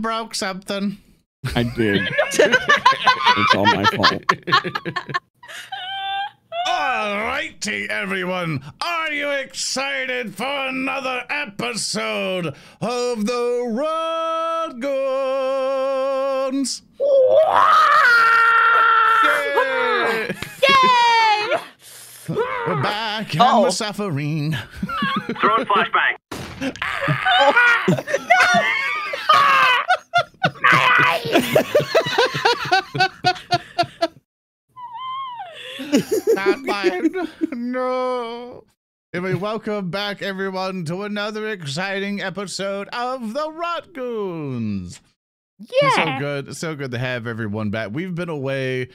broke something. I did. it's all my fault. Alrighty, everyone. Are you excited for another episode of the Rotgoons? Yay! Yay! We're back and Oh. we're suffering. Throwing flashbang. Not mine. No. And we welcome back everyone to another exciting episode of the Rotgoons. It's so Yeah. good. So good to have everyone back. We've been away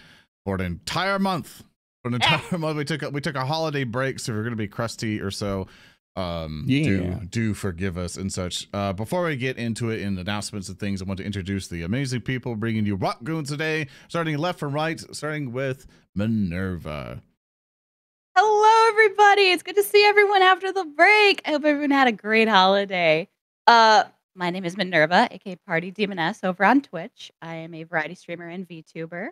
for an entire month. For an eh. entire month. We took a, we took a holiday break, so we're gonna be crusty or so. Um Yeah. do do forgive us and such. Uh before we get into it in announcements and things, I want to introduce the amazing people bringing you Rotgoons today, starting left from right, starting with Minerva. Hello, everybody. It's good to see everyone after the break. I hope everyone had a great holiday. Uh, my name is Minerva, aka Party Demoness, over on Twitch. I am a variety streamer and VTuber,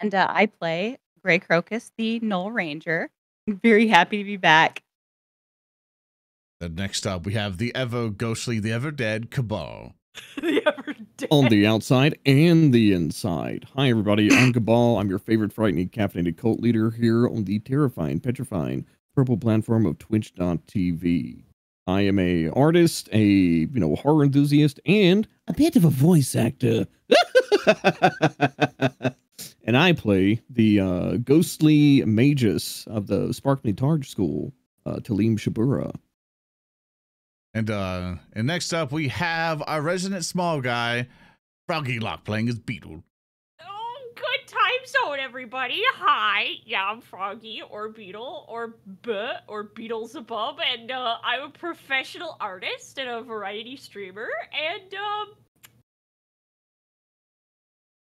and uh, I play Gray Crocus, the Gnoll Ranger. I'm very happy to be back. Then next up we have the ever ghostly, the ever dead Kabhaal. the ever On the outside and the inside. Hi, everybody. I'm Kabhaal. I'm your favorite frightening caffeinated cult leader here on the terrifying, petrifying purple platform of Twitch.tv. I am a artist, a you know horror enthusiast, and a bit of a voice actor. and I play the uh, ghostly magus of the Sparkly Targe School, uh, Tellem Shabura. And uh and next up we have our resident small guy, Froggyloch playing his Beetle. Oh, good time zone, everybody. Hi, yeah, I'm Froggy, or Beetle, or B, or Beelzebub, and uh, I'm a professional artist and a variety streamer, and um,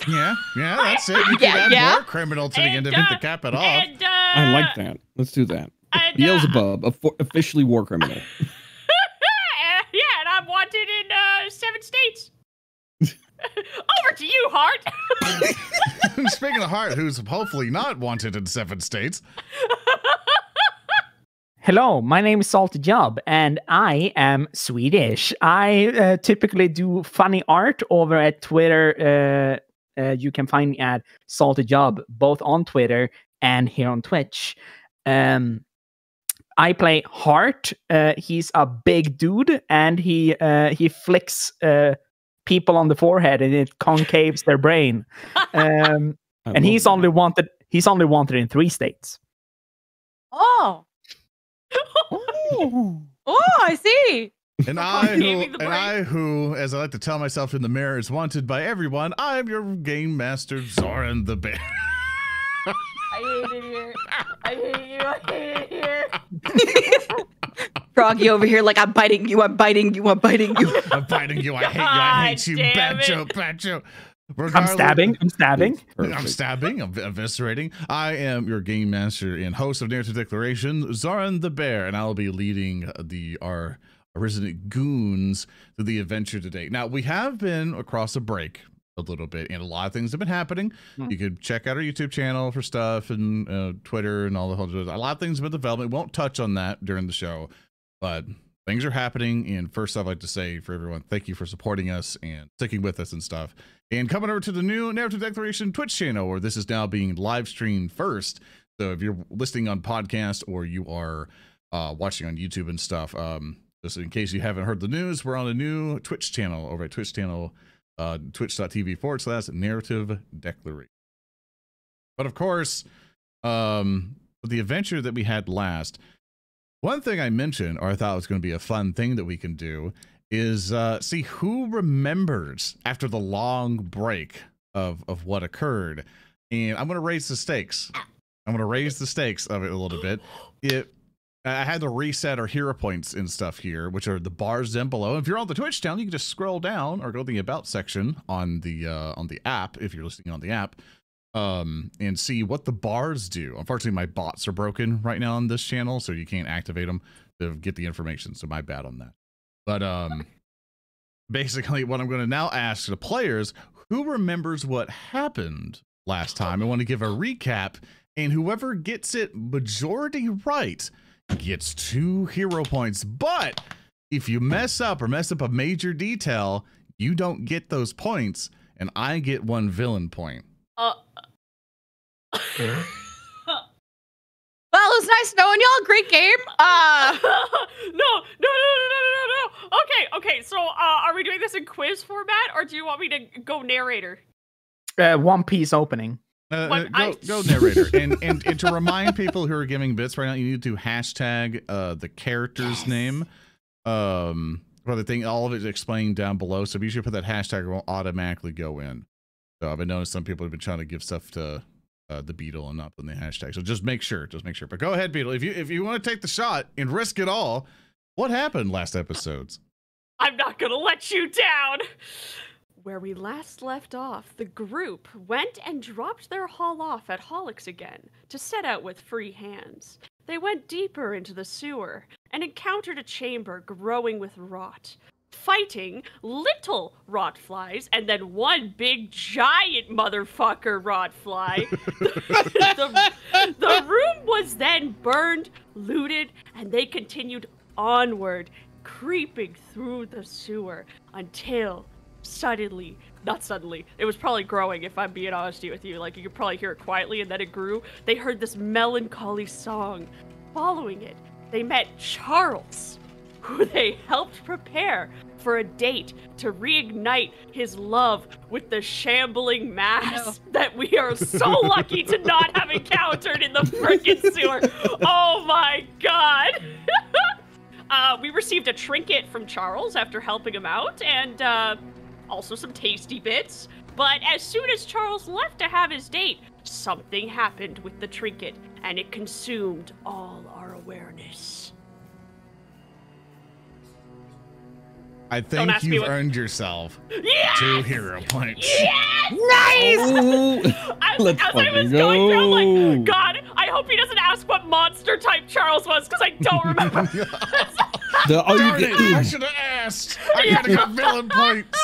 Yeah, yeah, that's it. You Yeah, can add yeah. more criminal to the end And, to hit uh, the cap it off. and uh, I like that. Let's do that. And, uh, Beelzebub, officially war criminal. uh, yeah, and I'm wanted uh, seven states. Over to you, Heart. Speaking of Heart, who's hopefully not wanted in seven states. Hello, my name is SaltyJub, and I am Swedish. I uh, typically do funny art over at Twitter. Uh, uh, you can find me at SaltyJub, both on Twitter and here on Twitch. Um, I play Heart. Uh, he's a big dude, and he uh, he flicks uh, people on the forehead, and it concaves their brain. Um, and he's that. only wanted. He's only wanted in three states. Oh, Oh. oh, I see. And I who and. I who, as I like to tell myself in the mirror, is wanted by everyone. I'm your game master, Zoran the Bear. I hate it here. I hate you. I hate it here. Froggy over here, like I'm biting you. I'm biting you. I'm biting you. I'm biting you. I hate you. I hate you. damn Bad joke. Bad joke. I'm stabbing. I'm stabbing. I'm stabbing, I'm eviscerating. I am your game master and host of Narrative Declaration, Zoran the Bear, and I'll be leading the our resident goons through the adventure today. Now we have been across a break a little bit, and a lot of things have been happening. Hmm. You could check out our YouTube channel for stuff and uh, Twitter and all the whole. A lot of things have been developing. Won't touch on that during the show, but things are happening. And first, I'd like to say for everyone, thank you for supporting us and sticking with us and stuff. And coming over to the new Narrative Declaration Twitch channel, where this is now being live streamed first. So if you're listening on podcast or you are uh, watching on YouTube and stuff, um, just in case you haven't heard the news, we're on a new Twitch channel over at Twitch channel, uh, twitch.tv forward slash narrative declaration. But of course, um, the adventure that we had last, one thing I mentioned, or I thought was going to be a fun thing that we can do, is uh, see who remembers after the long break of of what occurred, and I'm going to raise the stakes. I'm going to raise the stakes of it a little bit. It. I had to reset our hero points and stuff here, which are the bars down below. If you're on the Twitch channel, you can just scroll down or go to the about section on the uh, on the app if you're listening on the app, um, and see what the bars do. Unfortunately, my bots are broken right now on this channel, so you can't activate them to get the information. So my bad on that. But um, basically, what I'm going to now ask the players who remembers what happened last time. I want to give a recap, and whoever gets it majority right gets two hero points. But if you mess up or mess up a major detail, you don't get those points, and I get one villain point. Uh. uh. well, it's nice knowing y'all. Great game. Uh. no, no, no, no, no, no, no. Okay, okay. So, uh, are we doing this in quiz format, or do you want me to go narrator? Uh, One Piece opening. Uh, What uh, go, I- go narrator. And, and and to remind people who are giving bits right now you need to hashtag uh the character's name. Um for the thing all of it is explained down below. So be sure to put that hashtag it will automatically go in. So i've been noticing some people have been trying to give stuff to uh, the beetle and not put in the hashtag. So just make sure just make sure. But go ahead beetle. If you if you want to take the shot and risk it all what happened last episodes? I'm not gonna let you down. Where we last left off, the group went and dropped their haul off at Holix again to set out with free hands. They went deeper into the sewer and encountered a chamber growing with rot, fighting little rot flies and then one big giant motherfucker rot fly. the, the room was then burned, looted, and they continued onward, creeping through the sewer until suddenly, not suddenly, it was probably growing if I'm being honest with you. Like you could probably hear it quietly and then it grew. They heard this melancholy song. Following it, they met Charles, who they helped prepare for a date to reignite his love with the shambling mass that we are so lucky to not have encountered in the frickin' sewer. Oh my god. uh, we received a trinket from Charles after helping him out, and uh, also some tasty bits. But as soon as Charles left to have his date, something happened with the trinket, and it consumed all our awareness. i think you've what- earned yourself Yes! two hero points Yes! Oh, As, Let's as I was fucking going through, I'm go. like, God, I hope he doesn't ask what monster type Charles was, because I don't remember. the, oh, you Darn it, I should have asked. I gotta get villain points.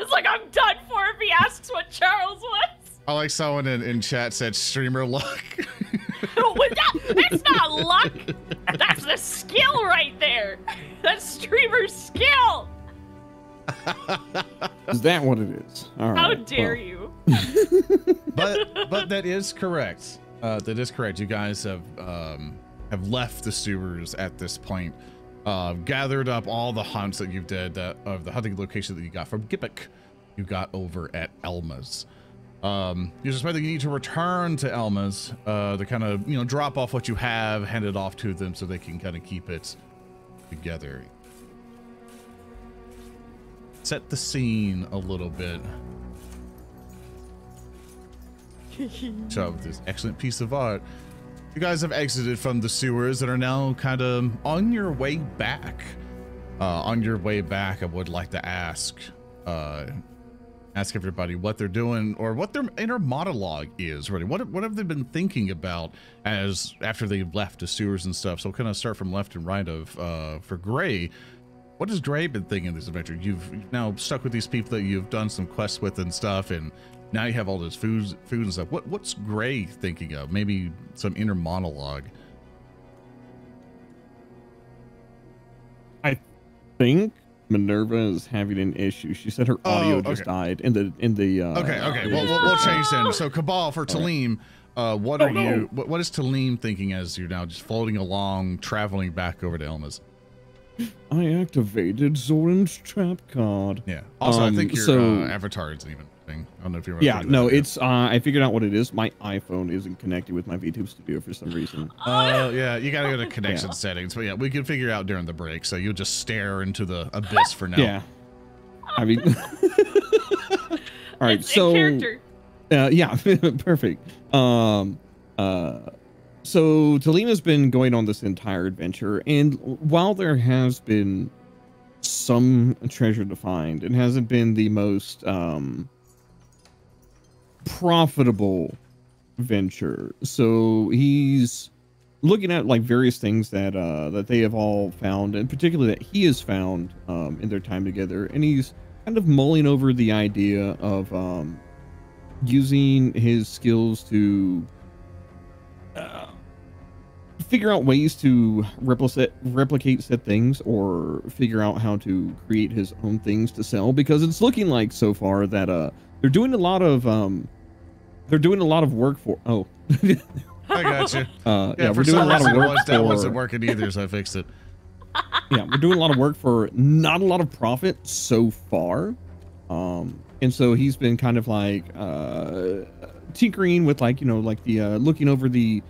It's like I'm done for if he asks what Charles was. I like someone in, in chat said streamer luck. That, that's not luck. That's the skill right there. That's streamer skill. is that what it is? All right. How dare well, you? but but that is correct. Uh, that is correct. You guys have um, have left the sewers at this point. Uh, gathered up all the hunts that you did that of the hunting location that you got from Gippik. You got over at Elma's. Um, you suspect that you need to return to Elma's uh, to kind of you know drop off what you have, hand it off to them so they can kind of keep it together. Set the scene a little bit. So this excellent piece of art, you guys have exited from the sewers and are now kind of on your way back. Uh, on your way back, I would like to ask, uh, ask everybody what they're doing or what their inner monologue is. Really, what what have they been thinking about as after they've left the sewers and stuff? So, kind of start from left and right of uh, for Gray. What has Gray been thinking this adventure? You've now stuck with these people that you've done some quests with and stuff, and now you have all this food, food and stuff. What what's Gray thinking of? Maybe some inner monologue. I think Minerva is having an issue. She said her audio Oh, just died in the in the. Uh, Okay, okay. in Well, we'll, we'll description. change then. So, Kabhaal for Tellem, uh, what Oh, are no. you? What, what is Tellem thinking as you're now just floating along, traveling back over to Elma's? I activated Zoran's trap card. Yeah. Also, I Um, think your so- uh, avatar isn't even a thing. I don't know if you're. Yeah, no, it's. Uh, I figured out what it is. My iPhone isn't connected with my VTube Studio for some reason. Uh, yeah, you gotta go to connection settings. But yeah, we can figure out during the break. So you'll just stare into the abyss for now. Yeah. I mean. All right, It's so. character. Uh, yeah, perfect. Um, uh, so Talina's been going on this entire adventure, and while there has been some treasure to find, it hasn't been the most um, profitable venture. So he's looking at like various things that uh that they have all found and particularly that he has found um in their time together and he's kind of mulling over the idea of um using his skills to uh, figure out ways to replicate replicate said things or figure out how to create his own things to sell because it's looking like so far that uh they're doing a lot of um they're doing a lot of work for oh I got you. uh yeah, Yeah, we're doing a lot of work once that wasn't for working either, so I fixed it. yeah we're doing a lot of work for not a lot of profit so far um and so he's been kind of like uh tinkering with like you know like the uh looking over the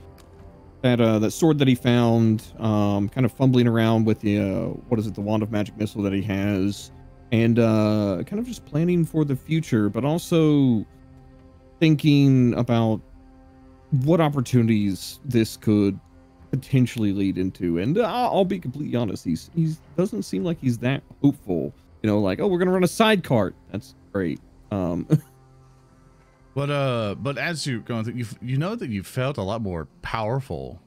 that uh that sword that he found um kind of fumbling around with the uh what is it the wand of magic missile that he has and uh kind of just planning for the future but also thinking about what opportunities this could potentially lead into. And I'll, I'll be completely honest he's he's doesn't seem like he's that hopeful. You know like oh we're gonna run a side cart that's great. Um But uh, but as you go through, you you know that you felt a lot more powerful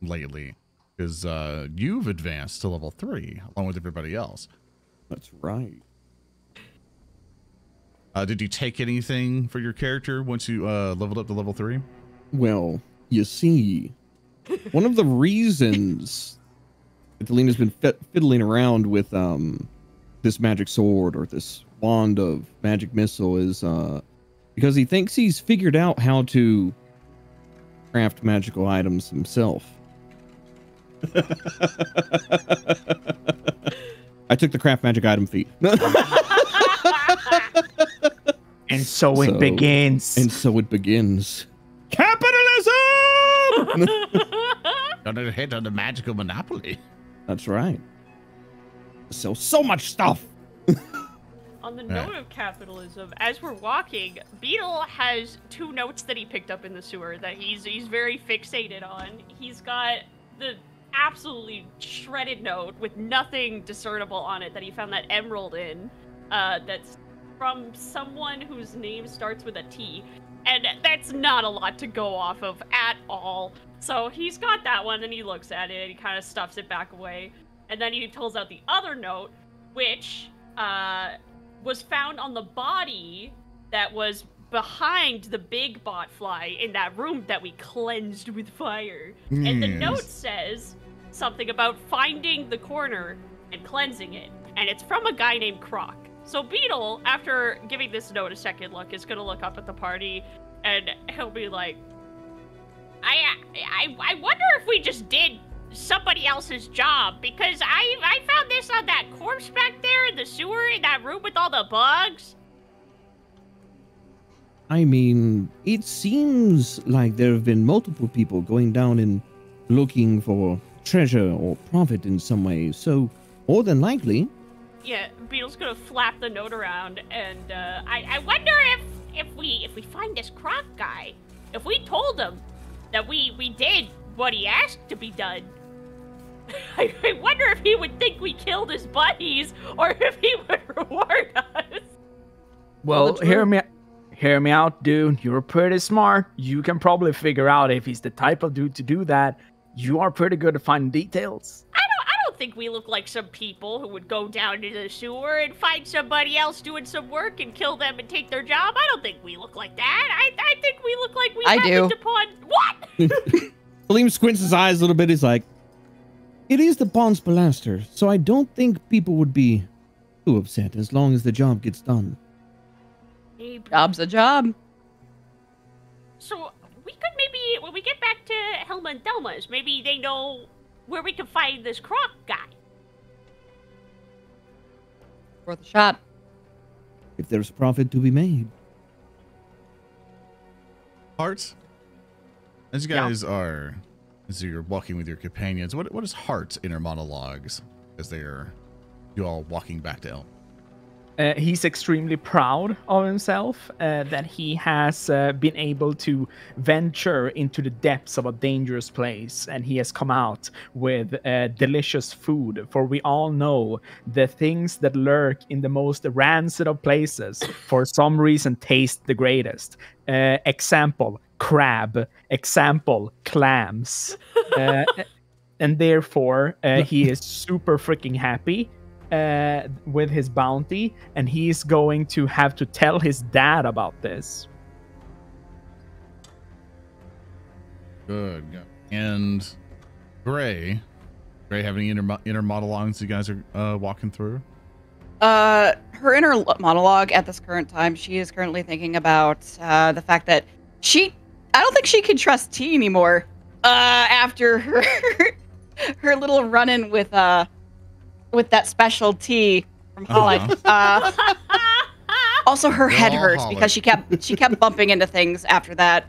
lately because uh, you've advanced to level three along with everybody else. That's right Uh, did you take anything for your character once you uh, leveled up to level three? Well, you see, one of the reasons that Delina's been fi- fiddling around with um this magic sword or this wand of magic missile is uh because he thinks he's figured out how to craft magical items himself. I took the craft magic item feat. And so it So- begins. and so it begins. Capitalism! Gonna hit on the magical monopoly. That's right. So so much stuff. On the Yeah. note of capitalism, as we're walking, Beetle has two notes that he picked up in the sewer that he's he's very fixated on. He's got the absolutely shredded note with nothing discernible on it that he found that emerald in. Uh, that's from someone whose name starts with a T, and that's not a lot to go off of at all. So he's got that one, and he looks at it, he kind of stuffs it back away, and then he pulls out the other note, which uh, was found on the body that was behind the big bot fly in that room that we cleansed with fire. And the note says something about finding the corner and cleansing it. And it's from a guy named Croc. So Beetle, after giving this note a second look, is gonna look up at the party and he'll be like, I I I wonder if we just did somebody else's job because I I found this on that corpse back there in the sewer in that room with all the bugs. I mean, it seems like there have been multiple people going down and looking for treasure or profit in some way. So, more than likely, Yeah, Beetle's gonna flap the note around, and uh, I I wonder if if we if we find this Croc guy, if we told him that we we did what he asked to be done. I, I wonder if he would think we killed his buddies, or if he would reward us. Well, that's hear me, hear me out, dude. You're pretty smart. You can probably figure out if he's the type of dude to do that. You are pretty good at finding details. I don't I don't think we look like some people who would go down to the sewer and find somebody else doing some work and kill them and take their job. I don't think we look like that. I I think we look like we I do. happened upon what? William squints his eyes a little bit. He's like, It is the Pons Pilaster, so I don't think people would be too upset as long as the job gets done. Maybe. Job's a job. So we could maybe when we get back to Helma and Thelma's, maybe they know where we can find this Croc guy. Worth a shot. If there's profit to be made. Hearts, as you Yeah. guys are, as you're walking with your companions, what what is Heart's inner monologues as they are you all walking back to Elm? Uh, he's extremely proud of himself uh, that he has uh, been able to venture into the depths of a dangerous place and he has come out with uh, delicious food. For we all know the things that lurk in the most rancid of places, for some reason, taste the greatest. Uh, example crab, example clams. Uh, and therefore, uh, he is super freaking happy uh, with his bounty, and he's going to have to tell his dad about this. Good. good. And Gray, Gray, have any inner inner monologues you guys are uh, walking through? Uh, her inner monologue at this current time, she is currently thinking about uh, the fact that she, I don't think she can trust T anymore. Uh, after her her little run-in with uh with that special T from Holland. Uh, also, her They're head hurts because she kept she kept bumping into things after that.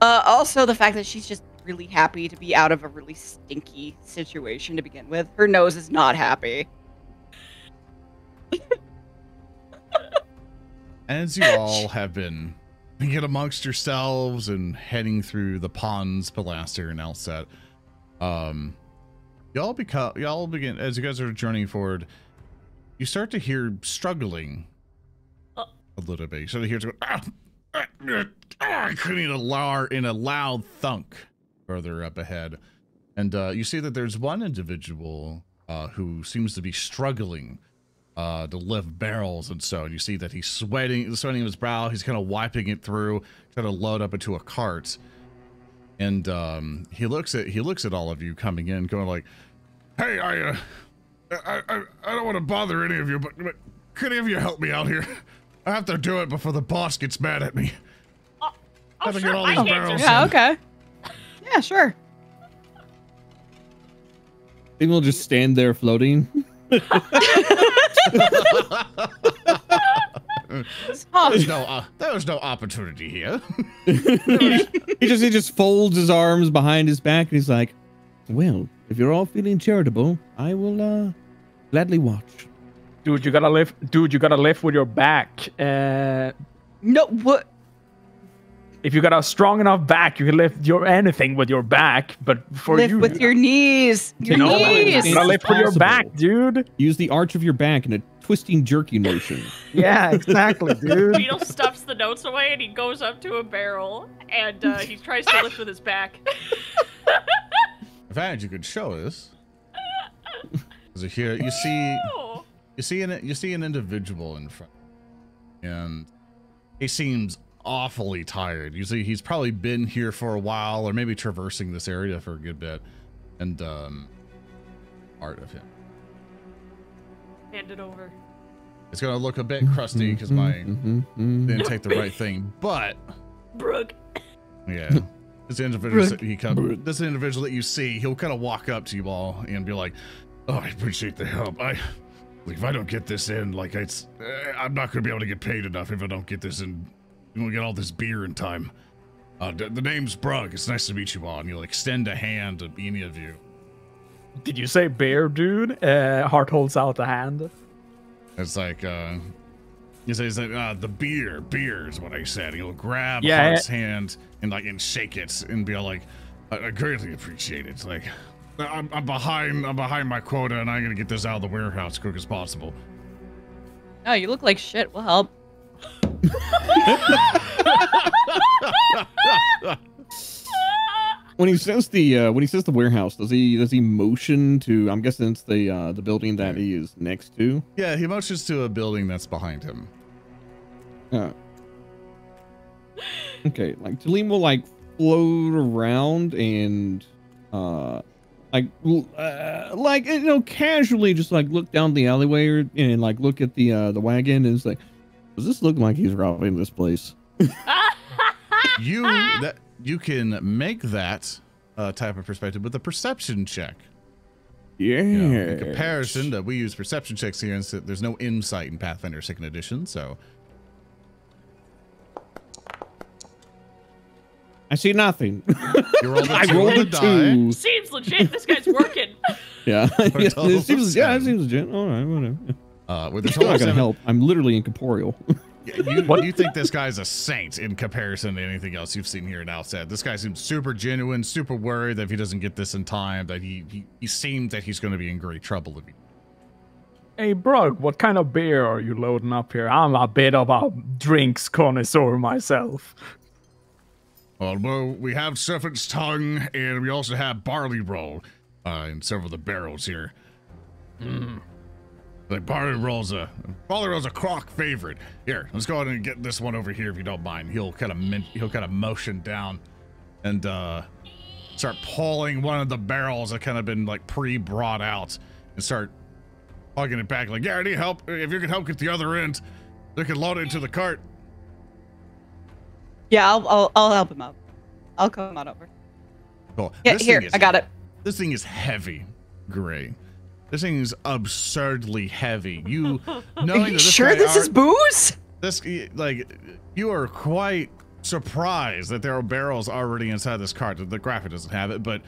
Uh, also, the fact that she's just really happy to be out of a really stinky situation to begin with. Her nose is not happy. As you all have been thinking amongst yourselves and heading through the ponds, Pilaster and Elset, um, y'all become y'all begin as you guys are journeying forward. You start to hear struggling Uh. a little bit. You start to hear go, ah, ah, ah, ah, in a loud in a loud thunk further up ahead, and uh, you see that there's one individual uh, who seems to be struggling uh, to lift barrels and so. And you see that he's sweating, sweating his brow. He's kind of wiping it through, trying to load up into a cart. And um, he looks at he looks at all of you coming in, going like, "Hey, I uh, I I, I don't want to bother any of you, but, but could any of you help me out here? I have to do it before the boss gets mad at me." Oh, Have to sure, get all my these hands barrels Yeah, okay. Yeah, sure. They will just stand there floating. Huh. There's no uh, there was no opportunity here. he just he just folds his arms behind his back and he's like, "Well, if you're all feeling charitable, I will uh gladly watch." Dude, you gotta lift. Dude, you gotta lift with your back. Uh, No, what? If you got a strong enough back, you can lift your anything with your back. But for Lift you, with your knees. Your no, knees. you gotta lift with your back, dude. Use the arch of your back in a twisting jerky motion. Yeah, exactly, dude. Beetle stuffs the notes away and he goes up to a barrel and uh, he tries to lift with his back. If I had you could show us. So here you see you see an you see an individual in front, and he seems awfully tired. You see, he's probably been here for a while, or maybe traversing this area for a good bit, and um, part of him. Hand it over. It's gonna look a bit crusty because my Mhm, mhm. didn't take the right thing, but Brooke. yeah. This individual that he come, this individual that you see, he'll kind of walk up to you all and be like, "Oh, I appreciate the help. I, if I don't get this in, like it's, uh, I'm not gonna be able to get paid enough if I don't get this in. You won't get all this beer in time. Uh, d- the name's Brug. It's nice to meet you all. And you'll extend a hand to any of you. Did you say bear, dude? Uh, Heart holds out a hand. It's like, uh, he says that uh, the beer, beer is what I said. He'll grab Yeah, Heart's hand and like and shake it and be all like, I, I greatly appreciate it. Like, I'm, I'm behind, I'm behind my quota, and I'm gonna get this out of the warehouse as quick as possible. Oh, you look like shit. We'll help. When he says the uh, when he says the warehouse, does he does he motion to? I'm guessing it's the uh, the building that he is next to. Yeah, he motions to a building that's behind him. Uh, okay, like Tellem will like float around and uh like uh, like you know casually just like look down the alleyway or, and like look at the uh the wagon and it's like does this look like he's robbing this place? You that you can make that uh, type of perspective with a perception check. Yeah. You know, in comparison, that we use perception checks here, and so there's no insight in Pathfinder Second Edition, so I see nothing. you rolled a I two rolled a die. two. Seems legit. This guy's working. Yeah. yeah, total it seems, yeah, it ten. seems legit. All right, whatever. Uh, with You're his still whole not gonna help. I'm literally incorporeal. you, you think this guy's a saint in comparison to anything else you've seen here at Outset. This guy seems super genuine, super worried that if he doesn't get this in time, that he he, he seems that he's going to be in great trouble. If he, Hey, Brug, what kind of beer are you loading up here? I'm a bit of a drinks connoisseur myself. well, well, we have serpent's tongue, and we also have barley roll uh, in several of the barrels here. Like barley rolls a barley rolls a croc favorite. Here, let's go ahead and get this one over here if you don't mind. He'll kind of min- he'll kind of motion down and uh start pulling one of the barrels that kind of been like pre-brought out and start plugging it back. Like, yeah, I need help. If you can help get the other end, they can load it into the cart. Yeah, I'll, I'll I'll help him out. I'll come on over. Cool. Yeah, This here, thing is- I got it. This thing is heavy, Gray. This thing is absurdly heavy. You Are you this sure this are- is booze? this like you are quite surprised that there are barrels already inside this cart. The graphic doesn't have it, but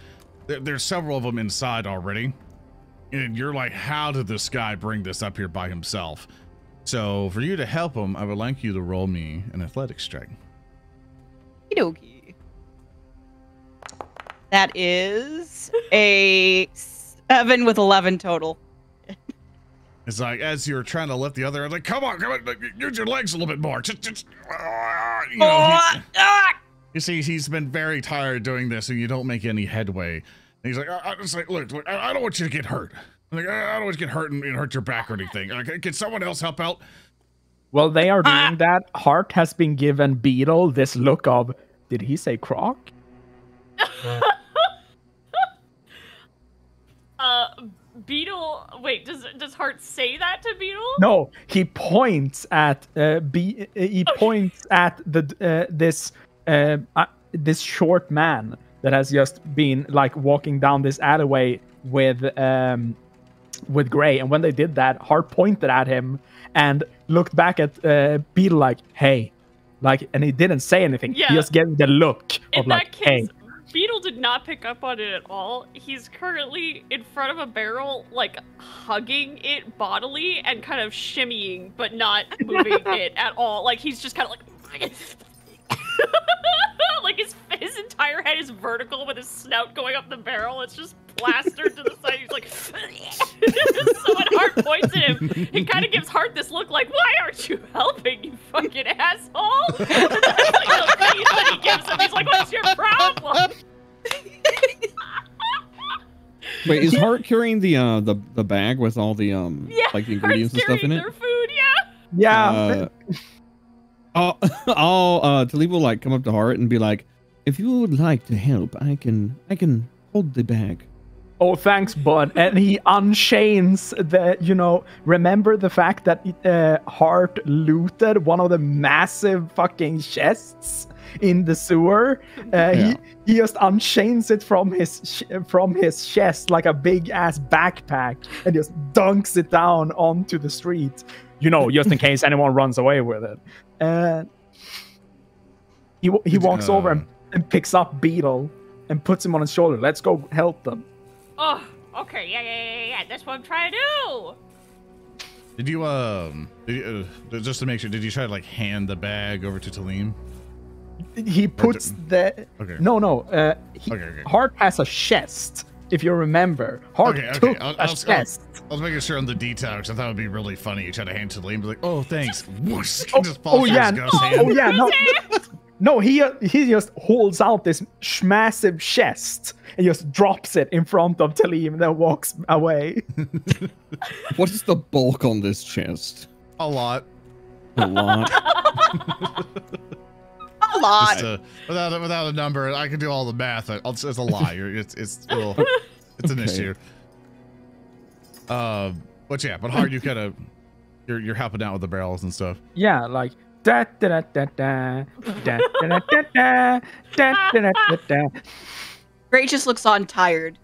there, there's several of them inside already. And you're like, how did this guy bring this up here by himself? So for you to help him, I would like you to roll me an athletics check. Okie That is a seven with eleven total. It's like as you're trying to lift the other, end, like, come on, come on, use your legs a little bit more. Just, just, you know, he- Ah, ah! You see, he's been very tired doing this, and you don't make any headway. And he's like, I, I, it's like, look, look, I, I don't want you to get hurt. I'm Like, I, I don't want you to get hurt and, and hurt your back or anything. Uh, can, can someone else help out? Well, they are doing that. Heart has been given Beetle this look of, did he say croc? Uh, Beetle. Wait, does does Heart say that to Beetle? No, he points at uh, be uh, he points at the uh, this uh, uh, this short man that has just been like walking down this alleyway with um with Gray, and when they did that, Heart pointed at him and looked back at uh, Beetle like, "Hey," like, and he didn't say anything. Yeah. He just gave the look In of like, "Hey." Beetle did not pick up on it at all. He's currently in front of a barrel, like hugging it bodily and kind of shimmying, but not moving it at all. Like he's just kind of like. like his his entire head is vertical with his snout going up the barrel. It's just plastered to the side. He's like, so when Heart points at him, it kind of gives Heart this look like, "Why aren't you helping, you fucking asshole?" And that's like the face that he gives him. He's like, "What's your problem?" Wait, is Heart carrying the uh the the bag with all the um Yeah, like the Heart's ingredients and stuff in it? Their food, yeah. Yeah, Uh, I'll, I'll uh Talib will like come up to Heart and be like, if you would like to help, I can I can hold the bag. Oh, thanks, bud. And he unchains the, you know, remember the fact that uh, Heart looted one of the massive fucking chests in the sewer. Uh, Yeah. He he just unchains it from his sh- from his chest like a big ass backpack and just dunks it down onto the street. You know, just in case anyone runs away with it. And he he Did- walks over uh, and, and picks up Beetle and puts him on his shoulder. Let's go help them. Oh, okay, yeah, yeah, yeah, yeah. That's what I'm trying to do. Did you, um, did you, uh, just to make sure, did you try to like hand the bag over to Tellem? he puts the Okay. no no uh he, Okay, okay. Heart has a chest if you remember Heart Okay, okay, took I'll- a I'll- I'll- chest I was making sure on the detail because I thought it would be really funny. You try to hand to Tellem, be like, oh, thanks. Whoosh, oh, just oh yeah his no, hand. oh yeah no no he uh, he just holds out this sh- massive chest and just drops it in front of Tellem and then walks away What is the bulk on this chest? A lot. A lot. A lot. Just, uh, without, a- without a number, I can do all the math. I'll, it's a lie. You're- It's, it's, a little, it's an Okay. issue. Um, but yeah, but hard you kind of, you're, you're helping out with the barrels and stuff. yeah like da da da da da da da da da da da da da da Gray just looks on tired.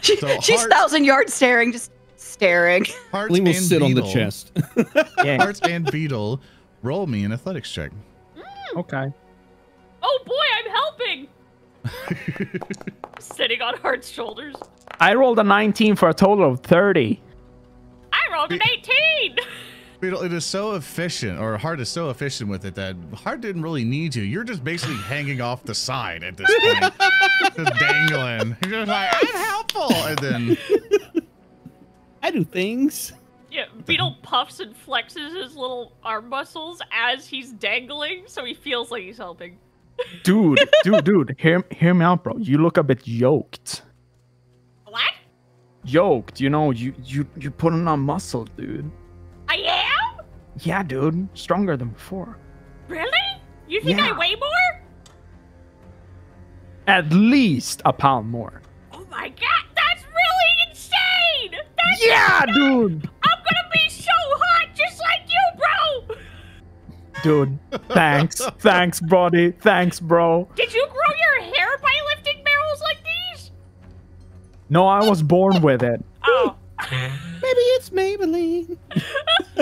she, So she's Hart- thousand yards staring, just staring. Hearts Tellem will and sit on the chest. yeah Hearts and Beetle, roll me an athletics check. Okay Oh boy, I'm helping. Sitting on Heart's shoulders. I rolled a 19 for a total of 30 I I rolled an 18. Beetle, it is so efficient, or Heart is so efficient with it that Heart didn't really need you. You're just basically hanging off the side at this point, just dangling. You're just like, I'm helpful, and then I do things. Yeah, Beetle puffs and flexes his little arm muscles as he's dangling, so he feels like he's helping. Dude, dude, dude, hear, hear me out, bro. You look a bit yoked. What? Yoked, you know, you you you're putting on muscle, dude. I am? Yeah, dude, stronger than before. Really? You think I weigh more? At least a pound more. Oh my god, insane! That's Yeah, insane! dude. I'm gonna be so hot just like you, bro! Dude, thanks, thanks, buddy, thanks, bro. Did you grow your hair by lifting barrels like these? No, I was born with it. Oh. Maybe it's Maybelline.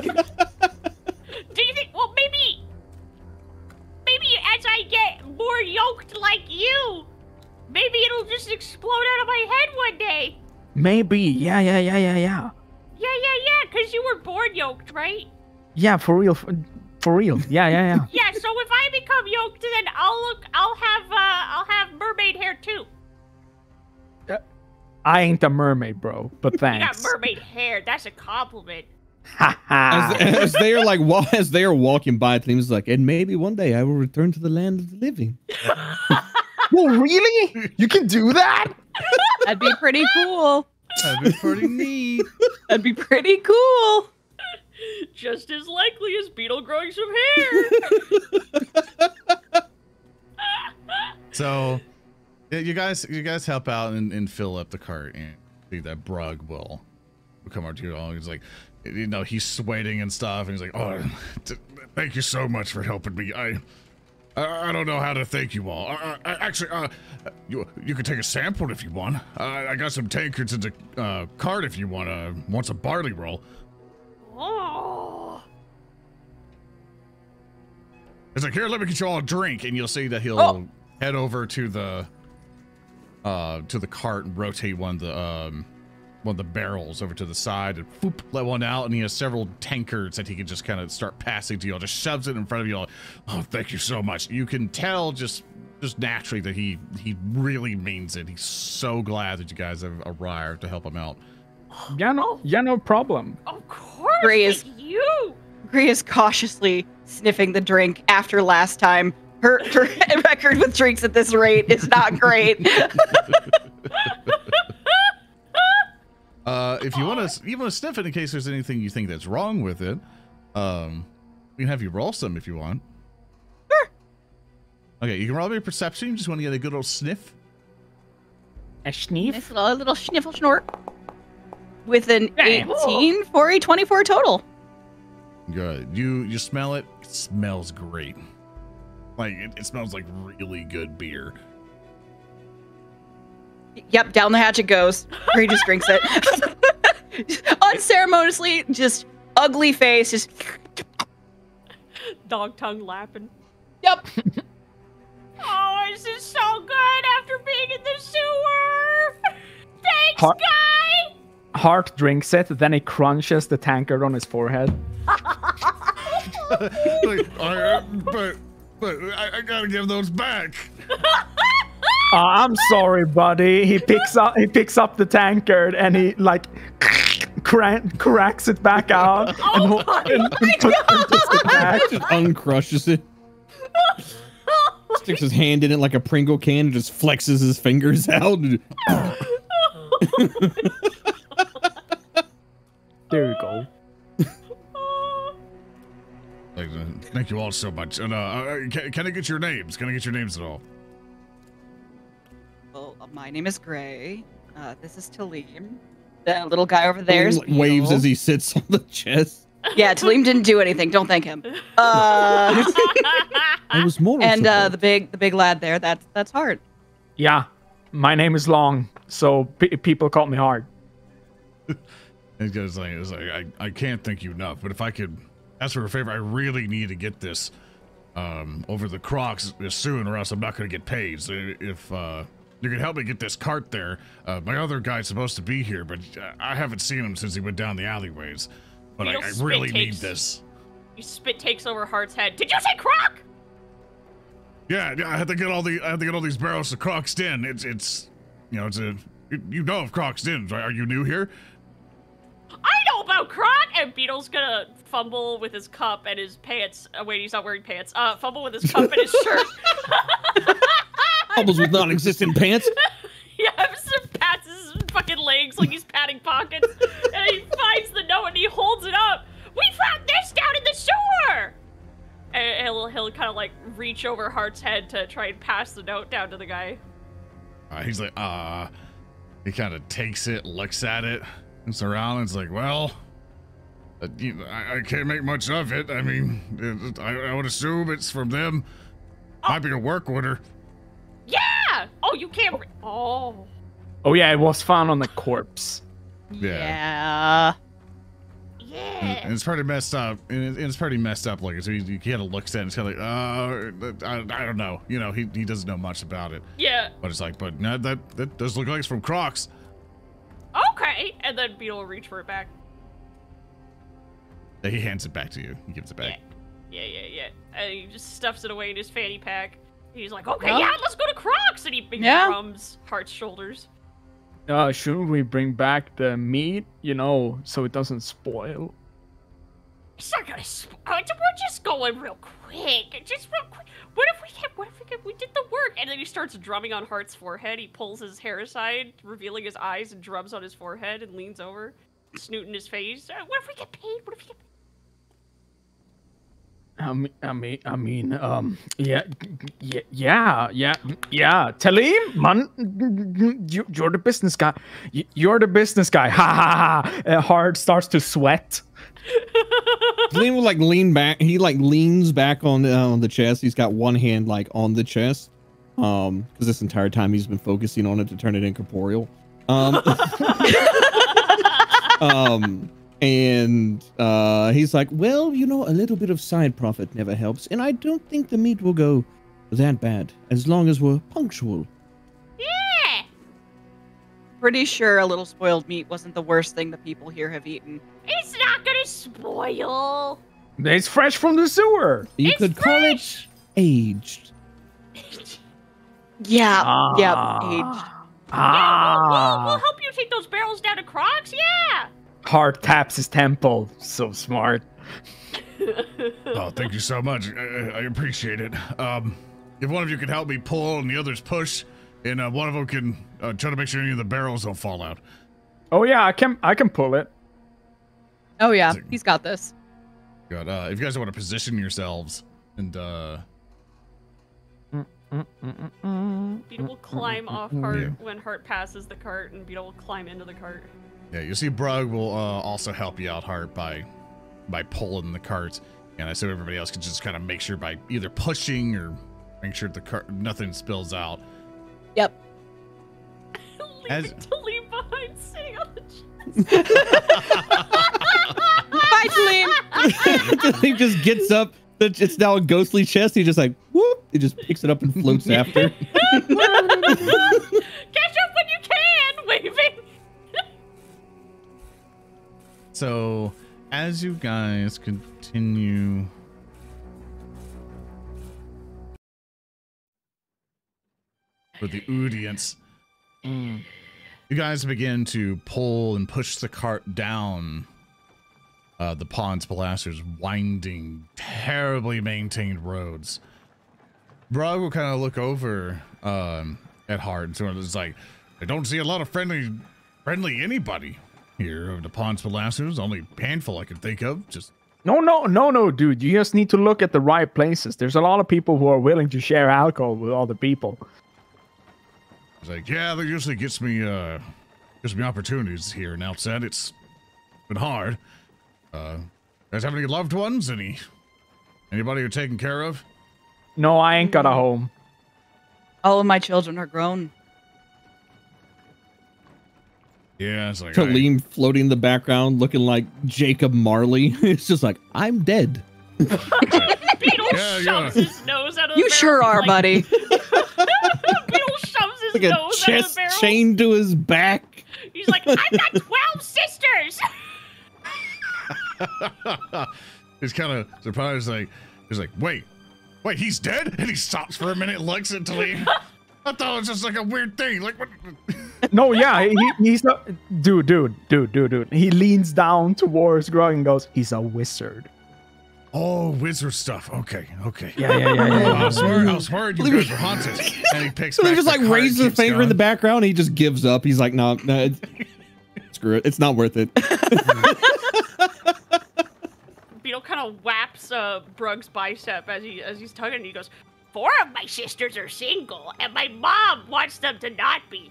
Do you think, well, maybe, maybe as I get more yoked like you, maybe it'll just explode out of my head one day. Maybe, yeah, yeah, yeah, yeah, yeah. Yeah, yeah, yeah, because you were born yoked, right? Yeah, for real, for, for real. Yeah, yeah, yeah. Yeah, so if I become yoked, then I'll look, I'll have, uh, I'll have mermaid hair too. I ain't a mermaid, bro, but You got thanks. mermaid hair, that's a compliment. Ha ha. As, as they are like wa- as they are walking by, Tleem's like, and maybe one day I will return to the land of the living. Well, really? You can do that? That'd be pretty cool. that'd be pretty neat. That'd be pretty cool. Just as likely as Beetle growing some hair. So, yeah, you guys, you guys help out and, and fill up the cart, and see that Brug will, will come up to you all. He's like, you know, he's sweating and stuff, and he's like, "Oh, t- thank you so much for helping me. I, I, I don't know how to thank you all. Uh, uh, actually, uh, you you can take a sample if you want. I got some tankards in the uh, cart if you want. Uh, want some barley roll? oh. He's like, here, let me get you all a drink, and you'll see that he'll Oh. head over to the uh to the cart and rotate one of the um one of the barrels over to the side and whoop, let one out, and he has several tankards that he can just kind of start passing to you all. Just shoves it in front of you all. Oh, thank you so much. You can tell just just naturally that he he really means it. He's so glad that you guys have arrived to help him out. Yeah, no, yeah, no problem. Of course, Gray is- you. Gray is cautiously sniffing the drink after last time. Her, her record with drinks at this rate is not great. Uh, if you want to, you want to sniff it in case there's anything you think that's wrong with it. Um, we can have you roll some if you want. Sure. Okay, you can roll me a perception. You just want to get a good old sniff. A sniff? nice little, little sniffle snort. With an Damn. 18 for a 24 total. Good. You you smell it. It smells great. Like it, it smells like really good beer. Yep, down the hatch it goes. He just drinks it. Unceremoniously, just ugly face, just Dog tongue lapping. yep. Oh, this is so good after being in the sewer. Thanks, Har- guy. Heart drinks it, then he crunches the tankard on his forehead. like, I, uh, but but I, I gotta give those back. Uh, I'm sorry, buddy. He picks up he picks up the tankard and he like crank, cracks it back out and, Oh ho- and, and put- and puts it back. Just uncrushes it. Sticks his hand in it like a Pringle can and just flexes his fingers out. There you go. Thank you all so much. And uh, uh, can, can I get your names? Can I get your names at all? Well, uh, my name is Gray. Uh, this is Tellem. The little guy over there is Like, waves as he sits on the chest. Yeah, Tellem didn't do anything. Don't thank him. Uh, I was more. and uh, the big, the big lad there. That's that's hard. Yeah, my name is long, so pe people call me Heart. It's just like, it's like I, I can't thank you enough. But if I could ask for a favor, I really need to get this um, over the Crocs soon, or else I'm not going to get paid. So if uh, you can help me get this cart there. Uh, my other guy's supposed to be here, but uh, I haven't seen him since he went down the alleyways. But I, I really need this. You spit takes over Heart's head. Did you say croc? Yeah, yeah, I had to get all the I had to get all these barrels of Croc's Den. It's it's you know it's a you, know of Croc's Den, right? Are you new here? I know about croc. And Beetle's gonna fumble with his cup and his pants. Uh, wait, he's not wearing pants. Uh, fumble with his cup and his shirt. Bubbles with non-existent pants. Yeah, just pats his fucking legs like he's patting pockets, and he finds the note and he holds it up. We found this down in the sewer. And he'll he'll kind of like reach over Heart's head to try and pass the note down to the guy. Uh, he's like, uh, he kind of takes it, looks at it, looks around, and it's like, well, uh, you, I, I can't make much of it. I mean, it, I, I would assume it's from them. Might be a work order. Yeah. Oh, you can't. Re- oh. Oh yeah, it was found on the corpse. Yeah. Yeah. And, Yeah. and it's pretty messed up. And it- it's pretty messed up. Like, so he, he kind of looks at it and it's kind of like, uh, I, I don't know. You know, he, he doesn't know much about it. Yeah. But it's like, but no, that, that does look like it's from Crocs. Okay. And then Beetle will reach for it back. He hands it back to you. He gives it back. Yeah, yeah, yeah. And he just stuffs it away in his fanny pack. He's like, okay, Well- yeah, let's go to Crocs. And he, he Yeah. drums Heart's shoulders. Uh, shouldn't we bring back the meat, you know, so it doesn't spoil? It's not gonna. Sp- uh, we're just going real quick. Just real quick. What if we get? What if we get? We did the work. And then he starts drumming on Heart's forehead. He pulls his hair aside, revealing his eyes, and drums on his forehead, and leans over, snoot in his face. Uh, what if we get paid? What if we get? I mean, I mean, I mean, um, yeah, yeah, yeah, yeah, yeah. Tellem, man, you, you're the business guy. You- You're the business guy. Ha ha ha. Uh, Heart starts to sweat. Glenn will like lean back. He like leans back on the, on the chest. He's got one hand like on the chest, um, because this entire time he's been focusing on it to turn it incorporeal. Um, um, and uh, he's like, well, you know, a little bit of side profit never helps, and I don't think the meat will go that bad as long as we're punctual. Yeah. Pretty sure a little spoiled meat wasn't the worst thing the people here have eaten. It's not gonna spoil. It's fresh from the sewer. You It's could call fresh. it aged. Yeah. Yep. Ah. Aged. Yeah, we'll, we'll, Ah. we'll help you take those barrels down to Crocs. Yeah. Heart taps his temple. So smart. Oh, thank you so much. I, I- I appreciate it. Um, if one of you could help me pull and the others push, and uh, one of them can uh, try to make sure any of the barrels don't fall out. Oh yeah, I can I can pull it. Oh yeah. He's got this. Good. Uh, if you guys want to position yourselves and uh, Beetle will climb off Heart when Heart passes the cart, and Beetle will climb into the cart. Yeah, you see, Brug will uh, also help you out, Heart, by by pulling the cart, and I said everybody else can just kind of make sure by either pushing or make sure the cart nothing spills out. Yep. As- to leave behind, sitting on the chair. Bye, Tellem. the just gets up. It's it's now a ghostly chest. He just like whoop. He just picks it up and floats after. So, as you guys continue. for the audience, you guys begin to pull and push the cart down uh, the Pond's Palacer's winding, terribly maintained roads. Brog will kind of look over um, at Heart and sort of is like, I don't see a lot of friendly, friendly anybody here of the Pond's Palacios. Only handful I can think of. Just No, no, no, no, dude. You just need to look at the right places. There's a lot of people who are willing to share alcohol with other people. it's like, yeah, that usually gets me, uh, gives me opportunities here and outside. It's been hard. Uh, guys have any loved ones? Any, anybody you're taking care of? No, I ain't got a home. All of my children are grown. Yeah, it's like, I- Tellem floating in the background, looking like Jacob Marley. it's just like I'm dead. Beetle Yeah, shoves yeah. his nose out of the You sure are, like- buddy. Beetle shoves his like a nose out of the chest barrel. chained to his back. He's like, I've got 12 sisters. he's kind of surprised. Like he's like, wait, wait, he's dead, and he stops for a minute, looks at he. I thought it was just like a weird thing. Like what? No, yeah, he, he's a dude, dude, dude, dude, dude. He leans down towards Grog and goes, "He's a wizard." Oh, wizard stuff. Okay, okay. Yeah, yeah, yeah, yeah. I was worried. I was worried you guys were haunted. And he picks. So he just the like card, raises a keeps finger in the going. background. He just gives up. He's like, no, no, it's, screw it. It's not worth it. Beetle kind of whaps uh, Brug's bicep as he as he's tugging. And he goes, Four of my sisters are single, and my mom wants them to not be.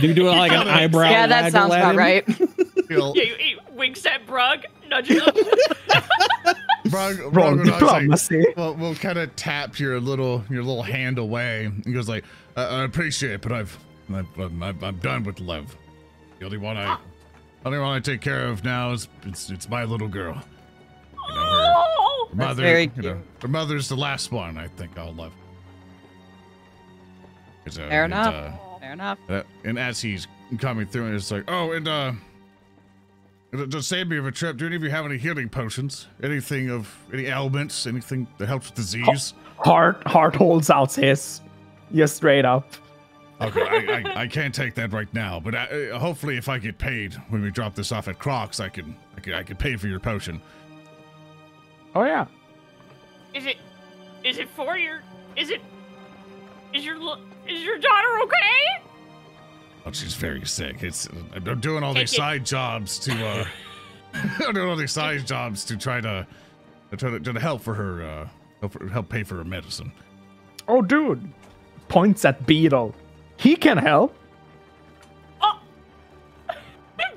Do you do like an eyebrow? yeah, that sounds at about right. He'll- Yeah, he, he winks at Brug, nudges him. Brog- Wrong Brog will not say- Well, we'll kind of tap your little your little hand away. He goes like, I, I appreciate it, but I've, I've I'm, I'm, I'm done with love. The only one I, ah. only one I take care of now is it's it's my little girl. You know, her, oh! Her That's mother. very you know, her mother's the last one I think I'll love. It's, uh, Fair and, enough. uh, Fair enough. uh, and as he's coming through, and it's like, oh, and uh, to- to save me of a trip, do any of you have any healing potions? Anything of any ailments? Anything that helps with disease? Heart, heart holds out his, just straight up. Okay, I, I, I can't take that right now, but I, uh, hopefully, if I get paid when we drop this off at Crocs, I can I can I can pay for your potion. Oh yeah. Is it? Is it for your? Is it? Is your lo- is your daughter okay? Oh, she's very sick. It's I'm doing all these it. side jobs to uh, I'm doing all these side jobs to try to to try to, to help for her uh help, for, help pay for her medicine. Oh, dude. Points at Beetle. He can help. Oh!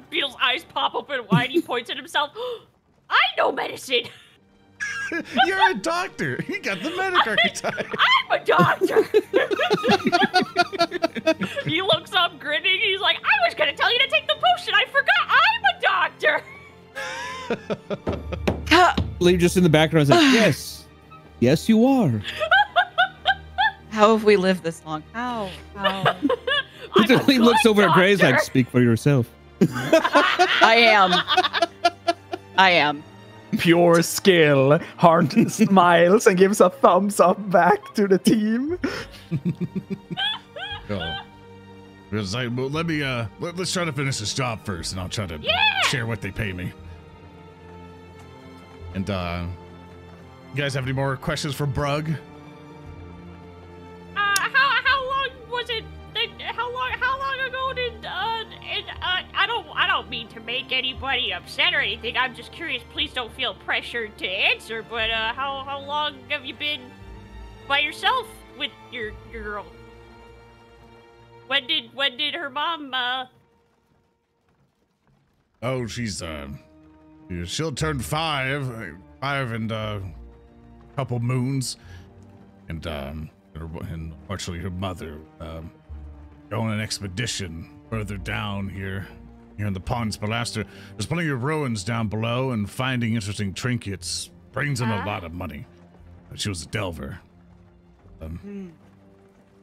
Beetle's eyes pop open wide. He points at himself. I know medicine. You're a doctor. You got the medic archetype. I'm a doctor. he looks up, grinning. He's like, I was gonna tell you to take the potion. I forgot. I'm a doctor. Lee just in the background is like, yes, yes, you are. How have we lived this long? How? How? I'm a He looks good over at Gray. He's like, speak for yourself. I am. I am. Pure skill. Heart smiles and gives a thumbs up back to the team. Oh. Because I, well, let me uh let, us try to finish this job first, and I'll try to share what they pay me. And uh, you guys have any more questions for Brug? Uh, how how long was it? That, how long how long ago did uh, uh I don't I don't mean to make anybody upset or anything. I'm just curious. Please don't feel pressured to answer. But uh, how how long have you been by yourself with your your girl? When did when did her mom uh? Oh, she's uh, she'll turn five, five and uh, couple moons, and um, and unfortunately her mother um, on an expedition further down here, here in the Ponds Balaster. There's plenty of ruins down below, and finding interesting trinkets brings in a Ah. lot of money. Uh, She was a delver. Um,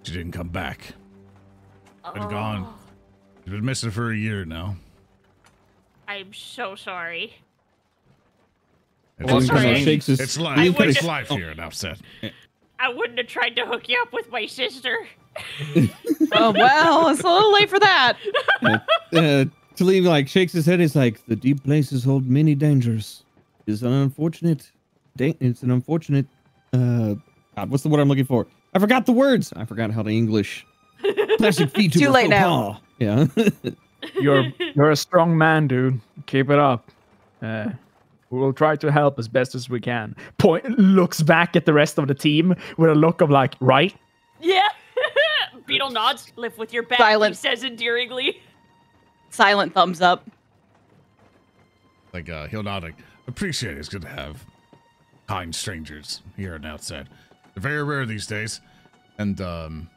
she didn't come back. Been gone. Oh, She's been missing for a year now. I'm so sorry. It's, Oh, Ian kind sorry. shakes his. it's life. I Ian It's life here now, Seth. I wouldn't have tried to hook you up with my sister. Oh well, it's a little late for that. uh, Tellem like shakes his head. He's like, the deep places hold many dangers. It's an unfortunate. Da- it's an unfortunate. Uh, God, what's the word I'm looking for? I forgot the words. I forgot how to English. Plastic feet Too a late now. pas. Yeah. You're you're a strong man, dude. Keep it up. Uh, we will try to help as best as we can. Point looks back at the rest of the team with a look of like, right? Yeah. Beetle nods. Live with your back. Silent. He says endearingly. Silent thumbs up. Like uh, he'll nod. Like, appreciate it. It's good to have kind strangers here and outside. They're very rare these days, and um,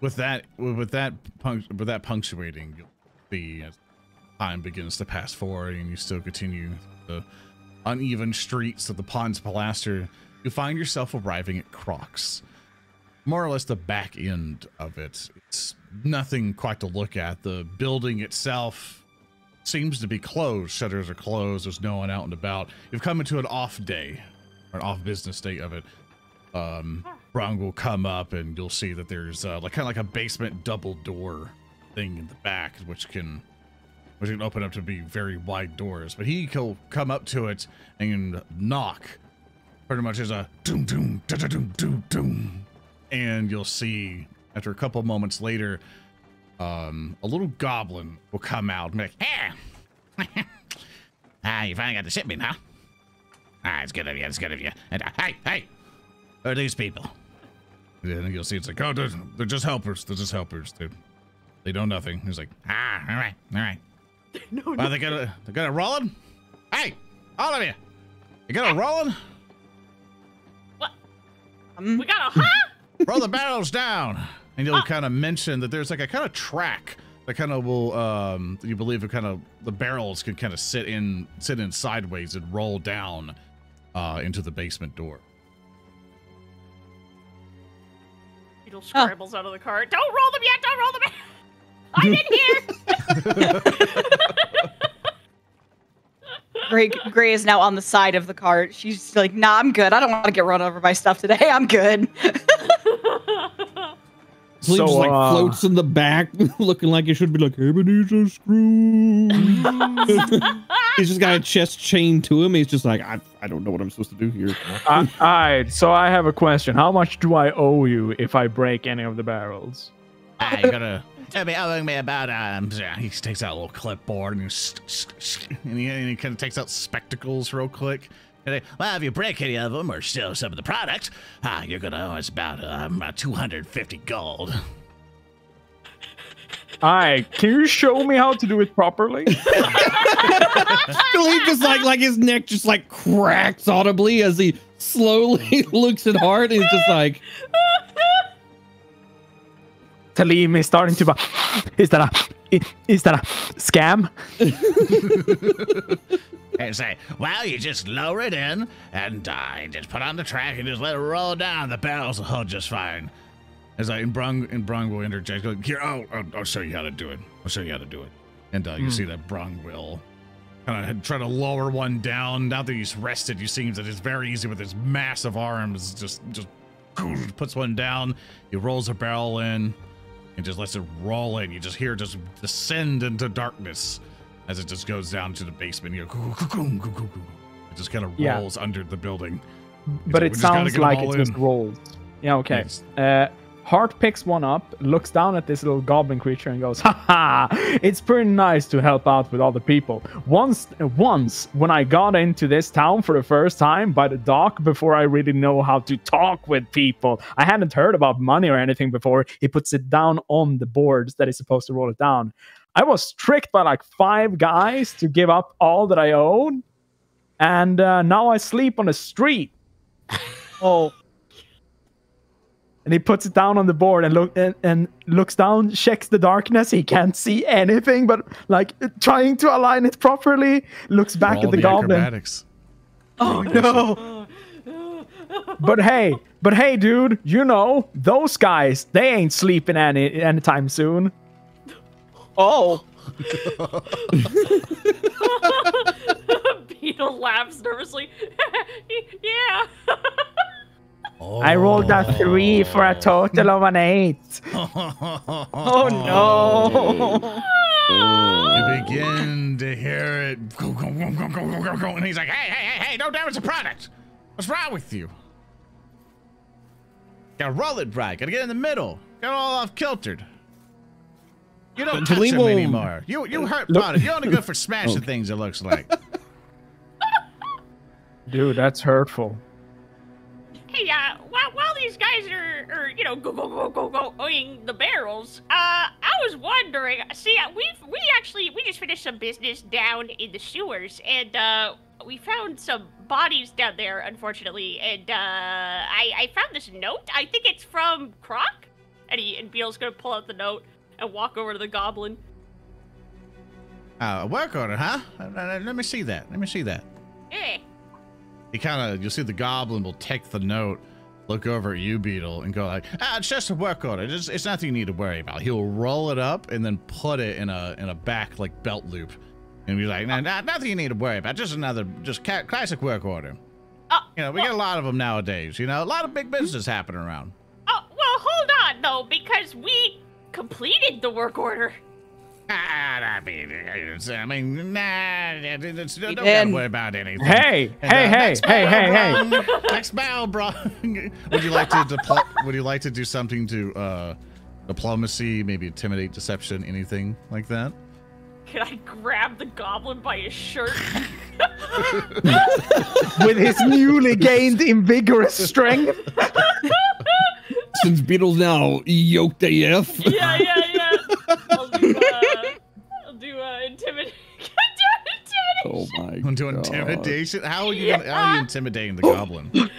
with that, with that, punct- with that punctuating, you'll see as time begins to pass forward, and you still continue the uneven streets of the Ponds Palaster. You find yourself arriving at Crocs. More or less the back end of it. It's nothing quite to look at. The building itself seems to be closed. Shutters are closed. There's no one out and about. You've come into an off day, or an off business day of it. Um, Brung will come up and you'll see that there's uh, like kind of like a basement double door thing in the back, which can which can open up to be very wide doors. But he will come up to it and knock. Pretty much as a doom doom da da doom doom doom, and you'll see after a couple moments later, um, a little goblin will come out and be like, "Hey, ah, you finally got to the shipment, huh? Ah, it's good of you. It's good of you. And uh, hey, hey, who are these people? And then you'll see it's like, oh, they're, they're just helpers. They're just helpers, dude. They know nothing. He's like, ah, all right, all right. no, Well, they got a they got a rolling. Hey, all of you, you got a rolling? Um, we got a huh? Roll the barrels down, and you'll kind of mention that there's like a kind of track that kind of will um you believe it kind of the barrels can kind of sit in sit in sideways and roll down uh into the basement door. Beetle scrambles out of the cart. Don't roll them yet. Don't roll them yet. I'm in here. Gray, Gray is now on the side of the cart. She's like, "Nah, I'm good. I don't want to get run over by stuff today. I'm good." Sleep So, just like uh, floats in the back, looking like it should be like Ebenezer Scrooge. He's just got a chest chained to him. He's just like, I, I don't know what I'm supposed to do here. Uh, all right, so I have a question. How much do I owe you if I break any of the barrels? Ah, you gotta tell me owing me about um. He takes out a little clipboard and, he st- st- st- and he, and he kind of takes out spectacles real quick. And they, well, if you break any of them or steal some of the product, ah, you're gonna owe us about um about 250 gold. All right, can you show me how to do it properly? Philippe just like like his neck just like cracks audibly as he slowly looks at Heart and he's just like, Talim is starting to. bu- Is that a? Is that a scam? And say, well, you just lower it in and uh, just put on the track and just let it roll down. The barrels will hold just fine. As I and Brung and Brung will interject, go, here, I'll, I'll, I'll show you how to do it. I'll show you how to do it. And uh, you see that Brung will kind of try to lower one down. Now that he's rested, you see that it's very easy with his massive arms. Just, just puts one down. He rolls a barrel in and just lets it roll in. You just hear it just descend into darkness as it just goes down to the basement. You go, it just kind of Yeah. rolls under the building. But it sounds like it just in. rolls. Yeah, okay. Yes. Uh, Heart picks one up, looks down at this little goblin creature, and goes, "Ha ha! It's pretty nice to help out with other people. Once, once when I got into this town for the first time by the dock, before I really know how to talk with people, I hadn't heard about money or anything before. He puts it down on the boards that is supposed to roll it down. I was tricked by like five guys to give up all that I own, and uh, now I sleep on the street." oh, and he puts it down on the board and look and, and looks down checks the darkness he can't see anything but like trying to align it properly looks back at the, the goblin acrobatics. oh no! but hey but hey dude you know those guys they ain't sleeping any anytime soon Oh, Beetle laughs nervously. yeah. Oh. I rolled a oh. three for a total of an eight. oh no! Oh. You begin to hear it go, go, go, go, go, go, go, go, and he's like, "Hey, hey, hey, hey! Don't damage the product. What's wrong with you? Gotta roll it right. Gotta get in the middle. Got all off kiltered. You don't touch him anymore. You you hurt look. product. You're only good for smashing okay. things. It looks like. Dude, that's hurtful. Hey, uh, while, while these guys are, are, you know, go, go, go, go, go, going the barrels, uh, I was wondering, see, uh, we've, we actually, we just finished some business down in the sewers, and, uh, we found some bodies down there, unfortunately, and, uh, I, I found this note. I think it's from Croc, and he, and Beetle's gonna pull out the note and walk over to the goblin. Uh, a work order, huh? Uh, uh, Let me see that. Let me see that. Yeah. He kind of, you'll see the goblin will take the note look over at you, Beetle, and go like, "Ah, it's just a work order. It's, it's nothing you need to worry about." He'll roll it up and then put it in a in a back like belt loop, and be like, nah, nah, "Nothing you need to worry about. Just another just ca- classic work order." Oh, You know, we get a lot of them nowadays. You know, a lot of big business happening around. oh, well, hold on though, because we completed the work order. Ah, I mean, it's- I mean, nah, it's, don't did. gotta worry about anything. Hey, And, hey, uh, hey, hey, hey, hey. bro. Next battle, bro. would you like to Would you like to do something to uh, diplomacy, maybe intimidate, deception, anything like that? Can I grab the goblin by his shirt? With his newly gained invigorous strength. Since Beetle's now yoked AF. yeah, yeah, do, intimidate. do Oh intimidation. my I'm doing God. intimidation. How are you? Gonna, how are you intimidating the goblin?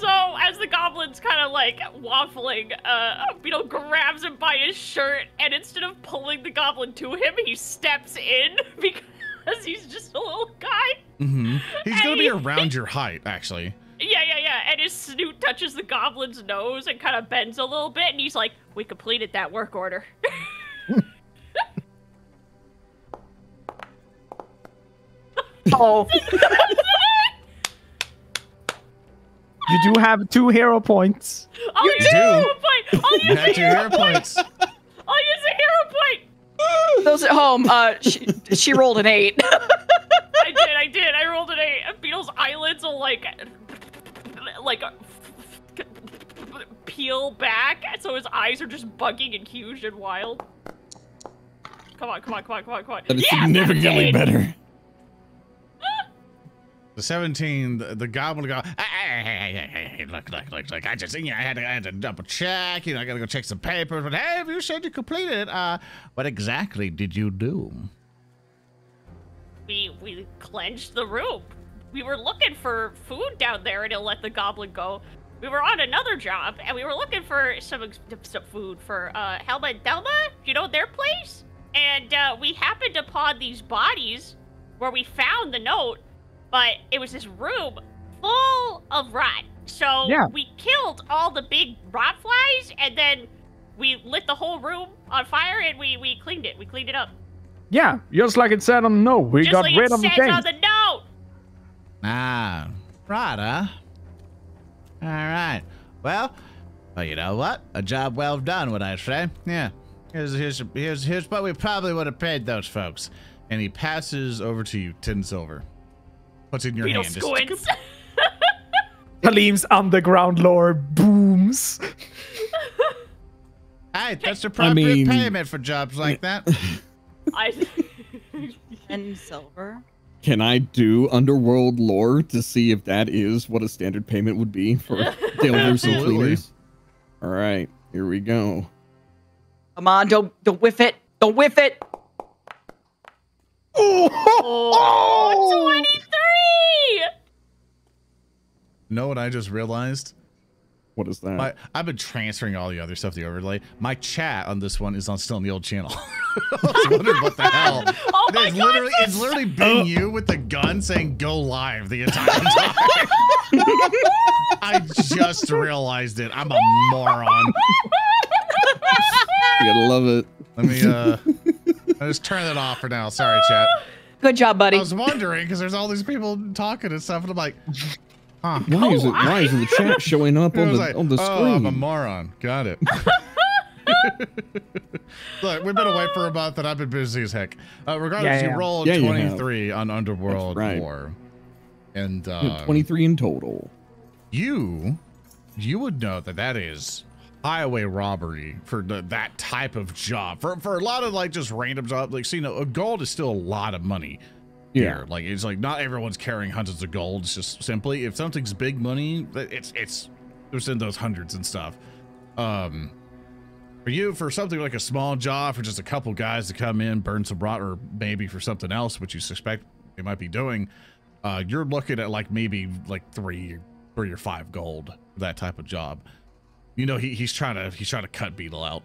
So as the goblin's kind of like waffling, uh, Beetle grabs him by his shirt, and instead of pulling the goblin to him, he steps in because he's just a little guy. hmm He's gonna be Hey. around your height, actually. Yeah, yeah, yeah. And his snoot touches the goblin's nose and kind of bends a little bit, and he's like, "We completed that work order." Oh. you do have two hero points. I'll You use a do? hero point. I'll use a two hero hero points. I'll use a hero point. Those at home, uh, she, she rolled an eight. I did, I did. I rolled an eight. Beetle's eyelids will like, like, peel back, so his eyes are just bugging and huge and wild. Come on, come on, come on, come on, come on. That is Yeah, significantly 17! better. The 17, the, the goblin go, hey, hey, hey, hey, hey, look, look, look, look, I just, you know, I had to, I had to double check, you know, I gotta go check some papers, but hey, you said you completed it, uh, what exactly did you do? We we cleansed the room. We were looking for food down there, and it let the goblin go. We were on another job, and we were looking for some, some food for uh, Helma and Delma, You know their place. And uh, we happened upon these bodies where we found the note, but it was this room full of rot. So Yeah. we killed all the big rot flies, and then we lit the whole room on fire, and we we cleaned it. We cleaned it up. Yeah, just like it said on the note. We Just got like rid it of the thing. on the note. Ah, right, huh? All right. Well, well, you know what? A job well done, would I say? Yeah. Here's here's here's here's what we probably would have paid those folks. And he passes over to you ten silver. What's in your Beetle hand? Just- squints. Tellem's underground lore booms. Hey, that's appropriate mean- payment for jobs like that. I, and silver. Can I do underworld lore to see if that is what a standard payment would be for delvers and Absolutely. cleaners? All right, here we go. Come on, don't don't whiff it. Don't whiff it. oh, 23! Know what I just realized? What is that? My, I've been transferring all the other stuff to the overlay. My chat on this one is on still on the old channel. I was wondering what the hell. Oh my it's god, literally so it's literally being you with the gun saying "Go live" the entire time. I just realized it. I'm a moron. you gotta love it. Let me uh, I just turn it off for now. Sorry, chat. Good job, buddy. I was wondering because there's all these people talking and stuff, and I'm like, huh. Why is it? Why isn't the chat showing up on the like, on the oh, I'm a moron. Got it. Look, we've been away for a month and I've been busy as heck. Uh, regardless, Yeah, you yeah. rolled Yeah, you 23 on Underworld That's right. War. And Yeah, uh, Twenty-three in total. you, you would know that that is highway robbery for the, that type of job. For, for a lot of like just random jobs, like, see, you know, a gold is still a lot of money Yeah. here. Like it's like not everyone's carrying hundreds of gold. It's just simply if something's big money, it's it's there's in those hundreds and stuff. Um, for you, for something like a small job, for just a couple guys to come in, burn some rot, or maybe for something else, which you suspect they might be doing, uh, you're looking at like maybe like three, three or five gold for that type of job. You know, he, he's trying to he's trying to cut Beetle out.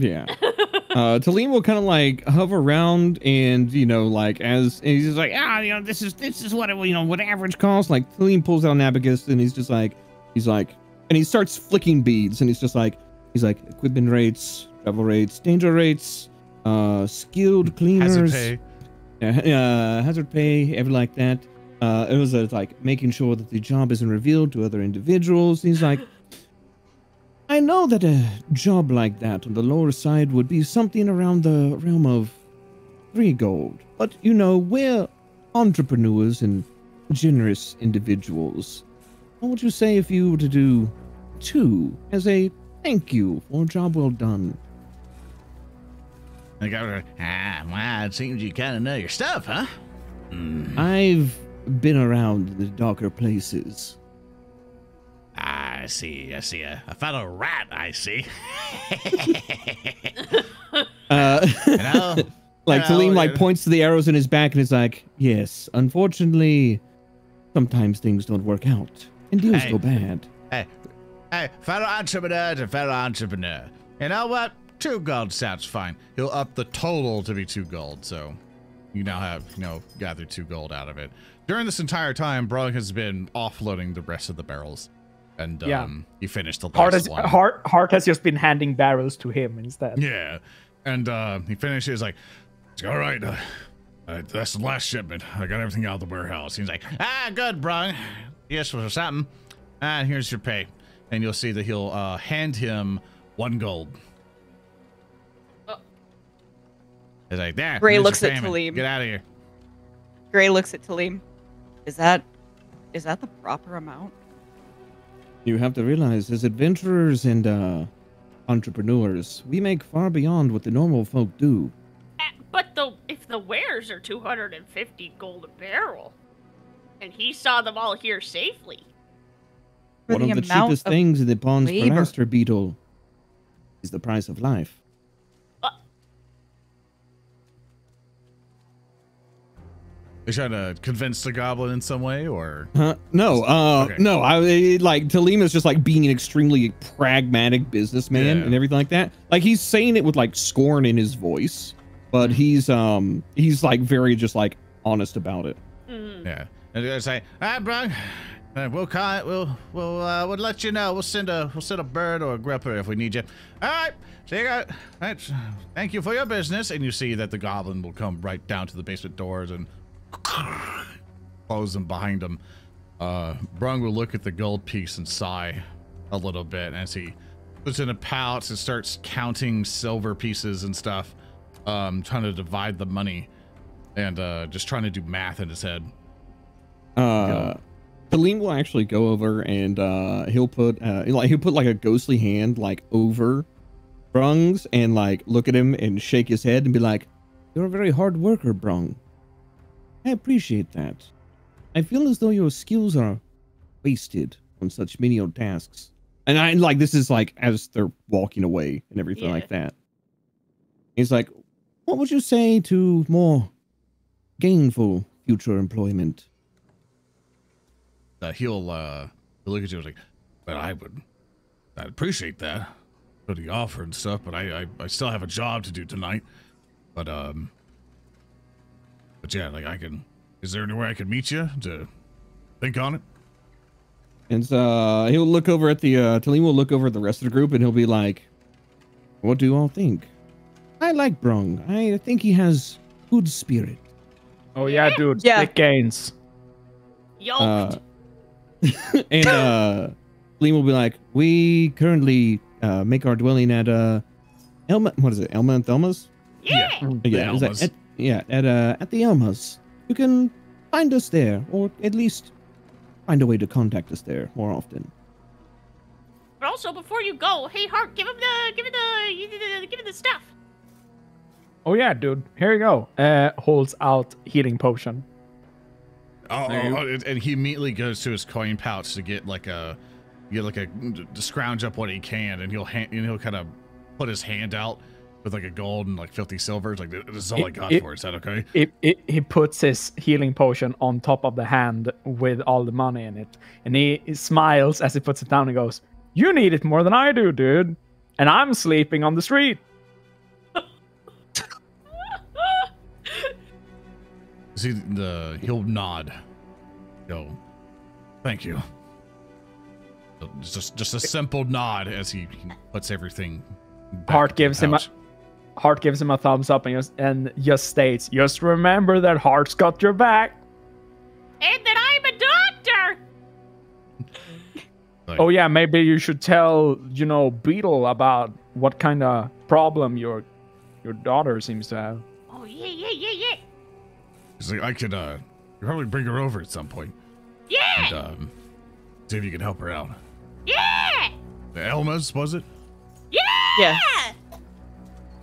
Yeah. uh, Tellem will kind of like hover around and, you know, like as he's just like, ah, you know, this is this is what it, you know what average cost. Like Tellem pulls out an abacus and he's just like, he's like, and he starts flicking beads, and he's just like, he's like, equipment rates, travel rates, danger rates, uh, skilled cleaners, Hazard pay. uh, hazard pay, everything like that. Uh, it was uh, like making sure that the job isn't revealed to other individuals. He's like, I know that a job like that on the lower side would be something around the realm of three gold, but you know, we're entrepreneurs and generous individuals. What would you say if you were to do two as a thank you for a job well done? The governor, ah, well, it seems you kind of know your stuff, huh? Hmm. I've been around the darker places. I see, I see. A, a fellow rat, I see. Uh, you know? like Well, Tellem like points to the arrows in his back and is like, "Yes, unfortunately, sometimes things don't work out and deals Hey. go bad." Hey, hey, fellow entrepreneur to fellow entrepreneur. You know what? Two gold sounds fine. He'll up the total to be two gold, so you now have, you know, gathered two gold out of it. During this entire time, Brog has been offloading the rest of the barrels. And Yeah. um, he finished the last Heart has, one. Heart, Heart has just been handing barrels to him instead. Yeah. And uh, he finishes like, all right, uh, uh, that's the last shipment. I got everything out of the warehouse. He's like, ah, good, bro. Yes, for something. And here's your pay. And you'll see that he'll uh, hand him one gold. Uh. He's like, there. Gray looks at. Tellem. Get out of here. Gray looks at Tellem. Is that is that the proper amount? You have to realize, as adventurers and uh, entrepreneurs, we make far beyond what the normal folk do. Eh, But the if the wares are 250 gold a barrel, and he saw them all here safely, One the of the cheapest of things in the ponds per master beetle is the price of life. He's trying to convince the goblin in some way, or Huh? No, uh, Okay. no. I like Tellem is just like being an extremely pragmatic businessman Yeah. and everything like that. Like he's saying it with like scorn in his voice, but he's um he's like very just like honest about it. mm, yeah. And they're gonna say, all right, bro. We'll call it. We'll we'll uh, we'll let you know. We'll send a we'll send a bird or a gripper if we need you. All right. So you got. Right. Thank you for your business. And you see that the goblin will come right down to the basement doors and close them behind him. Uh, Brung will look at the gold piece and sigh a little bit as he puts in a pouch and starts counting silver pieces and stuff, um, trying to divide the money and uh, just trying to do math in his head. Uh, will actually go over and uh he'll put uh like he'll put like a ghostly hand like over Brung's and like look at him and shake his head and be like, "You're a very hard worker, Brung. I appreciate that. I feel as though your skills are wasted on such menial tasks." And I like this is like as they're walking away and everything Yeah. like that. He's like, "What would you say to more gainful future employment?" Uh, he'll uh, he'll look at you and like, but I would, I'd appreciate that for the offer and stuff. But I, I, I still have a job to do tonight. But um, but yeah, like I can. Is there anywhere I can meet you to think on it? And uh, he'll look over at the uh, Tellem will look over at the rest of the group and he'll be like, "What do you all think? I like Brung. I think he has good spirit." Oh yeah, dude. Yeah. Big gains. yoked. Uh, and uh, Tellem will be like, "We currently uh, make our dwelling at uh, Elma. What is it? Elma and Thelma's? yeah. yeah, is that- Elmas. at, yeah, at uh, at the Elmas. You can find us there, or at least find a way to contact us there more often." But also, before you go, hey Heart, give him the, give him the, give him the stuff. Oh yeah, dude. Here you go. Uh, holds out healing potion. Oh, There you oh, and and he immediately goes to his coin pouch to get like a, get like a to scrounge up what he can, and he'll hand, and he'll kind of put his hand out with like a gold and like fifty silvers. Like this is all I got it- for. Is that okay? It, it, he puts his healing potion on top of the hand with all the money in it, and he, he smiles as he puts it down and goes, "You need it more than I do, dude, and I'm sleeping on the street." See the he'll nod. Go. Thank you. Just just a simple nod as he, puts everything. back Heart in the gives him a-. Heart gives him a thumbs up and just, and just states, "Just remember that Heart's got your back." And that I'm a doctor. Like, Oh yeah, maybe you should tell you know Beetle about what kind of problem your your daughter seems to have. Oh yeah, yeah, yeah, yeah. He's like, I could uh, probably bring her over at some point Yeah, and um, see if you can help her out. yeah, The Elmas, was it? yeah. Yes.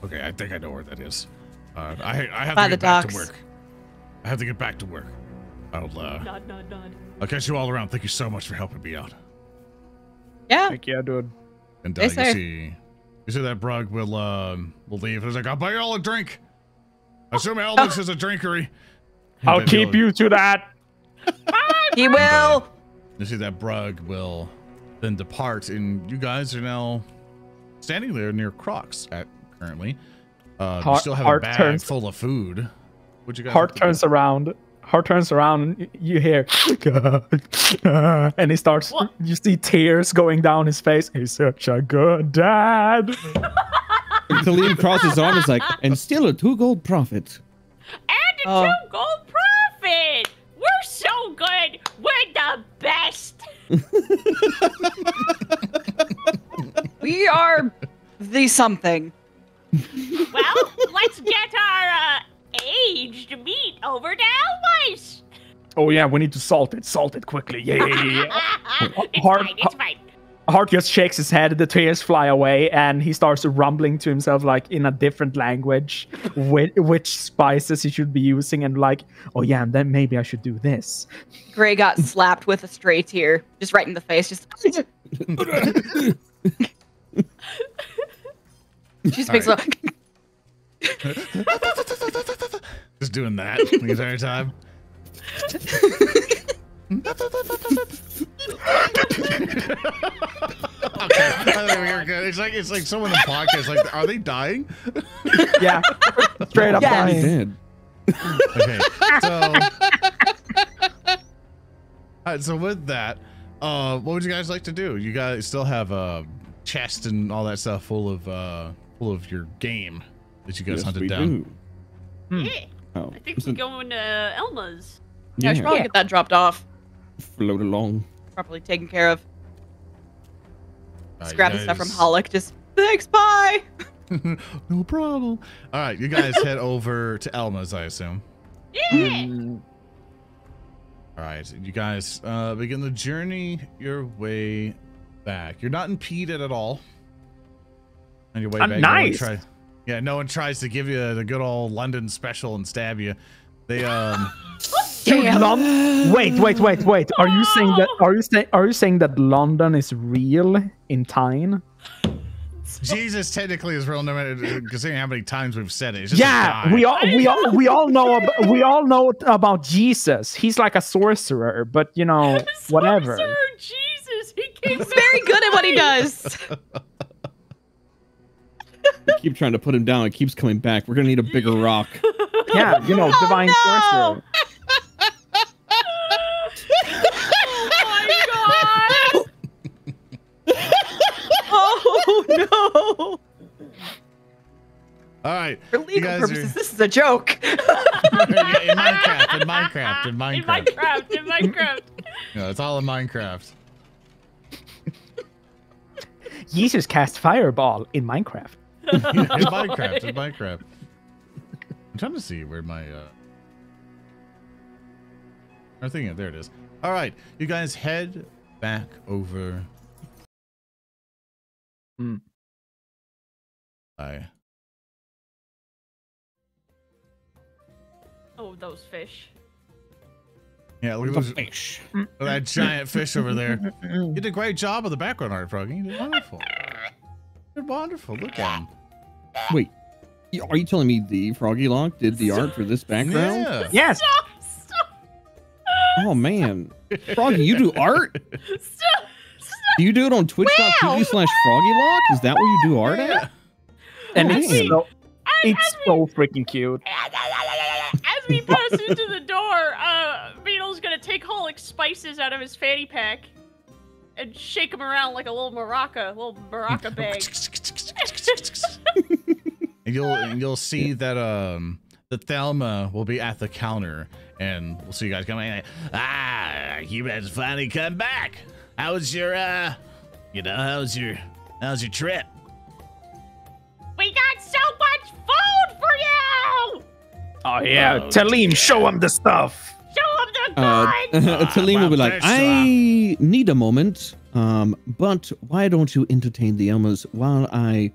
Okay, I think I know where that is. Uh, I I have By to get back docks. to work. I have to get back to work. I'll uh, Nod, nod, nod. I'll catch you all around. Thank you so much for helping me out. Yeah. Thank you, dude. And uh, Yes, you sir. see, you see that Brug will um will leave. He's like, I'll buy you all a drink. I assume Elvis is a drinkery. And I'll keep you to that. He will. You see that Brug will then depart, and you guys are now standing there near Crocs at currently. Uh, you still have a bag turns- full of food. What you guys? Heart up to do? turns around. Heart turns around and you hear, and he starts. What? You see tears going down his face. He's such a good dad. Khalid crosses his arm and is like, and still a two gold profit. And a Oh. two gold profit. We're so good. We're the best. We are the something. Well, let's get our uh, aged meat over to Elvis. Oh yeah, we need to salt it. Salt it quickly. Yeah, yeah, yeah. yeah. it's Hard- fine. It's fine. Heart just shakes his head, the tears fly away, and he starts rumbling to himself like in a different language, which, which spices he should be using, and like, oh yeah, and then maybe I should do this. Gray got slapped with a stray tear, just right in the face. Just. she just makes All a. Just doing that the entire time. okay, I think we are good. It's like it's like someone in the podcast. Like, are they dying? Yeah, straight up. Yes. He's dying. dead. Okay, so Alright, so with that, uh, what would you guys like to do? You guys still have a chest and all that stuff full of uh, full of your game that you guys Yes, hunted we down. do. Hmm. Yeah, Oh, I think we're going to Elma's. Yeah, I should yeah, probably get that dropped off, float along. properly taken care of. Alright, Just you grab the stuff from guys- Hollick. Just thanks, bye. no problem. All right, you guys head over to Elma's, I assume. Yeah. Mm, All right, you guys uh, begin the journey your way back. You're not impeded at all. On your way Uh, back, nice. No one try, yeah, no one tries to give you the good old London special and stab you. They um, Dude, Lon- wait, wait, wait, wait. Are you saying that? Are you saying? Are you saying that London is real in time? Jesus technically is real, no matter considering how many times we've said it. It's just Yeah, we all we all we all know ab- we all know about Jesus. He's like a sorcerer, but you know whatever. Sorcerer, Jesus, he came He's very good at what he does. We keep trying to put him down. It keeps coming back. We're gonna need a bigger rock. Yeah, you know, Oh, divine no. sorcerer. Oh my god! oh no! All right, For You legal guys purposes, are- this is a joke. in Minecraft, in Minecraft, in Minecraft. In Minecraft. Minecraft, in Minecraft. Yeah, it's all in Minecraft. Jesus cast fireball in Minecraft. In Minecraft, in Minecraft. I'm trying to see where my uh I'm thinking there it is. All right, you guys head back over. Hmm. Bye. Oh, those fish. Yeah, look at those, Fish. that giant fish over there. You did a great job of the background art, Froggy. You did wonderful. You're wonderful. Look at him. Wait, are you telling me the Froggyloch did the art for this background? Yeah. Yes. Stop! Stop! Oh man, Froggy, you do art? Stop! Do you do it on twitch.tv slash Froggyloch? Is that where you do art at? And Oh, it's man. so it's so freaking cute. as we pass into the door, uh, Beetle's gonna take Hulk's spices out of his fanny pack and shake him around like a little maraca, little maraca bag. and you'll and you'll see that um the Thelma will be at the counter, and we'll see you guys coming. in. Ah, humans finally come back. How was your uh, you know, how was your how was your trip? we got so much food for you. Oh yeah, Oh, Tellem, show him the stuff. Show him the Uh, guns. Tellem will be like, there's, I need a moment, um, but why don't you entertain the Elmas while I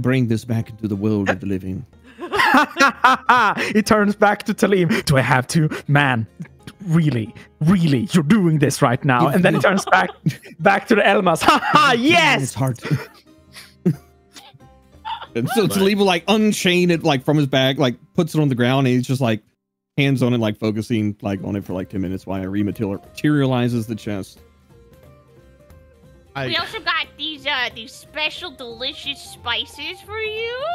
bring this back into the world of the living? he turns back to Tellem. Do I have to? Man, really, really, you're doing this right now. And then he turns back back to the Elmas. Ha ha, It's yes! hard. and so Tellem will like unchain it like from his bag, like puts it on the ground, and he's just like hands on it, like focusing like on it for like ten minutes while I rematerializes the chest. I, we also got these uh these special delicious spices for you.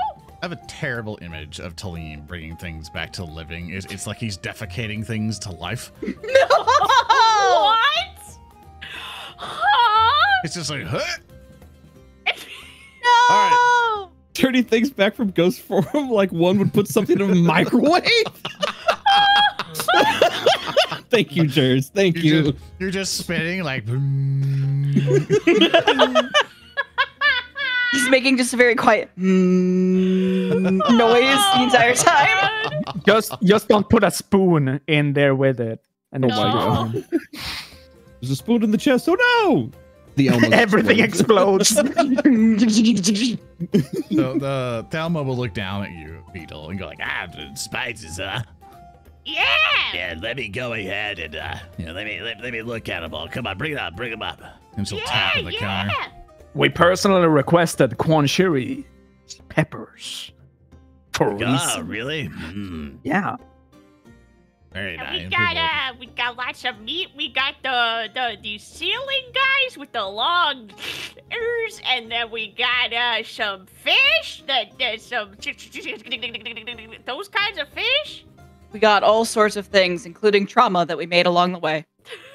I have a terrible image of Tellem bringing things back to living. It's, it's like he's defecating things to life. No! What? Huh? It's just like, huh? No! All Turning things back from ghost form, like one would put something in a microwave. Thank you, Jers. Thank You're you. just, you're just spinning like. He's making just a very quiet mm, noise the entire time. Just just don't put a spoon in there with it. And Oh my like, god. There's a spoon in the chest. Oh no! The Elmas Everything explodes. explodes. So the Thelma will look down at you, Beetle, and go like, ah, the spices, huh? Yeah. Yeah, let me go ahead and uh, you know, let me let, let me look at them all. Come on, bring it up, bring them up. And she'll Yeah, tap on the yeah. counter. we personally requested Quan Shiri peppers. For Oh, reason. really? Mm, Yeah. very And nice. we got uh we got lots of meat. We got the the these ceiling guys with the long ears, and then we got uh some fish. That there's some those kinds of fish. We got all sorts of things, including trauma that we made along the way.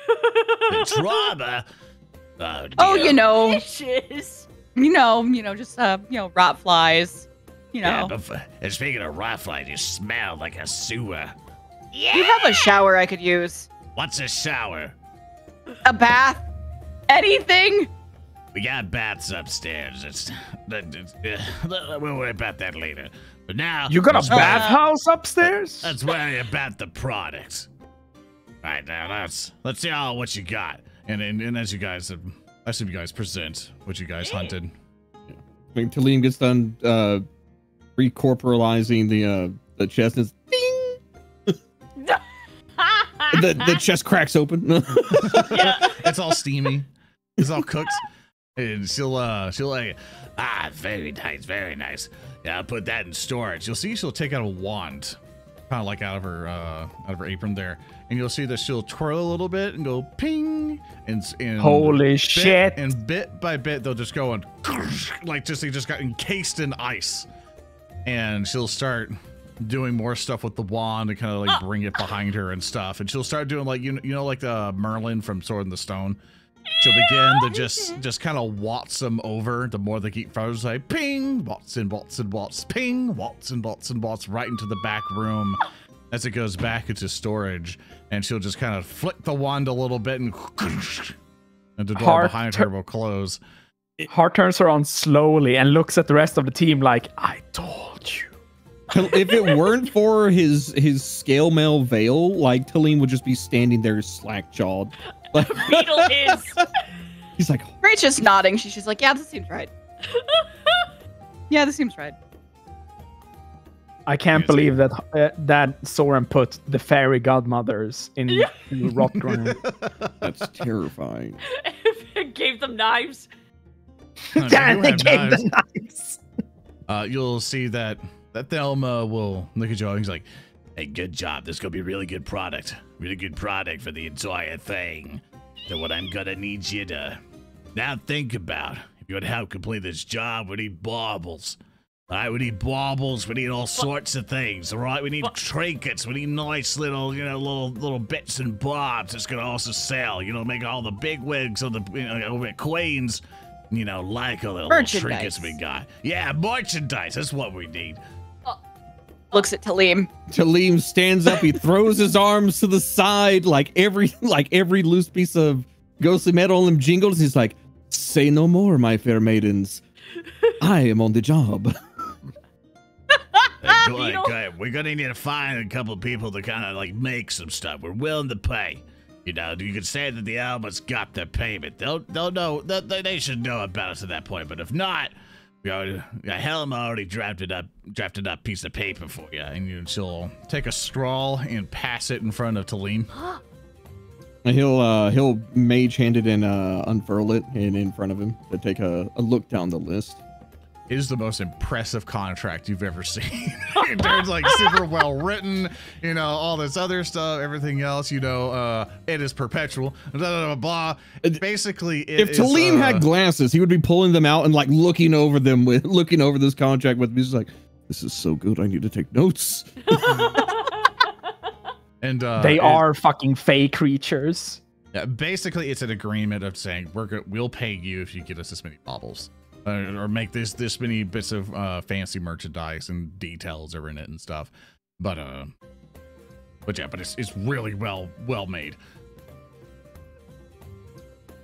The trauma. Oh, Oh, you know, Fishes. you know, you know, just uh, you know, rot flies. You know, Yeah, but f- and speaking of rot flies, you smell like a sewer. Yeah. you have a shower I could use, What's a shower? a bath, anything. We got bats upstairs. It's, it's uh, we'll worry about that later. But now You got a worry- bathhouse upstairs? Let's you bat the product. Right now, let's let's see all what you got, and and, and as you guys, have, I assume you guys present what you guys hunted. When Tellem gets done uh, recorporalizing the uh, the chest, and it's ding! the the chest cracks open. yeah. It's all steamy. It's all cooked, and she'll uh she'll like ah very nice, very nice. Yeah, I'll put that in storage. You'll see she'll take out a wand, kind of like out of her uh out of her apron there, and you'll see that she'll twirl a little bit and go ping, and and Holy bit- shit. And bit by bit, they'll just go and like just they just got encased in ice, and she'll start doing more stuff with the wand and kind of like bring it behind her and stuff. And she'll start doing like you know, you know like the Merlin from Sword in the Stone. She'll begin to just just kind of waltz them over. The more they keep further, like ping, waltz and waltz and waltz, ping, waltz and waltz and waltz right into the back room as it goes back into storage. And she'll just kind of flick the wand a little bit and and the door Heart behind her will close. Heart turns around slowly and looks at the rest of the team like, I told you. If it weren't for his his scale mail veil, like Tellem would just be standing there slack jawed. Beetle is. He's like, Rachel's just nodding. She's just like, yeah, this seems right. yeah, this seems right. I can't believe that uh, that Zoran put the fairy godmothers in the Rotgrind. that's terrifying. If it gave them knives. They Damn, they gave knives. the knives. uh, you'll see that that Thelma will look at you and he's like, "Hey, good job. This is gonna be a really good product. Really good product for the entire thing. So what I'm gonna need you to now think about if you would help complete this job, we need baubles. All right, we need baubles. We need all sorts of things. All right, we need trinkets. We need nice little, you know, little little bits and bobs that's gonna also sell. You know, make all the big wigs of the you know, over at Queens. You know, like all the little trinkets we got. Yeah, merchandise. That's what we need. Looks at Tellem. Tellem stands up. He throws his arms to the side like every like every loose piece of ghostly metal and jingles. He's like, "Say no more, my fair maidens. I am on the job." Hey, go ahead, Beetle? go ahead. We're gonna need to find a couple people to kind of like make some stuff. We're willing to pay. You know, you can say that the Almas got their payment. They'll they'll know they, they should know about us at that point. But if not, you know, Helma already drafted up drafted up piece of paper for you, and you She'll take a straw and pass it in front of Tellem. He'll uh he'll mage hand it and uh unfurl it and in front of him to take a, a look down the list. It is the most impressive contract you've ever seen. in terms like super well written, you know, all this other stuff, everything else, you know, uh, it is perpetual. Blah blah blah. blah. Basically, it if is, Tellem uh, had glasses, he would be pulling them out and like looking over them with looking over this contract with me. He's like, "This is so good. I need to take notes." and uh, they it- are fucking fey creatures. Yeah, basically, it's an agreement of saying we're go- we'll pay you if you get us this many baubles, uh, or make this this many bits of uh, fancy merchandise and details are in it and stuff. But uh, but yeah, but it's it's really well well made.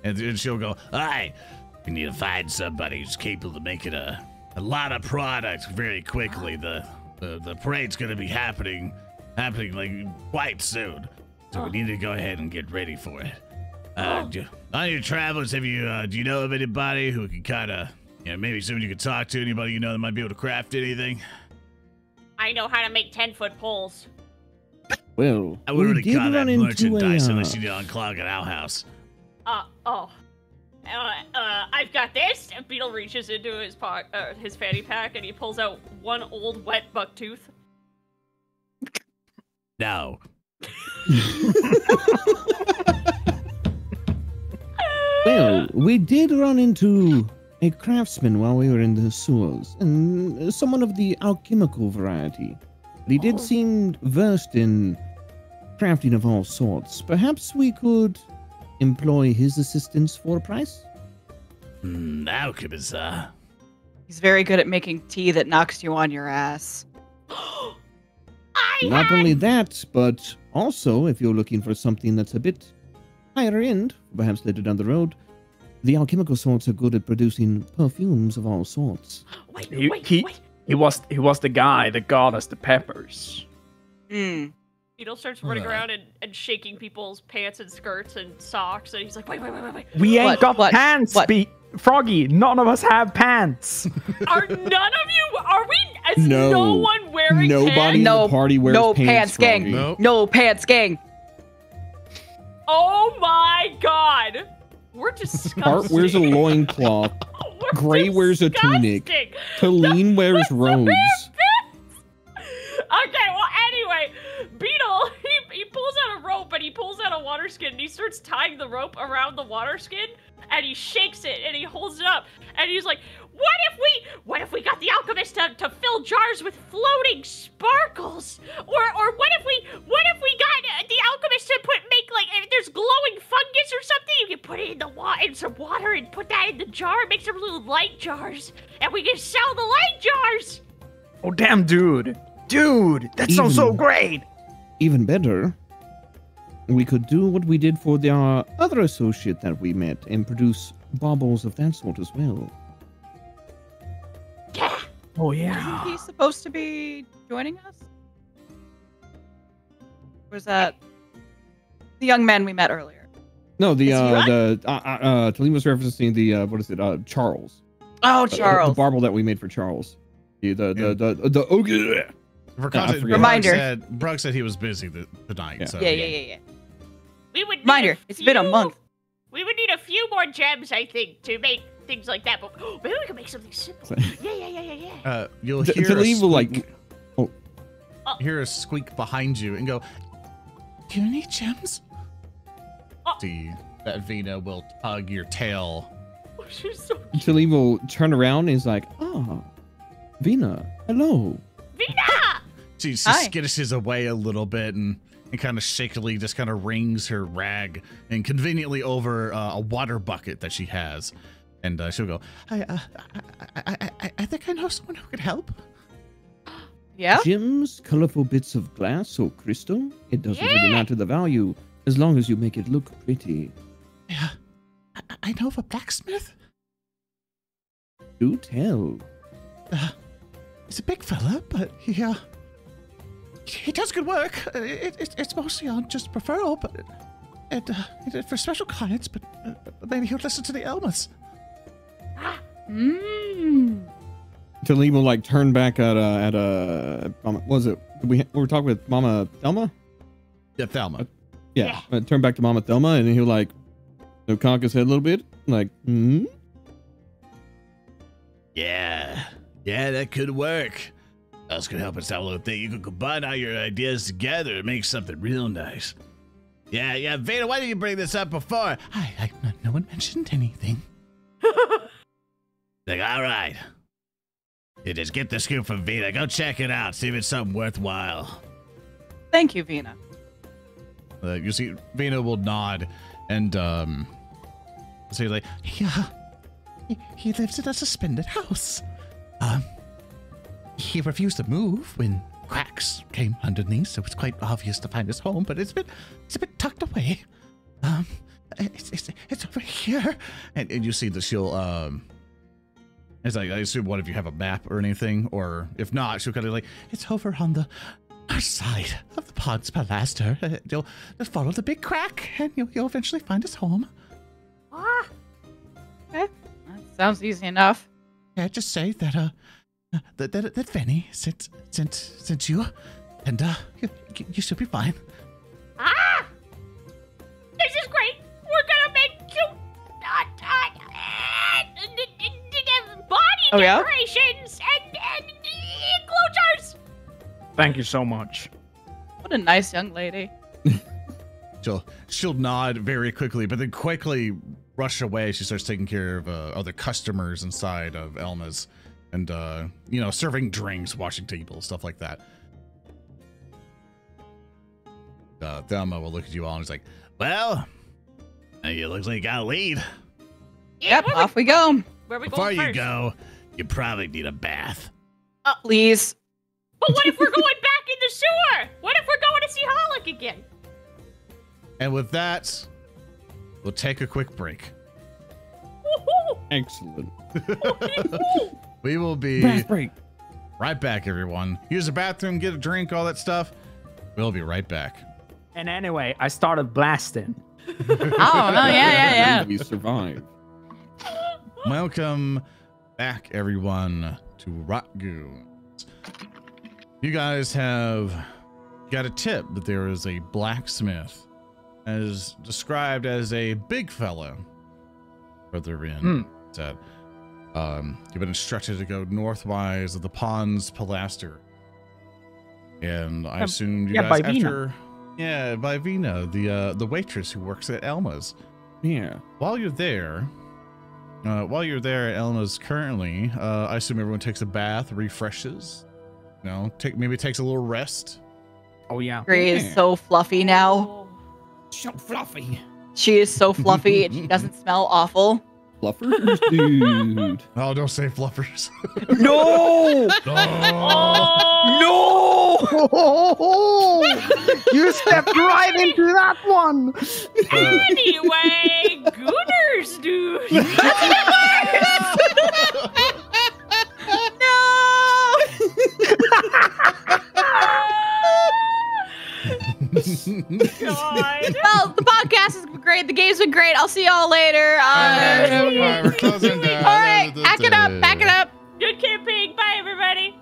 and then she'll go, all right, we need to find somebody who's capable of making a, a lot of products very quickly. The, the the parade's gonna be happening happening like quite soon. So we need to go ahead and get ready for it. Uh, do, on your travels, have you uh, do you know of anybody who can kind of, you know, maybe someone you could talk to, anybody you know that might be able to craft anything? I know how to make 10 foot poles. Well, I wouldn't we really did call that run into merchandise a, uh, unless you did unclog an outhouse. Uh, oh. Uh, uh, I've got this. And Beetle reaches into his po- uh, his fanny pack and he pulls out one old wet buck tooth. No. Well, we did run into a craftsman while we were in the sewers, and someone of the alchemical variety. But he did Oh. seem versed in crafting of all sorts. Perhaps we could employ his assistance for a price? Hmm, alchemist, uh. He's very good at making tea that knocks you on your ass. I Not had- only that, but also if you're looking for something that's a bit higher end, perhaps later down the road, the alchemical sorts are good at producing perfumes of all sorts. Wait, He- wait, he- wait. He was he was the guy that got us the peppers. Hmm. Beetle starts running Ugh. around and, and shaking people's pants and skirts and socks, and he's like, wait, wait, wait, wait, wait. We ain't What? got What? pants, What? Be- Froggy. None of us have pants. Are none of you, are we, is No. no, one wearing Nobody pants? in No- the party wears no pants, pants, gang. Froggy. Nope. No pants, gang. Oh my god. We're disgusting. Art wears a loincloth. Gray wears a tunic. Tellem wears robes. Okay, well, anyway, Beetle, he, he pulls out a rope and he pulls out a water skin and he starts tying the rope around the water skin and he shakes it and he holds it up and he's like, what if we, what if we got the alchemist to, to fill jars with floating sparkles? Or, or what if we, what if we got the alchemist to put, make like, if there's glowing fungus or something, you can put it in the water, in some water and put that in the jar, make some little light jars, and we can sell the light jars! oh damn, dude, dude, that sounds so great. Even better, we could do what we did for the uh, other associate that we met and produce baubles of that sort as well. Yeah! Oh yeah. Isn't yeah. he supposed to be joining us? Or was that the young man we met earlier? No, the Is uh, right? the uh, uh, uh, Tellem was referencing the uh, what is it? Uh, Charles. Oh, Uh, the- Charles. The, barbel that we made for Charles. The the the the, the, the okay. For Yeah, I context, Reminder. Said, Brooke said he was busy th- tonight. Yeah. So yeah, yeah, yeah, yeah. We would need Reminder, a it's been a month. We would need a few more gems, I think, to make things like that. But maybe we can make something simple. yeah, yeah, yeah, yeah, yeah. Uh, you'll T- hear a Talene will squeak, like hear a squeak behind you and go, "Do you need gems?" Oh. See that Vina will tug your tail. She's so Talene will turn around and is like, ah, Vina, hello. Vina! She, she Hi. skittishes away a little bit and, and kind of shakily just kind of wrings her rag and conveniently over uh, a water bucket that she has. And uh, she'll go, I, uh, I, I, I, I think I know someone who could help. Yeah. Gems, colorful bits of glass or crystal. It doesn't really matter the value as long as you make it look pretty. Yeah, I, I know of a blacksmith. Do tell. He's a big fella, but he, uh, he does good work. Uh, It, it, it's mostly on just referral, but it, uh, it, for special clients, but, uh, but maybe he'll listen to the Elmas. Mm. Tellem will like turn back at uh at uh what was it we we were talking with Mama Thelma? Yeah, Thelma. Yeah. Uh, turn back to Mama Thelma and he'll like you know, cock his head a little bit. Like, hmm? Yeah, yeah, that could work. Us could help us out a little bit. You could combine all your ideas together and make something real nice. Yeah, yeah, Veda, why didn't you bring this up before? I, I, no- no one mentioned anything. Like, all right. You just get the scoop from Veda. Go check it out. See if it's something worthwhile. Thank you, Vina. Uh, you see, Vina will nod and um, say like, "Yeah, he, he lives in a suspended house. Um, he refused to move when cracks came underneath, so it's quite obvious to find his home. But it's been it's a bit tucked away. Um, it's it's, it's over here, and, and you see that she'll um." It's like I assume one of you have a map or anything, or if not, she'll kind of like it's over on the our side of the Ponds Palaster. Uh, You'll just follow the big crack, and you'll, you'll eventually find his home. Ah, That sounds easy enough. Yeah, just say that uh, that that, that Venny sent sent sent you, and uh, you, you should be fine. ah! This is great! We're gonna make cute uh, uh, body Oh, yeah? decorations and, and enclosures! Thank you so much. What a nice young lady. She'll she'll nod very quickly, but then quickly rush away. She starts taking care of uh, other customers inside of Elma's, and uh, you know, serving drinks, washing tables, stuff like that. Uh, Thelma will look at you all and he's like, Well, it looks like you got a lead. Yeah, Yep, where, off we go. we, where we Before going you first? go, you probably need a bath. Please. But what if we're going back in the sewer? What if we're going to see Hollick again? and with that, we'll take a quick break. Excellent. We will be Bath break. right back, everyone. Use the bathroom, get a drink, all that stuff. We'll be right back. And anyway, I started blasting. Oh, no, yeah, yeah, yeah. We survived. Welcome back, everyone, to Rock Goons. You guys have got a tip that there is a blacksmith, as described as a big fella, further in. Hmm. Said, um, you've been instructed to go northwise of the Ponds Pilaster. and I Um, assume you yeah, guys by Vina. after, yeah, by Vina, the uh, the waitress who works at Elma's Yeah. while you're there, uh, while you're there at Elma's currently, uh, I assume everyone takes a bath, refreshes, you know, take maybe takes a little rest. Oh yeah. Gray Yeah. is so fluffy now. Oh. So fluffy. She is so fluffy and she doesn't smell awful. Fluffers, dude. Oh, don't say fluffers. No! Oh. no! you stepped right into that one. Anyway, Gooners, dude. God. Well, the podcast has been great. The game's been great. I'll see y'all later. Uh, All right, we're closing down. all right, back it up, back it up. Good camping. Bye, everybody.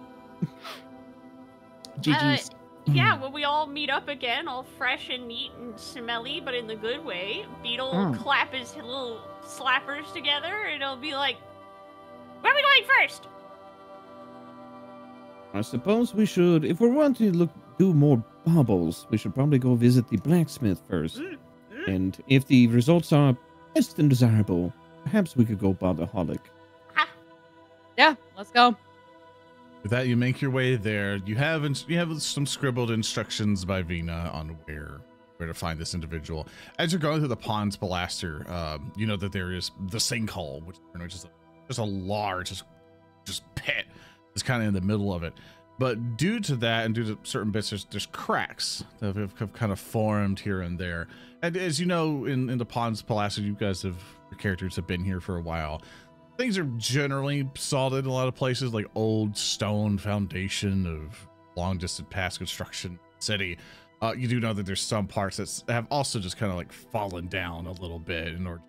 GG's. Yeah, when we all meet up again, all fresh and neat and smelly, but in the good way, Beetle will Mm. clap his little slappers together and it'll be like, Where are we going first? I suppose we should, if we want to look do more baubles, we should probably go visit the blacksmith first. And if the results are less than desirable, perhaps we could go bother Holic. Yeah, let's go. With that, you make your way there. You have ins- you have some scribbled instructions by Vina on where where to find this individual. As you're going through the Ponds Blaster, um, you know that there is the sinkhole, which is just a, just a large, just just pit. It's kind of in the middle of it. But due to that, and due to certain bits, there's, there's cracks that have, have kind of formed here and there. And as you know, in, in the Ponds Palace, you guys have your characters have been here for a while. Things are generally solid in a lot of places, like old stone foundation of long distant past construction city. Uh, you do know that there's some parts that have also just kind of like fallen down a little bit in order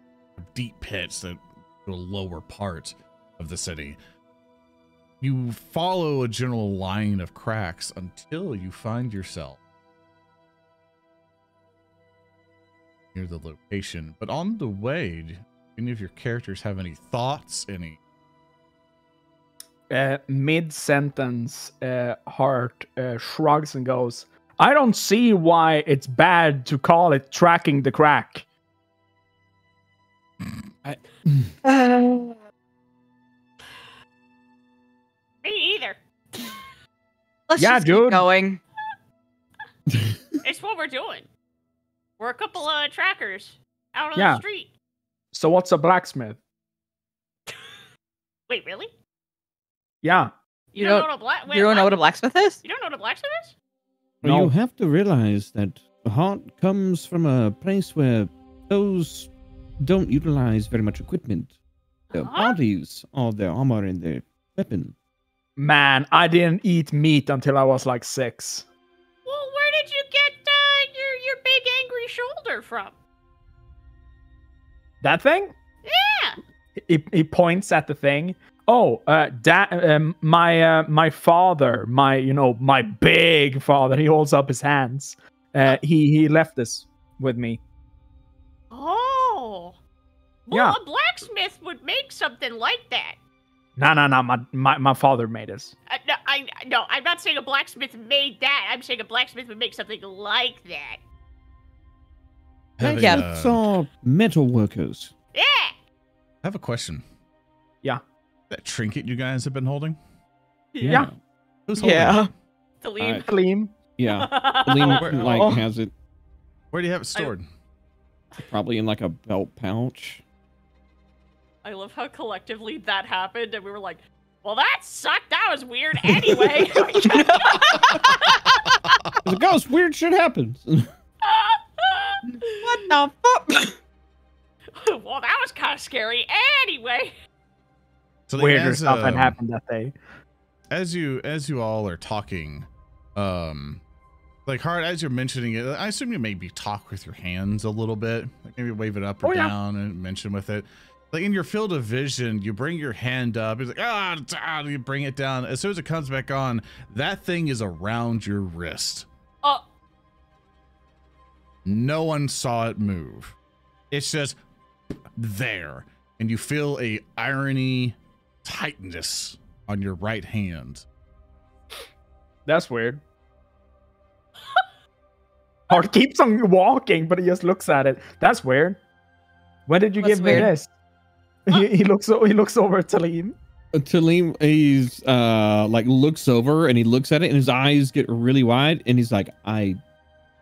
deep pits that the lower part of the city you follow a general line of cracks until you find yourself near the location. But on the way, do any of your characters have any thoughts? Any? Uh, Mid sentence, uh, Heart uh, shrugs and goes, I don't see why it's bad to call it tracking the crack. Me Let's Yeah, just keep dude. going. It's what we're doing. We're a couple of trackers out on Yeah. the street. So what's a blacksmith? Wait, really? Yeah. You, You don't, don't- know what a black? You don't know what a blacksmith is? You don't know what a blacksmith is? No. You have to realize that Heart comes from a place where those don't utilize very much equipment. Their Huh? bodies are their armor and their weapon. Man, I didn't eat meat until I was like six. Well, where did you get uh, your your big angry shoulder from? That thing? Yeah. He, he points at the thing. Oh, uh, da- um, my uh, my father, my you know my big father. He holds up his hands. Uh, he he left this with me. Oh. Well, Yeah. a blacksmith would make something like that. No, no, no. My my, my father made us. Uh, no, I no, I'm not saying a blacksmith made that. I'm saying a blacksmith would make something like that. Have a, Yeah. uh, Blacksmiths are metal workers. Yeah. I have a question. Yeah. That trinket you guys have been holding? Yeah. Who's holding Yeah. it? To leave. I- Yeah. Liam, Where- like oh. has it Where do you have it stored? probably in like a belt pouch. I love how collectively that happened, and we were like, "Well, that sucked. That was weird." Anyway. As it goes, weird shit happens. What the fuck? well, that was kind of scary. Anyway. So Weirder as, stuff had um, happened that day. as you as you all are talking um like hard as you're mentioning it i assume you maybe talk with your hands a little bit like maybe wave it up or Oh, yeah. down and mention with it like in your field of vision you bring your hand up it's like ah, it's- ah you bring it down as soon as it comes back on that thing is around your wrist Uh. no one saw it move it's just there and you feel a irony tightness on your right hand That's weird. Heart keeps on walking, but he just looks at it. That's weird. When did you What's give me weird? this? he, he looks o- he looks over at Tellem. Tellem, he's uh like looks over and he looks at it and his eyes get really wide and he's like, I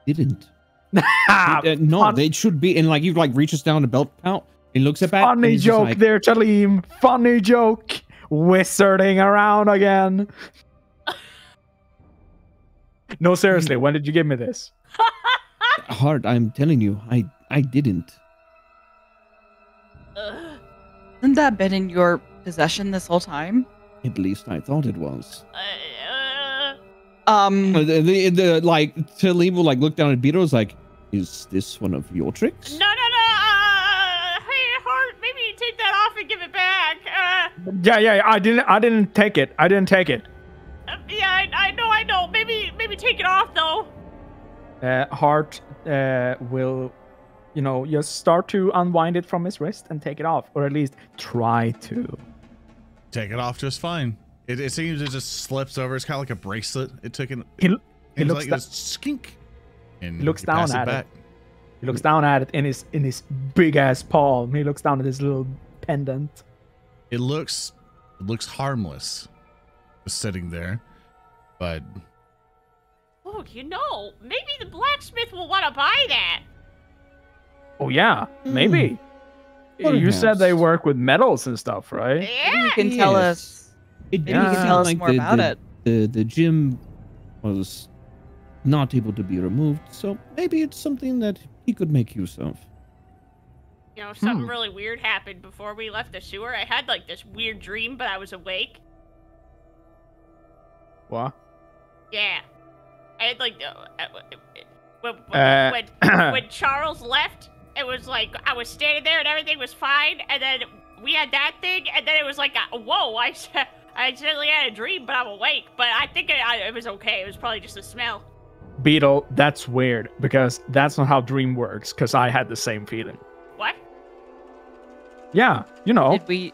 didn't. Uh, no, fun- they should be. And like he like reaches down the belt pouch and looks at that. Funny joke like, there, Tellem. Funny joke. Wizarding around again. No, seriously, when did you give me this? Heart, I'm telling you, I I didn't. Ugh. Hasn't that been in your possession this whole time? At least I thought it was. Uh, Um, Uh, The, the, the like Tellem will like look down at Beetle. Is like, is this one of your tricks? no, no, no. Uh, hey, Heart, maybe you take that off and give it back. Uh, Yeah, yeah, yeah, I didn't I didn't take it. I didn't take it. uh, yeah, I, I know, I know. Maybe, maybe take it off though. Uh, Heart uh, will, you know, just start to unwind it from his wrist and take it off, or at least try to. take it off just fine. It, it seems it just slips over. It's kind of like a bracelet. It took an. He, he it's looks like da- skink. And He looks down at it. back. he looks down at it in his in his big ass palm. He looks down at his little pendant. It looks it looks harmless. just sitting there. But Oh, you know, maybe the blacksmith will want to buy that. Oh yeah, maybe. Hmm. You said they work with metals and stuff, right? Yeah. you can tell Yes. us. It Maybe you can tell us like more the, about the, it. The, the gym was not able to be removed, so maybe it's something that he could make use of. You know, something Hmm. really weird happened before we left the sewer. I had like this weird dream, but I was awake. What? Yeah. I had like uh, uh, when, Uh, when, when Charles left, it was like I was standing there and everything was fine, and then we had that thing, and then it was like, uh, whoa! I suddenly had a dream, but I'm awake. But I think it, I, it was okay. It was probably just a smell. Beetle, that's weird because that's not how dream works. Because I had the same feeling. What? Yeah, you know. Did we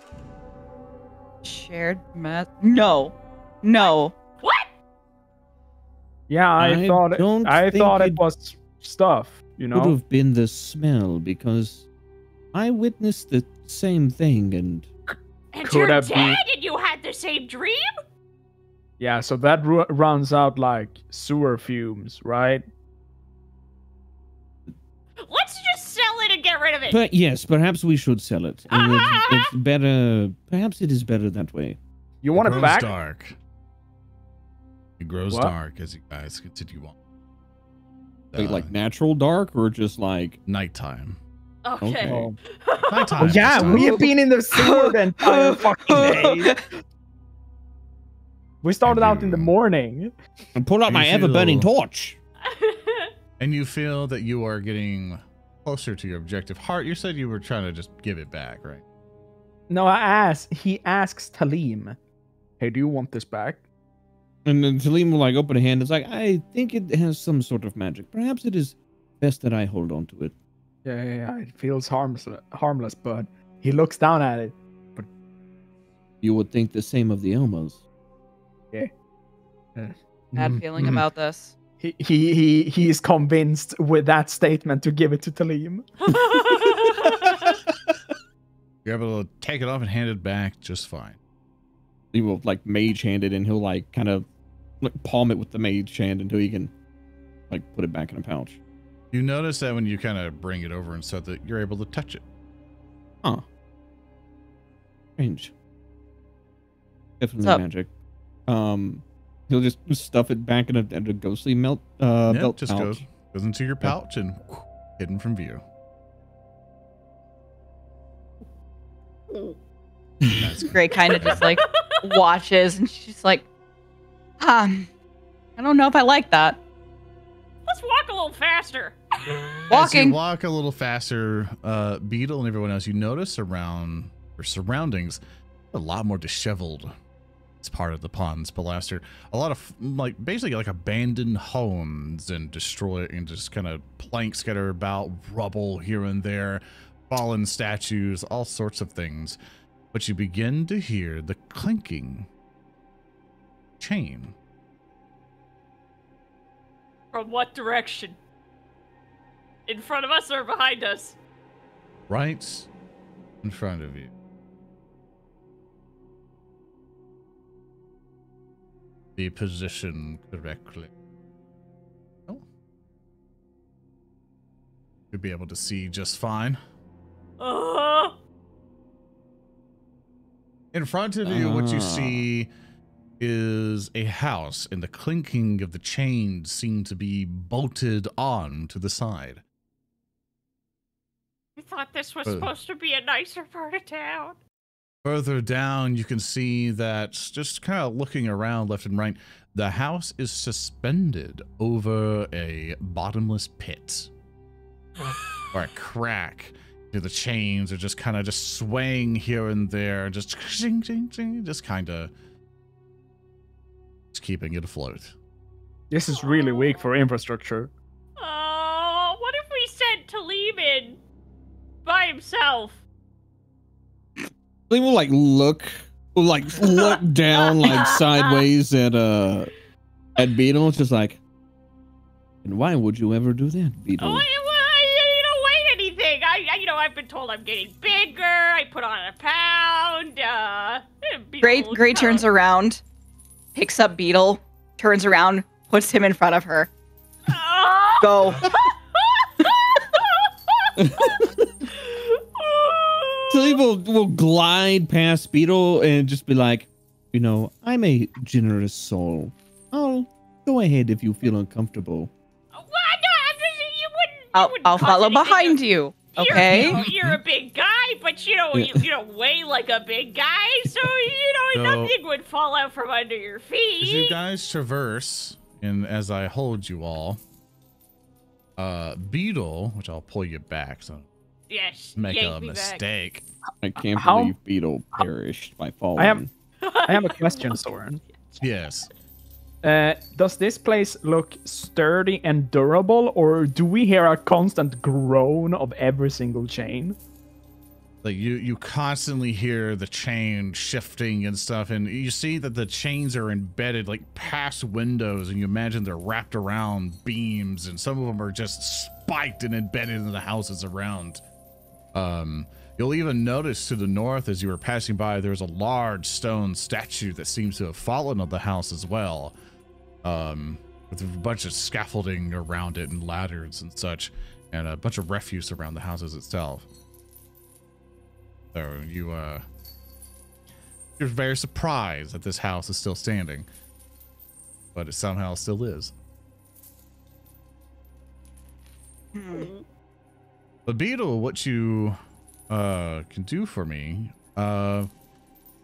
shared meth? No, no. What? yeah, I, I thought it, I thought it it- was stuff. You Could have been the smell because I witnessed the same thing and And Could you're have dead, been- and you had the same dream? Yeah, so that ru- runs out like sewer fumes, right? Let's just sell it and get rid of it. but yes, perhaps we should sell it. And it's, it's better perhaps it is better that way. You want it grows back? dark. It grows What? dark as you guys continue on. Wait, Uh, like natural dark or just like nighttime. okay. okay. Oh. Nighttime. yeah, we have been in the sewer the entire fucking day. We started out in the morning. and pull out You my ever burning torch. and you feel that you are getting closer to your objective. Heart, you said you were trying to just give it back, right? No, I asked. He asks Tellem, "Hey, do you want this back?" And then Tellem will like open a hand. It's like, I think it has some sort of magic. Perhaps it is best that I hold on to it. Yeah, yeah, yeah. It feels harmless, harmless, but he looks down at it. But you would think the same of the Elmas. Yeah. Bad Mm, feeling mm. about this. He he he he is convinced with that statement to give it to Tellem. You're able to take it off and hand it back just fine. He will like mage hand it and he'll like kind of like palm it with the mage hand until he can like put it back in a pouch. You notice that when you kind of bring it over and stuff, that you're able to touch it. Huh. Strange. Definitely up? magic. Um, he'll just stuff it back in a, in a ghostly melt uh Yeah, belt just pouch. goes goes into your pouch and hidden from view. That's great. kind of just like watches and she's like, um, I don't know if I like that. Let's walk a little faster. As you walk a little faster, uh, Beetle and everyone else, you notice around your surroundings a lot more disheveled. It's part of the pond's Palaster. A lot of like basically like abandoned homes and destroy and just kind of planks scattered about, rubble here and there, fallen statues, all sorts of things. But you begin to hear the clinking chain. From what direction? In front of us or behind us? right in front of you. The position correctly. Oh. You'll be able to see just fine. Uh, In front of you, what you Ah. see is a house, and the clinking of the chains seem to be bolted on to the side. I thought this was Uh. supposed to be a nicer part of town. Further down, you can see that just kind of looking around left and right, the house is suspended over a bottomless pit or a crack. You know, The chains are just kind of just swaying here and there, just ching, ching, ching, just kind of just keeping it afloat. This is really weak for infrastructure. Oh, what if we sent Tellem in by himself? They will like look, like look down like sideways at uh at Beetle. It's just like, and why would you ever do that, Beetle? Oh, been told I'm getting bigger. I put on a pound. Uh, it'd be a Gray Gray turns around picks up Beetle, turns around, puts him in front of her. Ah! Go. Tilly will, will glide past Beetle and just be like, you know, I'm a generous soul. I'll go ahead if you feel uncomfortable. Well, no, I'm just, you wouldn't. you I'll, wouldn't I'll cause follow behind to- you. You're- Okay. You know, you're a big guy, but you know, Yeah. you, you don't weigh like a big guy, so you know So- nothing would fall out from under your As you guys traverse, and as I hold you all, uh, Beetle, which I'll pull you back, so yes, make a me back. mistake. I can't How- believe Beetle perished by falling. I am- I have a question, Zoran. Yes. Uh, does this place look sturdy and durable, or do we hear a constant groan of every single chain? Like you, you constantly hear the chain shifting and stuff, and you see that the chains are embedded like past windows, and you imagine they're wrapped around beams, and some of them are just spiked and embedded in the houses around. Um, you'll even notice to the north as you were passing by, there's a large stone statue that seems to have fallen on the house as well, um, with a bunch of scaffolding around it and ladders and such, and a bunch of refuse around the houses itself. So you uh you're very surprised that this house is still standing. But it somehow still is. But Beetle, what you uh can do for me, uh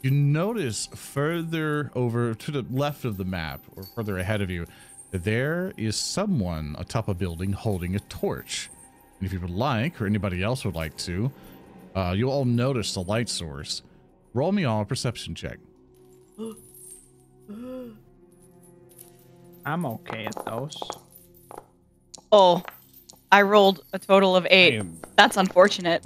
you notice further over to the left of the map or further ahead of you there is someone atop a building holding a torch. And if you would like, or anybody else would like to, uh, you'll all notice the light source. Roll me all a perception check. I'm okay at those. Oh, I rolled a total of eight. am- That's unfortunate.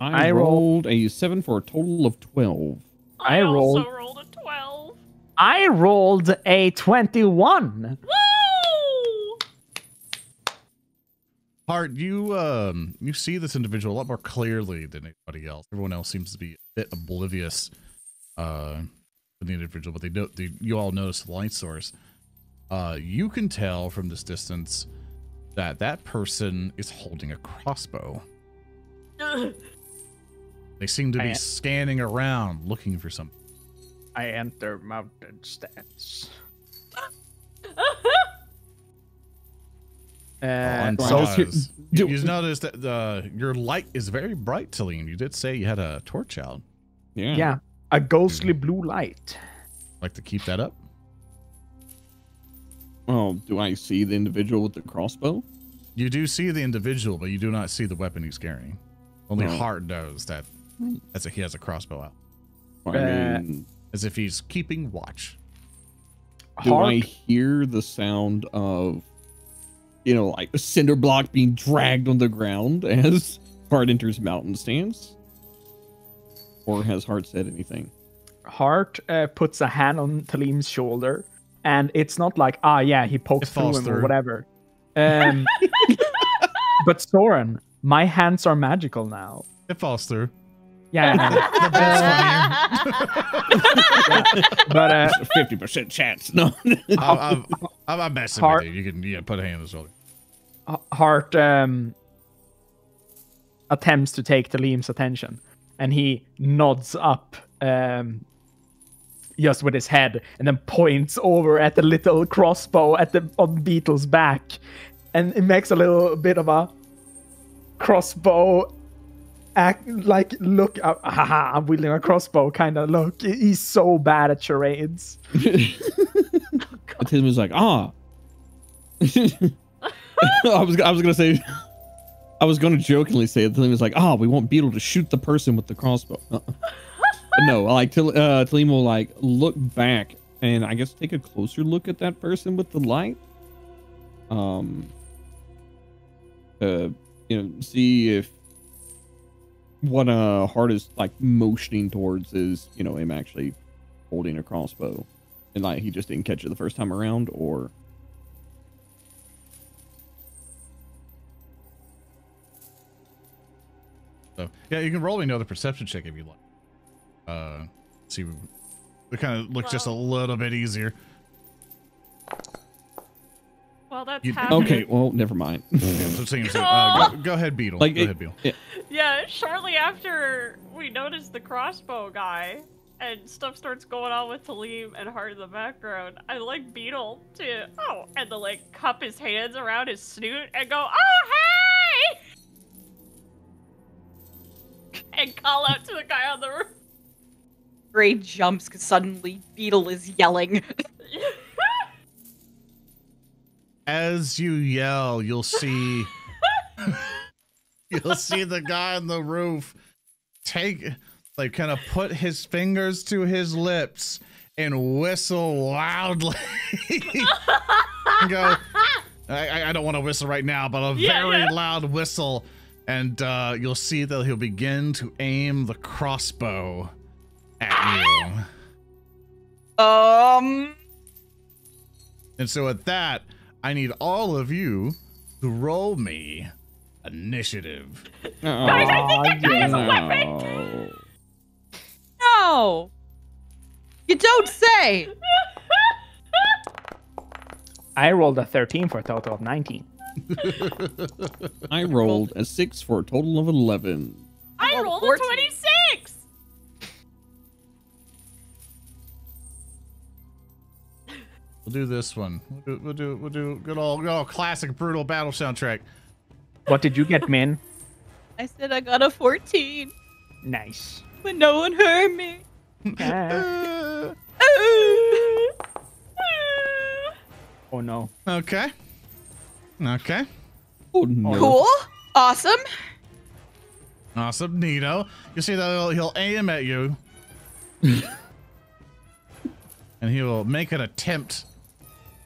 I I roll- rolled a seven for a total of twelve. I, I also rolled- rolled a twelve. I rolled a 21. Woo! Heart, you um you see this individual a lot more clearly than anybody else. Everyone else seems to be a bit oblivious uh to the individual, but they do they, you all notice the light source. Uh you can tell from this distance that that person is holding a crossbow. They seem to be I- scanning around looking for something. I enter mountain stance. Uh, on so- pause. You, you notice that the your light is very bright, Tellem. You did say you had a torch out. Yeah. yeah, a ghostly blue light. Like to keep that up? Well, do I see the individual with the crossbow? You do see the individual, but you do not see the weapon he's carrying. Only Oh. Heart knows that as if he has a crossbow out, I mean, as if he's keeping watch. do I hear the sound of, you know, like a cinder block being dragged on the ground as Heart enters mountain stance? Or has Heart said anything? Heart uh, puts a hand on Tellem's shoulder, and it's not like, ah, yeah, he pokes It through falls him or whatever. Um, but Zoran, my hands are magical now. It falls through. Yeah, but uh, Fifty percent chance. No. I'm, I'm, I'm, I'm messing Heart- with you. You can yeah, put a hand on the shoulder. H- Heart um, attempts to take Tellem's attention, and he nods up um, just with his head, and then points over at the little crossbow at the on Beetle's back, and it makes a little bit of a crossbow act like look uh, haha, I'm wielding a crossbow kind of look. He's so bad at charades. Tim was like, ah. I was I was gonna say I was gonna jokingly say that Tellem was like, ah, we want Beetle to shoot the person with the crossbow. Uh-uh. No, like Til- uh, Tellem will like look back and I guess take a closer look at that person with the light. Um uh you know, see if what uh Heart is like motioning towards is, you know, him actually holding a crossbow and like he just didn't catch it the first time around or So yeah, you can roll me another perception check if you like. Uh, see, it kind of looks just a little bit easier. While that's You- happening. Okay, well, never mind. Yeah, so sing- so, uh, go, go ahead, Beetle. Like go it- ahead, Beetle. Yeah, shortly after we notice the crossbow guy and stuff starts going on with Tellem and Heart in the background, I like Beetle to oh and to like cup his hands around his snoot and go, Oh hey and call out to the guy on the roof. Gray jumps because suddenly Beetle is yelling. As you yell, you'll see you'll see the guy on the roof take like kind of put his fingers to his lips and whistle loudly. And go. I, I- don't want to whistle right now, but a Yeah, very yeah. loud whistle, and uh, you'll see that he'll begin to aim the crossbow at you. Um, And so at that, I need all of you to roll me initiative. Guys, I think that guy has a no. no, you don't say. I rolled a 13 for a total of 19. I rolled a six for a total of 11. I rolled rolled a 14. 26! We'll do this one. We'll do we'll do, we'll do good old good old classic brutal battle soundtrack. What did you get, Min? I said I got a 14, Nice. but no one heard me. Oh no. okay. Okay. Oh no. Cool, awesome. Awesome. Nito. You see that he'll, he'll aim at you. and he will make an attempt.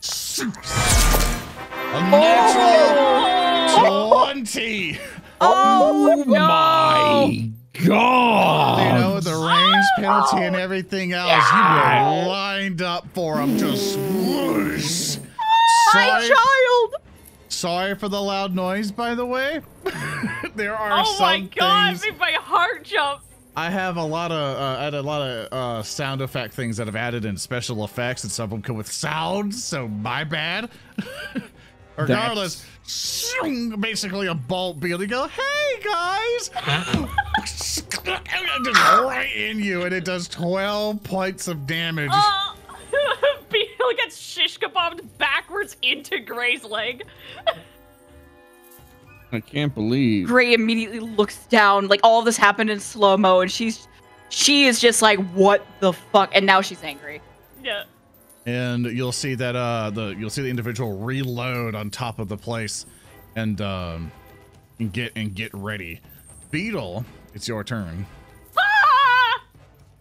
A natural 20. Oh, oh no. My God. You know, the range penalty and everything else, you were lined up for him. Just whoosh. My Sorry, child. sorry for the loud noise, by the way. there are Oh some my god, things. made my heart jump! I have a lot of uh, I had a lot of uh, sound effect things that I've added in special effects, and some of them come with sounds. So my bad. Regardless, shing, basically a bolt beam. You go, hey guys, right in you, and it does twelve points of damage. Uh, Beetle gets shish kebabbed backwards into Gray's leg. I can't believe. Gray immediately looks down. Like all of this happened in slow mo, and she's she is just like, "What the fuck?" And now she's angry. Yeah. and you'll see that uh the you'll see the individual reload on top of the place and um and get and get ready beetle it's your turn Ah!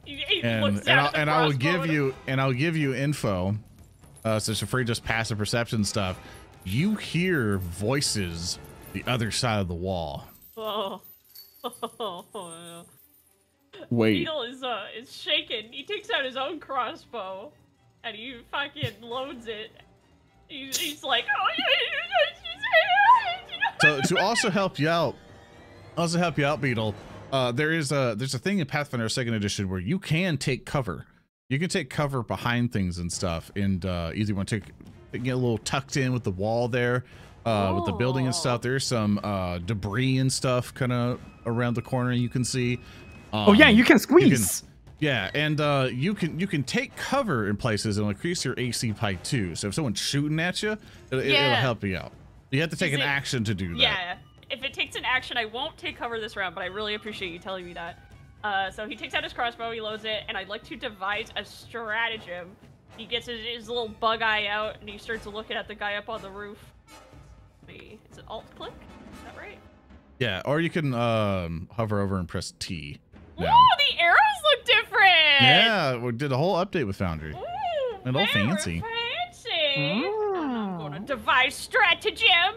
He, he and and, I'll, and I will give you and I'll give you info uh so it's free just passive perception stuff you hear voices the other side of the wall Oh. Oh, Wait. Beetle is uh is shaken. He takes out his own crossbow and he fucking loads it. He's, he's like, oh yeah. so to also help you out also help you out beetle uh there is a there's a thing in pathfinder second edition where you can take cover you can take cover behind things and stuff and uh either want to take get a little tucked in with the wall there uh with the building and stuff there's some uh debris and stuff kind of around the corner you can see Oh yeah, Um, you can squeeze. yeah, and uh, you can you can take cover in places and increase your AC by two. So if someone's shooting at you, it'll, it'll Yeah. help you out. You have to take Is an it- action to do that. Yeah. If it takes an action, I won't take cover this round, but I really appreciate you telling me that. Uh, so he takes out his crossbow, he loads it, and I'd like to devise a stratagem. He gets his, his little bug eye out, and he starts looking at the guy up on the roof. Wait, Is it alt click? Is that right? Yeah, or you can um, hover over and press T. Ooh, the arrows look different! Yeah, we did a whole update with Foundry. Ooh, And all very fancy. fancy. I'm gonna devise stratagem.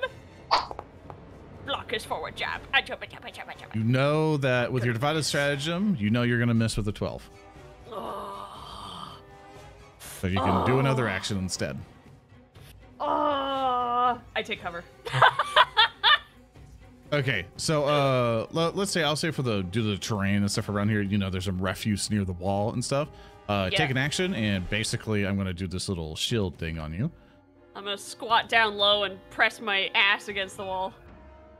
Block his forward jab. I jump, I jump, I jump, I jump. You know that with your devised stratagem, you know you're gonna miss with the 12. Oh. So you can do another action instead. Oh, I take cover. Okay, so uh, le- let's say I'll say for the due to the terrain and stuff around here, you know, there's some refuse near the wall and stuff. Uh, Yeah. take an action, and basically, I'm gonna do this little shield thing on you. I'm gonna squat down low and press my ass against the wall.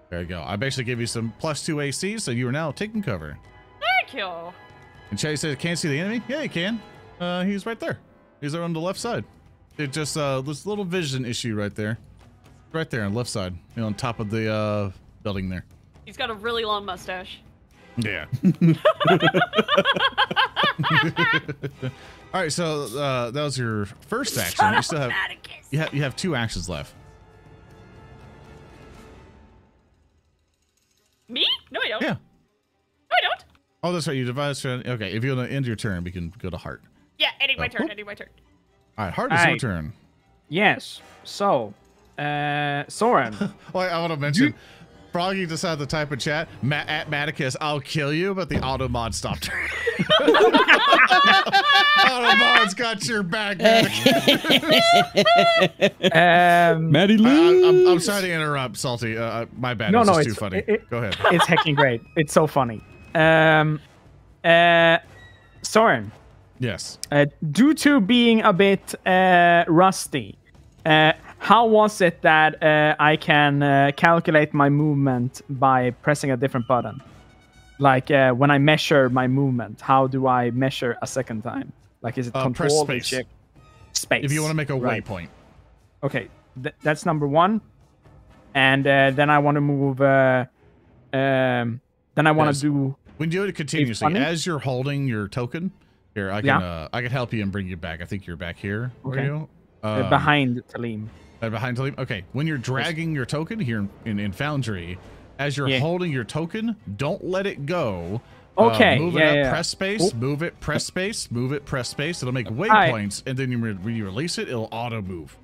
There you go. I basically give you some plus two AC, so you are now taking cover. Thank you. And Chase says, "Can't see the enemy." Yeah, you can. Uh, he's right there. He's there on the left side. It just uh, this little vision issue right there, right there on the left side, you know, on top of the uh building there. He's got a really long mustache. Yeah. All right, so uh, that was your first action. Shut You still have Atticus. you have you have two actions left. Me? No, I don't. Yeah. No, I don't. Oh, that's right. You devised. Okay, if you want to end your turn, we can go to heart. Yeah, ending my Oh, turn. whoop. Ending my turn. All right, heart is your Alright. turn. Yes. So, uh, Zoran. Well, I want to mention. Froggy decided to type in chat, Ma- at Maticus, I'll kill you, but the auto mod stopped her. auto mod's got your back, Maticus. um, Maddie I'm, I'm sorry to interrupt, Salty. Uh, uh, my bad. No, it's no, just it's- too funny. it- it- Go ahead. it's hecking great. It's so funny. Um, uh, Zoran. Yes. Uh, due to being a bit uh, rusty, uh, how was it that uh, I can uh, calculate my movement by pressing a different button? Like uh, when I measure my movement, how do I measure a second time? Like is it Uh, control or space. Space. If you want to make a Right. waypoint. Okay, th- that's number one. And uh, then I want to move. Uh, um, then I want to do. We can do it continuously. As you're holding your token, here, I can Yeah. uh, I can help you and bring you back. I think you're back here. Okay. are you? Uh, Um, behind Tellem. Uh, behind Tellem? Okay. When you're dragging your token here in, in, in Foundry, as you're Yeah. holding your token, don't let it go. Uh, Okay, move yeah, it up, yeah. press space, Oh. move it, press space, move it, press space. It'll make waypoints, and then you re- when you release it, it'll auto move.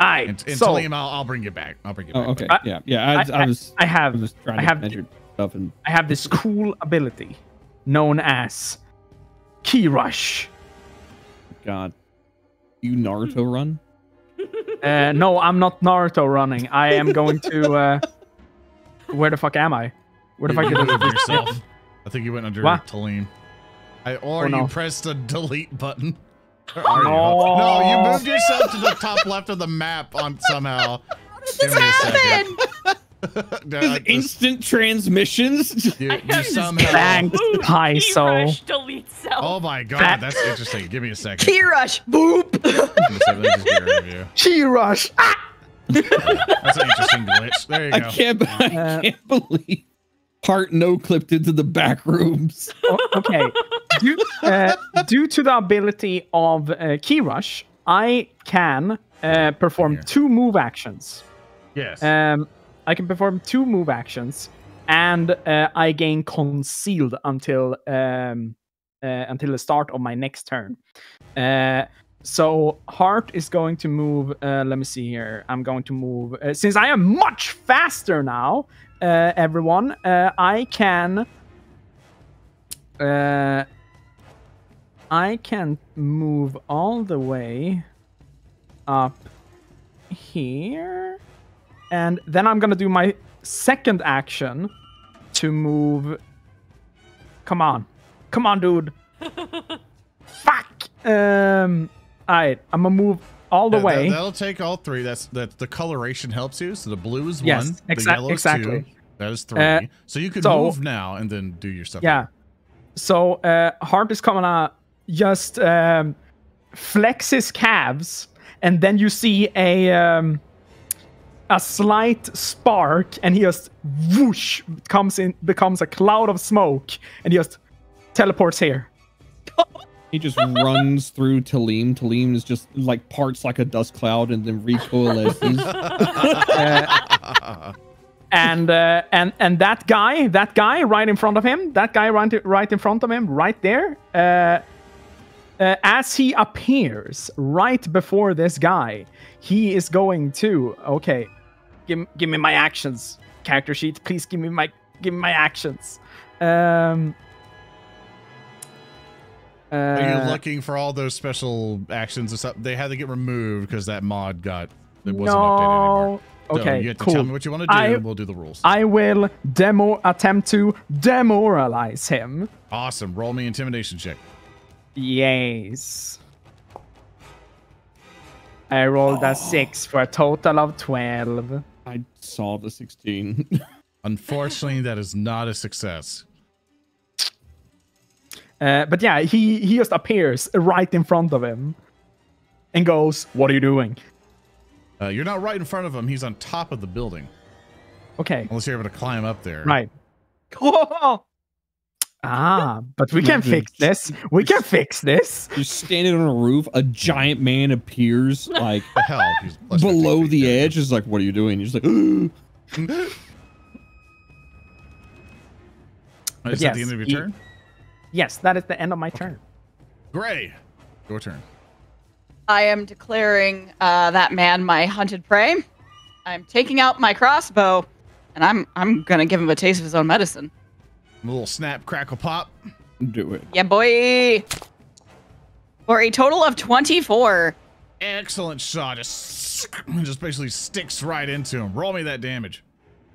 Alright, And, and so Tellem, I'll, I'll bring you back. I'll bring you Oh, back. okay. I- yeah, yeah. I, I- I, was. I I have was trying I to have measure stuff and. I have this cool ability known as Ki Rush. God, you Naruto run? Uh, no, I'm not Naruto running. I am going to. Uh, where the fuck am I? Where the You fuck did moved this? yourself. I think you went under What? Tellem. I, or Oh, no. you pressed the delete button. Or you? No. No, you moved yourself to the top left of the map on somehow. Give me a second. No, I just- Instant transmissions. you, I you have somehow. Thanks, Ooh, Paiso. Rush, delete self. Oh my god, That- that's interesting. Give me a second. Ki rush. Boop. Let me see, let me just get rid of you. Ki Rush. Ah! That's an interesting glitch. There you I go. can't. I Uh, can't believe Heart no clipped into the back rooms. O- okay. Due, uh, due to the ability of uh, Ki Rush, I can uh, perform two move actions. Yes. Um, I can perform two move actions, and uh, I gain concealed until um, uh, until the start of my next turn. Uh, so Heart is going to move. Uh, let me see here. I'm going to move uh, since I am much faster now. Uh, everyone, I can. I can move all the way up here. And then I'm gonna do my second action to move. Come on. Come on, dude. Fuck. Um. Alright, I'm gonna move all the Yeah, way. That, will take all three. That's that. The coloration helps you. So the blue is Yes, one. The exa- yellow is exactly. two. That is three. Uh, so you can so- move now and then do your stuff. Yeah. So uh, Heart is gonna just um, flex his calves, and then you see a um, a slight spark, and he just whoosh comes in, becomes a cloud of smoke, and he just teleports here. He just runs through Tellem. Tellem is just like parts like a dust cloud and then recoalesces. Uh, and uh, and and that guy, that guy right in front of him, that guy right right in front of him, right there. Uh, uh, as he appears right before this guy, he is going to okay. Give give me my actions, character sheet. Please give me my give me my actions. Um. Are you uh, looking for all those special actions and stuff? They had to get removed because that mod got it wasn't updated anymore. no. So Okay. you have to cool. tell me what you want to do, I- and we'll do the rules. I will demo attempt to demoralize him. awesome. Roll me intimidation check. Yes. I rolled a six for a total of twelve. I saw the 16. Unfortunately, that is not a success. Uh, but yeah, he he just appears right in front of him, and goes, "What are you doing?" Uh, you're not right in front of him. He's on top of the building. Okay, Unless you're able to climb up there. right. ah, but we can fix this. We can fix this. You're standing on a roof. A giant man appears like The hell? He's plus below the there. edge. Is like, what are you doing? You're just like, Is that the end of your he- turn? Yes, that is the end of my turn. Gray, your turn. I am declaring uh, that man my hunted prey. I'm taking out my crossbow, and I'm I'm gonna give him a taste of his own medicine. A little snap, crackle, pop. do it. Yeah, boy. For a total of 24. Excellent shot. Just, just basically sticks right into him. Roll me that damage.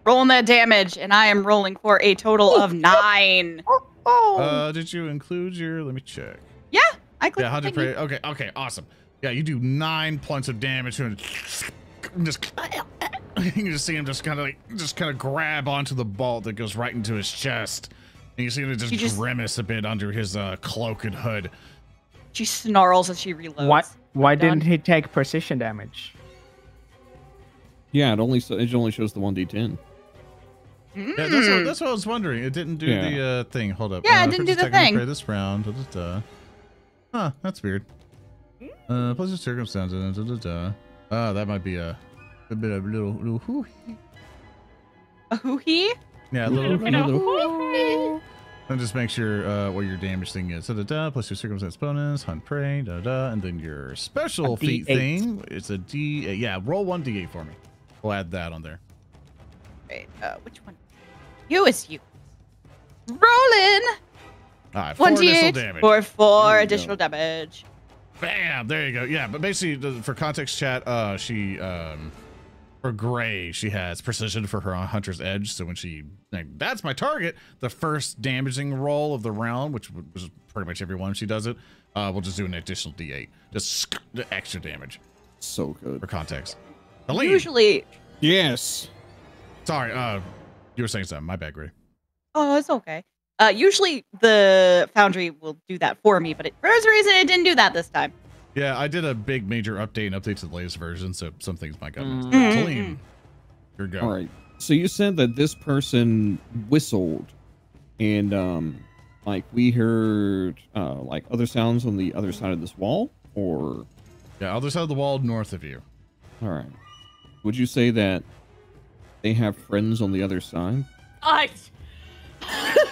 Rolling that damage, and I am rolling for a total of nine. Oh, Uh, did you include your? Let me check. Yeah, I clicked. Yeah, hundred thingy. prey. Okay, okay, awesome. Yeah, you do nine points of damage to him. Just you can just see him just kind of like just kind of grab onto the bolt that goes right into his chest. And you see him just, just- grimace a bit under his uh, cloak and hood. She snarls as she reloads. why why Done. didn't he take precision damage? Yeah, it only it only shows the one d10. Yeah, that's what, that's what I was wondering. It didn't do Yeah. the uh, thing. Hold up. Yeah, it uh, didn't first do the attack on thing. prey This round. Da, da, da. Huh, that's weird. Uh, plus the circumstances. Da, da, da. Ah, that might be a, a bit of little little whoo. A hoo-hee? Yeah, a little. You know, And just make sure uh, what your damage thing is. Da, da, da, plus your circumstance bonus, hunt prey, da, da, and then your special A feat D8. thing. It's a D. uh, Yeah, roll one D8 for me. We'll add that on there. Wait, uh, which one? You is you. Rolling! All right, four One d8 damage. for four additional go. damage. Bam! There you go. Yeah, but basically, for context, chat, uh, she um, for Gray, she has precision for her Hunter's Edge. So when she like, that's my target, the first damaging roll of the round, which was pretty much every one she does it, uh, we'll just do an additional D8, just the extra damage So good. for context. Helene, Usually, Yes. sorry, uh, you were saying something. My bad, Gray. oh, it's okay. Uh, usually the Foundry will do that for me, but it, for some reason it didn't do that this time. Yeah, I did a big major update and update to the latest version, so some things might got mixed. up. Mm. Helene, your go. All right. So you said that this person whistled, and um, like we heard uh, like other sounds on the other side of this wall, or Yeah, other side of the wall, north of you. all right. Would you say that they have friends on the other side? I,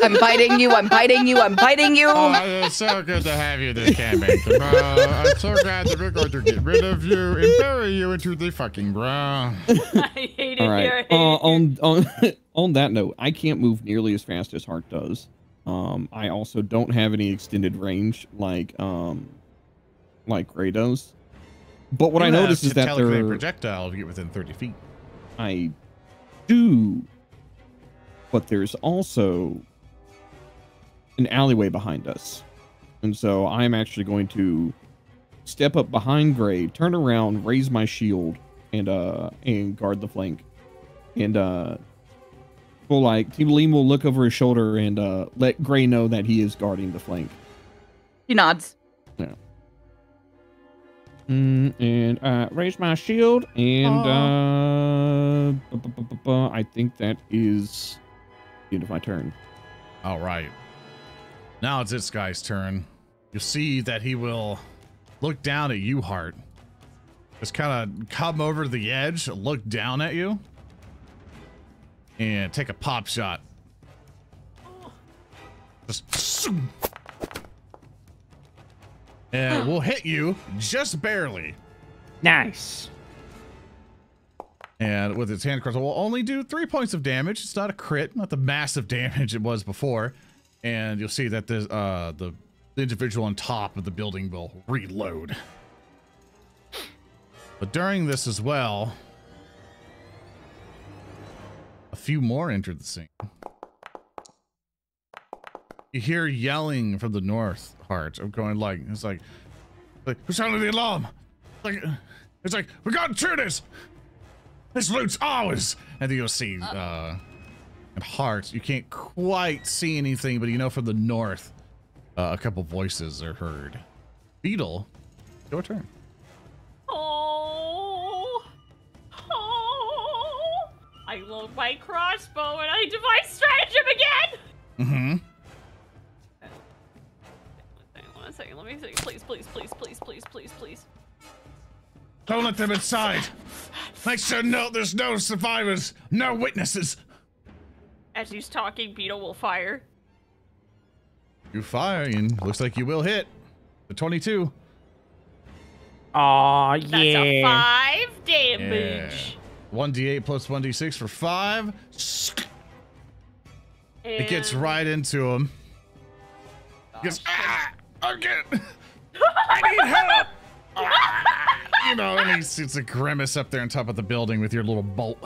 I'm biting you. I'm biting you. I'm biting you. Oh, it's so good to have you this campaign, bro. I'm so glad that we're going to get rid of you and bury you into the fucking ground. I hate it All here. Uh, hate it here. on on on that note, I can't move nearly as fast as Heart does. Um, I also don't have any extended range like um, like Gray does. But what I You have noticed is that they're projectile if you get within 30 feet. I do, but there's also an alleyway behind us, and so I'm actually going to step up behind Gray, turn around, raise my shield, and uh and guard the flank, and uh. Well, like Team Lean will look over his shoulder and uh, let Gray know that he is guarding the flank. He nods. Mm, and uh, raise my shield, and uh, bu- bu- bu- bu- bu- I think that is end of my turn. All right. Now it's this guy's turn. You see that he will look down at you, Heart. Just kind of come over to the edge, look down at you, and take a pop shot. Just. And we'll hit you just barely. Nice. And with its hand crystal, will only do three points of damage. It's not a crit, not the massive damage it was before. And you'll see that the uh, the, individual on top of the building will reload. But during this as well, a few more entered the scene. You hear yelling from the north, Heart, of going like it's like, like who sounded the alarm? Like It's like, we got intruders! This loot's ours! And then you'll see, uh, and hearts. You can't quite see anything, but you know from the north, uh, a couple voices are heard. Beetle, your turn. Oh. Oh. I load my crossbow and I devise stratagem again. Mm-hmm. Hang One second. Let me think. Please, please, please, please, please, please, please. Don't let them inside. Make sure no, there's no survivors, no witnesses. As he's talking, Beetle will fire. You fire, and looks like you will hit the 22. Aw, That's yeah. a five damage. Yeah. 1d8 plus 1d6 for five. It gets right into him. He goes, ah, again. I need help. You know, and he shoots a grimace up there on top of the building with your little bolt.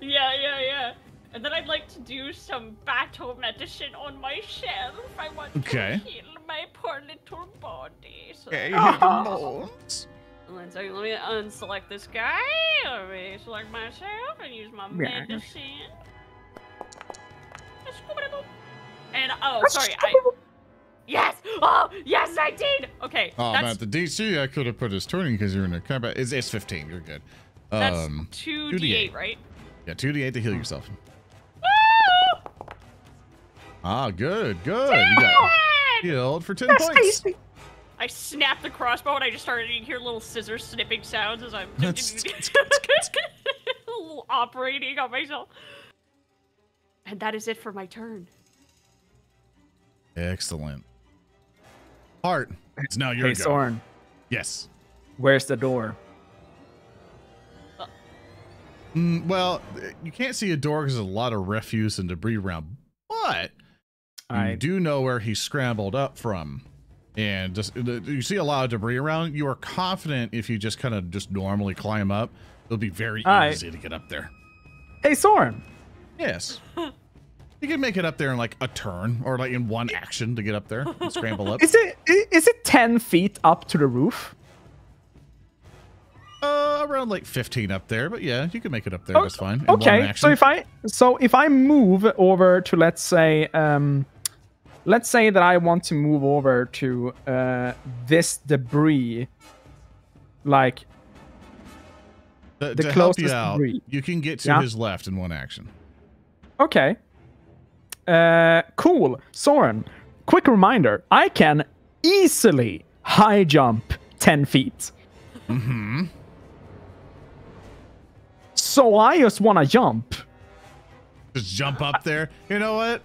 Yeah, yeah, yeah. And then I'd like to do some battle medicine on myself. I want Okay. to heal my poor little body. So Okay, you hit the bolts. One second, let me unselect this guy. Let me select myself and use my Yeah. medicine. And oh, sorry, I. Yes! Oh, yes, I did. Okay, Oh, that's the DC I could have put as 20 because you're in a combat. It's, it's 15. You're good. that's Um, two 2d8. d8, right? yeah, 2d8 to heal yourself. Woo! Ah, good, good. You got healed for 10 points. I snapped the crossbow and I just started to hear little scissors snipping sounds as I'm operating on myself. And that is it for my turn. Excellent. Heart. It's now your Hey, go. Zoran, Yes. where's the door? Mm, well, you can't see a door because there's a lot of refuse and debris around, but you Alright. do know where he scrambled up from. And just you see a lot of debris around. You are confident if you just kind of just normally climb up, it'll be very Alright. easy to get up there. Hey, Zoran. Yes. You can make it up there in like a turn or like in one action to get up there and scramble up. Is it is it ten feet up to the roof? Uh, around like 15 up there, but yeah, you can make it up there. Oh, That's fine. Okay, so if I so if I move over to let's say um let's say that I want to move over to uh this debris like the to help you closest out, debris. you can get to Yeah. his left in one action. okay. Uh cool. Zoran, quick reminder, I can easily high jump 10 feet. Mm-hmm. So I just want to jump. Just jump up there. You know what?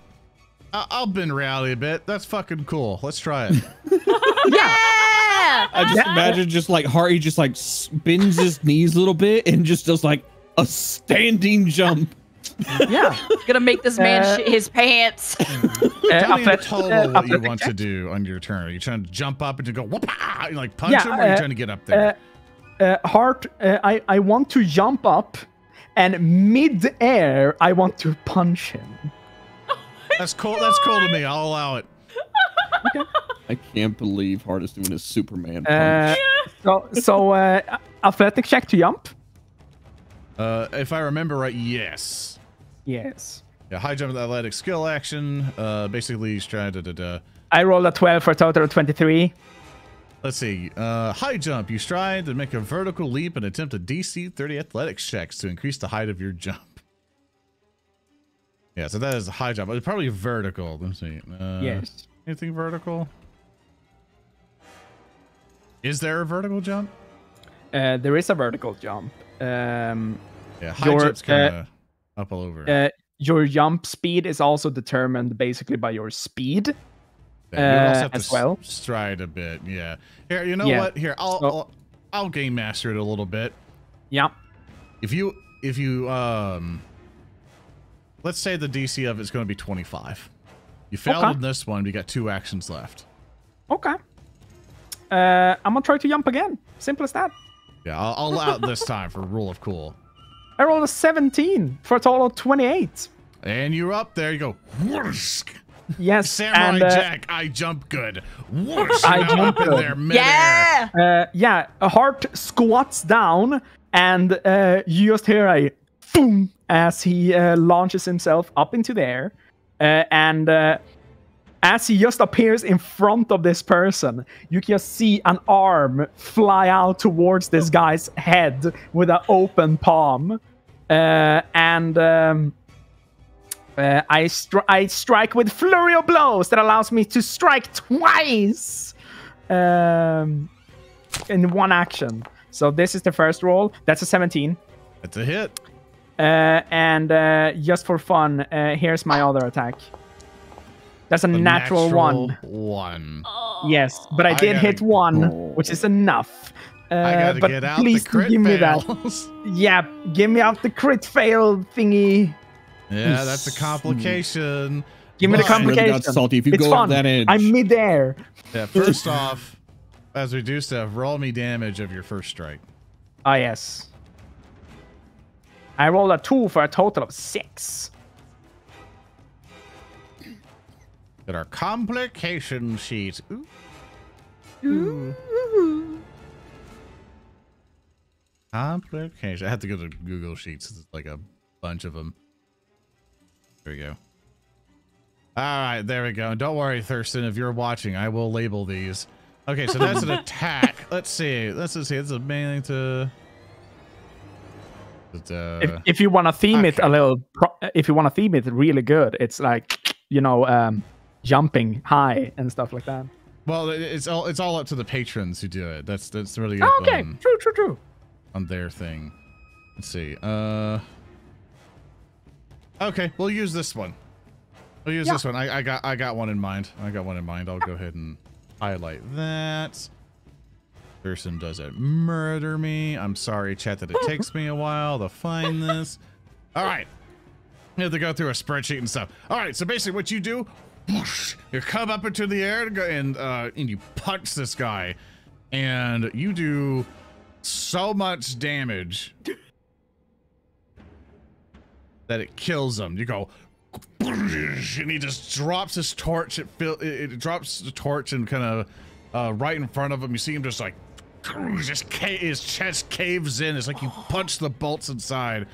I- I'll bend reality a bit. That's fucking cool. Let's try it. Yeah! I just imagine just like Hardy just like s- bends his knees a little bit and just does like a standing jump. Yeah. Gonna make this man Uh, shit his pants. Tell me in total uh, what you athletic want to do on your turn. Are you trying to jump up and to go whoop you like punch Yeah, him, or are you uh, trying to get up there? Uh, uh, heart, uh, I, I want to jump up, and mid-air, I want to punch him. that's cool. That's cool to me. I'll allow it. I can't believe Heart is doing a Superman Uh, punch. so, so uh, athletic check to jump. Uh, if I remember right, yes. Yes. Yeah, high jump athletic skill action. Uh, basically, he's trying to. Da, da, I rolled a 12 for a total of 23. Let's see. Uh, high jump. You stride to make a vertical leap and attempt a DC 30 athletics checks to increase the height of your jump. Yeah, so that is a high jump. It's probably vertical. Let's see. Uh, yes. Anything vertical? Is there a vertical jump? Uh, there is a vertical jump. Um, Yeah, high Your, jump's kind of up all over. uh, your jump speed is also determined basically by your speed. Yeah, you also uh, to as well. stride a bit. Yeah. Here, you know Yeah. what? Here, I'll, So- I'll I'll game master it a little bit. Yeah. If you if you um let's say the DC of it's going to be 25. You failed Okay. in this one, you got two actions left. Okay. Uh, I'm gonna try to jump again. Simple as that. Yeah, I'll, I'll it this time for rule of cool. I rolled a 17 for a total of 28. And you're up there, you go whoosh, Yes, Samurai and uh, Jack, I jump good. Whoosh, I and jump up in good. there midair. Yeah. uh, yeah, a heart squats down, and uh, you just hear a boom as he uh, launches himself up into the air, uh, and uh, as he just appears in front of this person, you can just see an arm fly out towards this guy's head with an open palm, uh, and. Um, uh, I, stri- I strike with flurry of blows that allows me to strike twice um, in one action. So this is the first roll. That's a 17. That's a hit. Uh, and uh, just for fun, uh, here's my other attack. That's a A natural, one. One. Oh. Yes, but I I did gotta- hit one, Oh. which is enough. Uh, I gotta but get out please the crit give me fails. that. Yeah, give me out the crit fail thingy. Yeah, that's a complication. Give me the But- Swear to complication. Salty, if you it's go fun. that edge. I'm midair. Yeah, first off, as we do stuff, roll me damage of your first strike. Ah, yes. I rolled a two for a total of six. At our complication sheet. Ooh. Complication. I have to go to Google Sheets. It's like a bunch of them. There we go. All right, there we go. Don't worry, Thurston, if you're watching, I will label these. Okay, so that's an attack. Let's see. Let's just see. It's a mainly to. Uh, If, if you want to theme it a little, pro- if you want to theme it really good, it's like, you know, um, jumping high and stuff like that. well, it's all it's all up to the patrons who do it. That's that's really Oh, okay, on, true, true, true. on their thing. Let's see. Uh. Okay, we'll use this one. We'll use Yeah. this one. I, I got I got one in mind. I got one in mind. I'll go ahead and highlight that. Person doesn't murder me. I'm sorry, chat, that it takes me a while to find this. All right. You have to go through a spreadsheet and stuff. All right, so basically what you do, whoosh, you come up into the air and, and, uh, and you punch this guy, and you do so much damage that it kills him. You go, and he just drops his torch. It, fill, it, it drops the torch and kind of uh, right in front of him. You see him just like, just ca- his chest caves in. It's like you punch the bolts inside.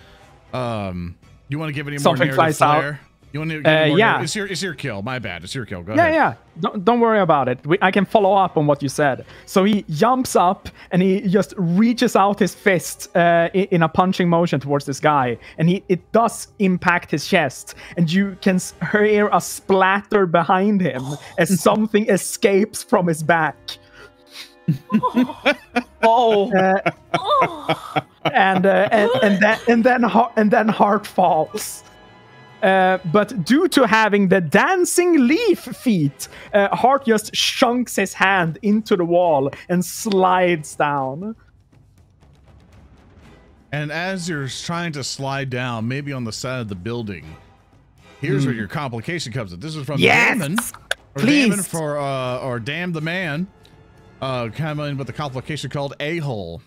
Um, you want to give any more Something narrative flies out. Flair? You want to? Uh, more yeah. It's your, it's your kill. My bad. It's your kill. Go Yeah, ahead. yeah. Don't, don't worry about it. We, I can follow up on what you said. So he jumps up and he just reaches out his fist uh, in, in a punching motion towards this guy, and he it does impact his chest, and you can hear a splatter behind him as something escapes from his back. oh, Uh, Oh. and, uh, and and then and then Har- and then Heart falls. Uh, but due to having the dancing leaf feet, uh, Heart just shunks his hand into the wall and slides down. And as you're trying to slide down, maybe on the side of the building, here's where your complication comes in. This is from Yes! Damon. Or Please! Damon for uh or Damn the Man. Uh coming in with a complication called a hole.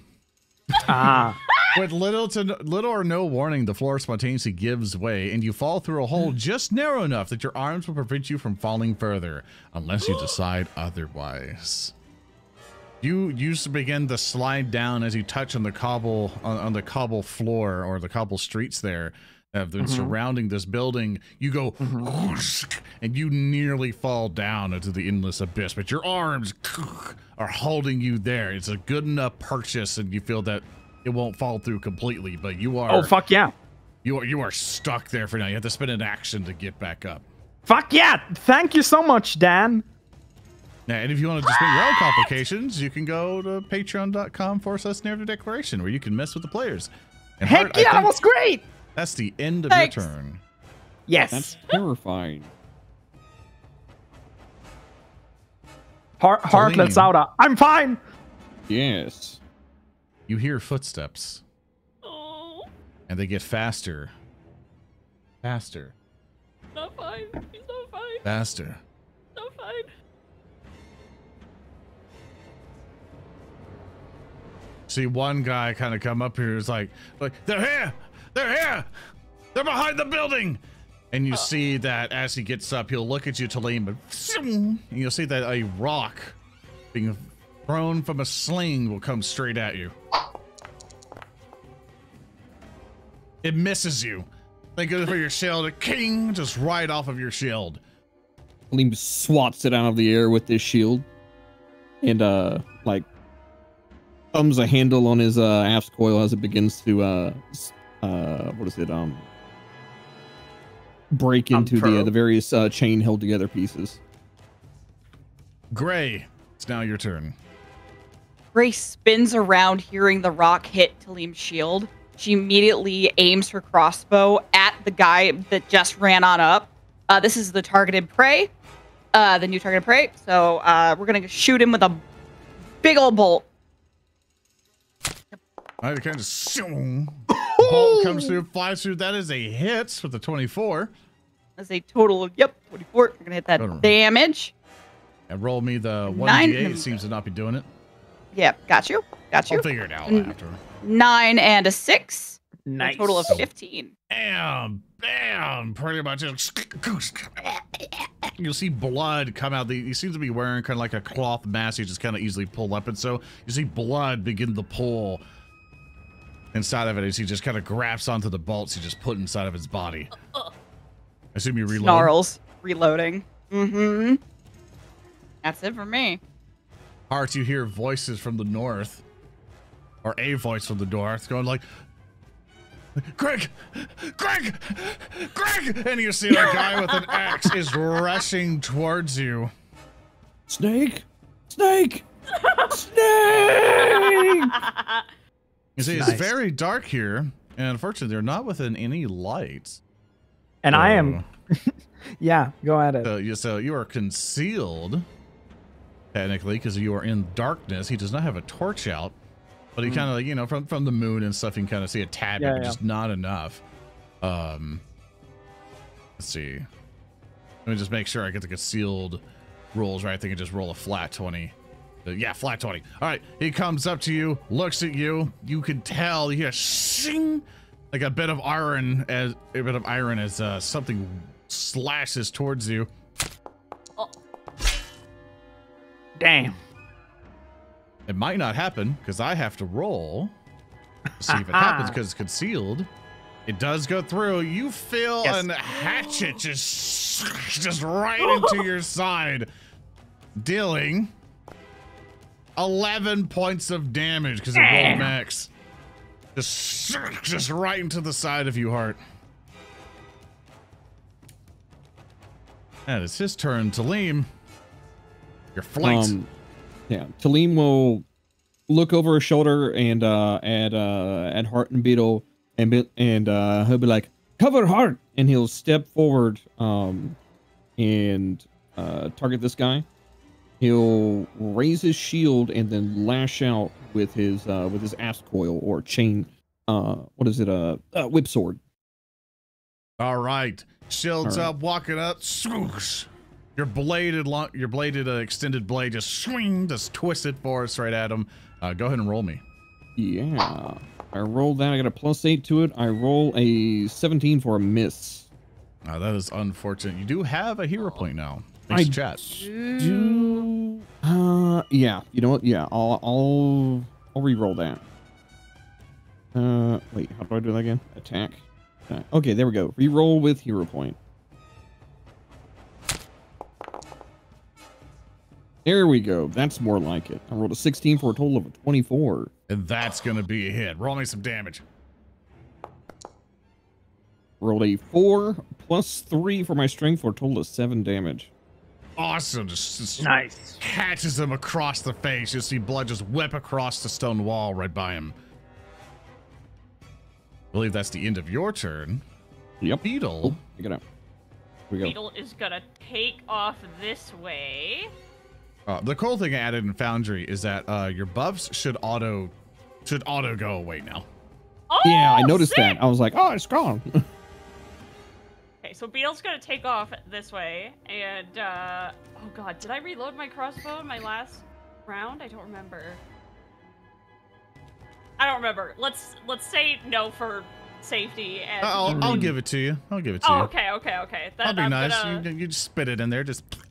Ah, With little to no, little or no warning, the floor spontaneously gives way, and you fall through a hole hmm. just narrow enough that your arms will prevent you from falling further, unless you decide otherwise. You you s- begin to slide down as you touch on the cobble on, on the cobble floor or the cobble streets there uh, that have been surrounding this building. You go mm-hmm. whoosh, and you nearly fall down into the endless abyss, but your arms are holding you there. It's a good enough purchase, and you feel that it won't fall through completely, but you oh, are oh fuck yeah, you are you are stuck there for now. You have to spend an action to get back up. fuck yeah! Thank you so much, Dan. Now, and if you want to spend your own complications, you can go to patreon.com forward slash narrative declaration where you can mess with the players. And Heck Heart, yeah, that was great. that's the end of Thanks. your turn. Yes, that's terrifying. Heart, Hart lets Celine. out a "I'm fine." Yes. You hear footsteps, Oh. and they get faster, faster, Not fine. He's not fine. faster. Not fine. See one guy kind of come up here. Is like, like they're here, they're here, they're behind the building, And you see that as he gets up, he'll look at you, Tellem, but and you'll see that a rock being thrown from a sling will come straight at you. It misses you. Thank goodness for your shield. A king just right off of your shield. Liam swats it out of the air with his shield and uh like thumbs a handle on his uh asp coil as it begins to uh uh what is it um break into the uh, the various uh chain held together pieces. Gray, it's now your turn. Grace spins around, hearing the rock hit Tellem's shield. She immediately aims her crossbow at the guy that just ran on up. Uh, this is the targeted prey, uh, the new targeted prey. So uh, we're gonna shoot him with a big old bolt. All right, kind of zoom. Bolt comes through, flies through. That is a hit with the 24. That's a total of yep, 24. We're gonna hit that damage. And roll me the Nine- 1d8. It seems to not be doing it. Yep, got you, got you. I'll figure it out Mm. after. Nine and a six. A total of 15. Bam, bam, pretty much. You'll see blood come out. He seems to be wearing kind of like a cloth mask. You just kind of easily pull up, and so you see blood begin to pull inside of it as he just kind of grabs onto the bolts he just put inside of his body. I assume you reload. Snarls, reloading. Mm-hmm. That's it for me. Art, you hear voices from the north, or a voice from the north, going like, "Greg, Greg, Greg!" And you see a guy with an axe is rushing towards you. Snake! Snake! Snake! You see, Nice. it's very dark here, and unfortunately, they're not within any lights. and I am. Yeah, go at it. So you, so you are concealed, technically, because you are in darkness. He does not have a torch out, but he kind of like you know from from the moon and stuff. You can kind of see a tad. Yeah, but yeah. just not enough. Um, let's see. Let me just make sure I get the concealed rolls right. I think I just roll a flat twenty. Uh, yeah, flat twenty. All right, he comes up to you, looks at you. You can tell you hear shing, like a bit of iron as a bit of iron as uh, something slashes towards you. Damn. It might not happen because I have to roll to see if it happens because it's concealed. It does go through. You feel Yes. a hatchet just just right into your side, dealing 11 points of damage because it rolled max. Just just right into the side of you, heart. And it's his turn to Liam. You're flanked. Um, yeah, Tellem will look over his shoulder and uh, at uh, at Heart and Beetle, and be, and uh, he'll be like, "Cover Heart," and he'll step forward um, and uh, target this guy. He'll raise his shield and then lash out with his uh, with his asp coil or chain. Uh, what is it? Uh, uh whip sword. All right, shields All right. up, walking up, swoosh. Your bladed, long, your bladed uh, extended blade just swing, just twisted forward right at him. Uh, go ahead and roll me. Yeah, I rolled that. I got a plus eight to it. I roll a seventeen for a miss. Uh, that is unfortunate. You do have a hero point now. Thanks, I chat. Do uh yeah, you know what? Yeah, I'll I'll I'll re-roll that. Uh wait, how do I do that again? Attack. Okay, there we go. Re-roll with hero point. There we go. That's more like it. I rolled a 16 for a total of a 24. And that's gonna be a hit. Roll me some damage. Rolled a 4 plus 3 for my strength for a total of 7 damage. Awesome. Just, just Nice. catches him across the face. You see blood just whip across the stone wall right by him. I believe that's the end of your turn. Yep. Beetle. Oh, pick it up. Here we go. Beetle is gonna take off this way. Uh, the cool thing I added in Foundry is that uh, your buffs should auto should auto go away now. Oh, Yeah, I noticed sick! that. I was like, oh, it's gone. Okay, so Beetle's gonna take off this way, and uh, oh god, did I reload my crossbow in my last round? I don't remember. I don't remember. Let's let's say no for safety. And I'll, I'll Mm. give it to you. I'll give it to oh, you. okay, okay, okay. Then That'll be I'm nice. Gonna... You, you just spit it in there. Just wow!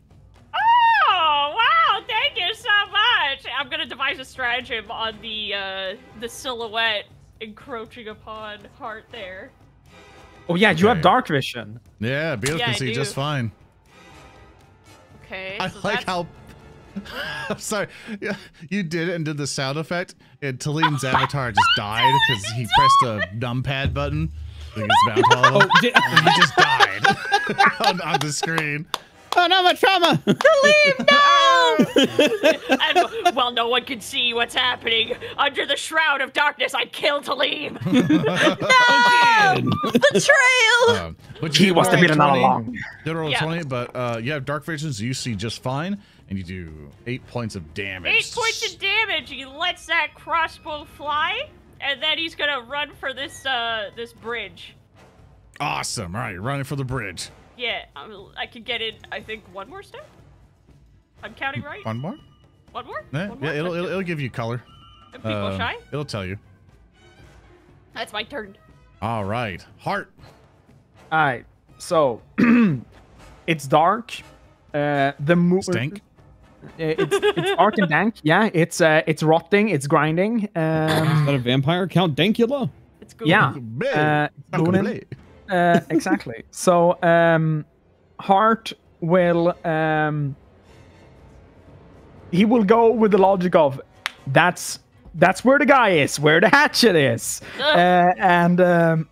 Thank you so much. I'm gonna devise a stratagem on the uh, the silhouette encroaching upon Heart there. Oh yeah, you have dark vision. yeah, Beetle Yeah, can I see just fine. Okay. I so like that's- how. I'm sorry. Yeah, you did it and did the sound effect, and Tellem's avatar just died because he pressed a numpad button. I think it's bound to all of them. Oh, did, and he just died on, on the screen. Oh no, my trauma! and well, no one can see what's happening under the shroud of darkness. I killed Tellem. Betrayal! Um, but He you was the rolled a villain 20. along. You roll Yeah. 20, but uh, you have dark visions. You see just fine, and you do eight points of damage. Eight points of damage. He lets that crossbow fly, and then he's gonna run for this uh this bridge. Awesome. All right, you're running for the bridge. Yeah, I'm, I could get in. I think one more step. I'm counting right. One more? One more. Yeah, One yeah it'll, it'll, it'll give you color. People Uh, shy. It'll tell you. That's my turn. All right. Heart. All right, so it's dark. Uh, the mo- Stank. Uh, it's, it's dark and dank. Yeah, it's uh, it's rotting. It's grinding. Um, Is that a vampire? Count Dankula? It's good. yeah, Bleh. uh, Not gonna Goonin. play. uh, exactly. So, um, Heart will um, he will go with the logic of that's that's where the guy is, where the hatchet is, uh, and um,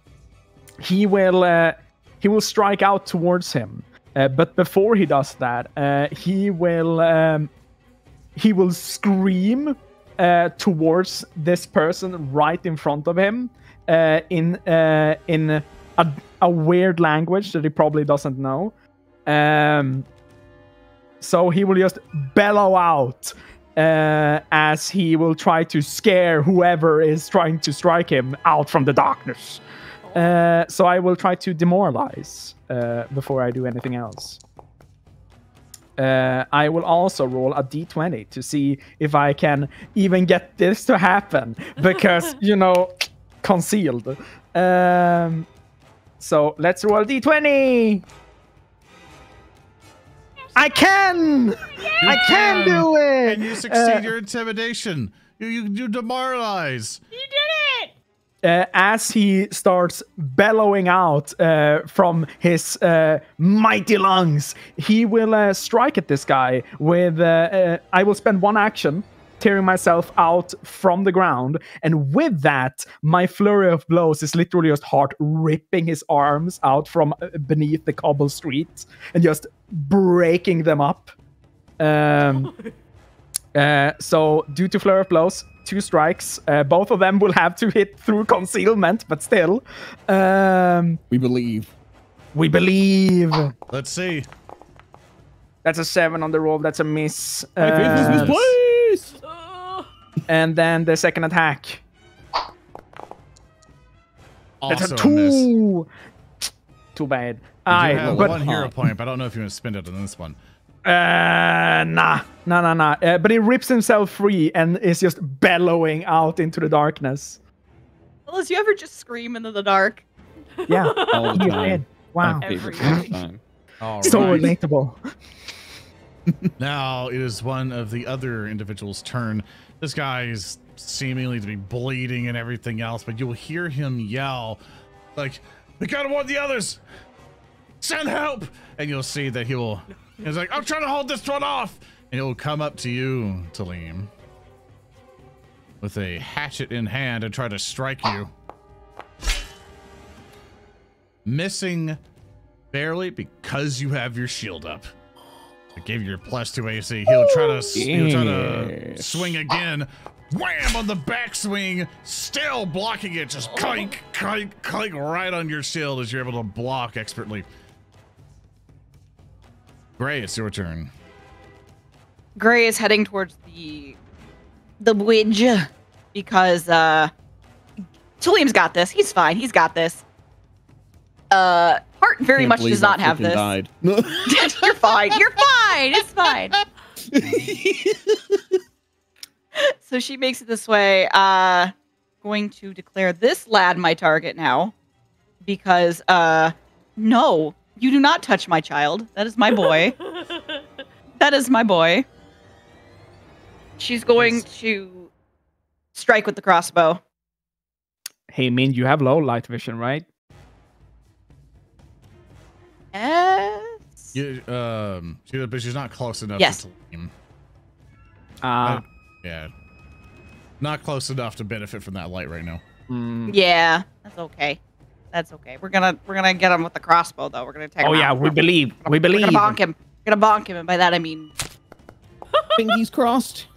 he will uh, he will strike out towards him. Uh, but before he does that, uh, he will um, he will scream uh, towards this person right in front of him uh, in uh, in a, a weird language that he probably doesn't know. Um, so he will just bellow out uh, as he will try to scare whoever is trying to strike him out from the darkness. Uh, so I will try to demoralize uh, before I do anything else. Uh, I will also roll a d20 to see if I can even get this to happen because you know concealed. Um, so let's roll d20. I can. I can do it. And you succeed Uh, your intimidation. You, you, you demoralize. You did it. uh, as he starts bellowing out uh, from his uh, mighty lungs, he will uh, strike at this guy with. Uh, uh, I will spend one action tearing myself out from the ground, and with that, my flurry of blows is literally just Heart ripping his arms out from uh, beneath the cobble street and just breaking them up. Um, uh, so, due to flurry of blows, two strikes. Uh, both of them will have to hit through concealment, but still, um, We believe. we believe. Let's see. That's a seven on the roll. That's a miss. My faith is misplaced. Uh, and then the second attack. That's Also a a miss. two. Too bad. You I have but one hero point, but I don't know if you want to spend it on this one. Uh, nah, nah, nah, nah. Uh, but he rips himself free and is just bellowing out into the darkness. Unless you ever just scream into the dark. Yeah, All the time. Wow, Every time. All so right. relatable. Now it is one of the other individuals' turn. This guy is seemingly to be bleeding and everything else, but you'll hear him yell, like, "We gotta warn the others! Send help!" And you'll see that he will. He's like, "I'm trying to hold this one off," and he'll come up to you, Tellem, with a hatchet in hand and try to strike you. Missing barely because you have your shield up. I gave you your plus two AC. He'll try to he'll try to swing again. Wham on the backswing, still blocking it. Just clink, clink, clink right on your shield as you're able to block expertly. Gray, it's your turn. Gray is heading towards the the bridge because uh Tellem's got this. He's fine. He's got this. Uh Heart very much does not have this. Died. You're fine. You're fine. It's fine. so she makes it this way. Uh going to declare this lad my target now. because uh no, you do not touch my child. That is my boy. that is my boy. She's going to strike with the crossbow. Hey, Min, you have low light vision, right? Yes. You, um, she, but she's not close enough Yes. to Tellem. Uh, Yeah. Not close enough to benefit from that light right now. mm, Yeah, that's okay. That's okay. We're gonna we're gonna get him with the crossbow though. We're gonna take oh him yeah, out. we believe. We We're believe. gonna bonk him. We're gonna bonk him, and by that I mean Fingers crossed.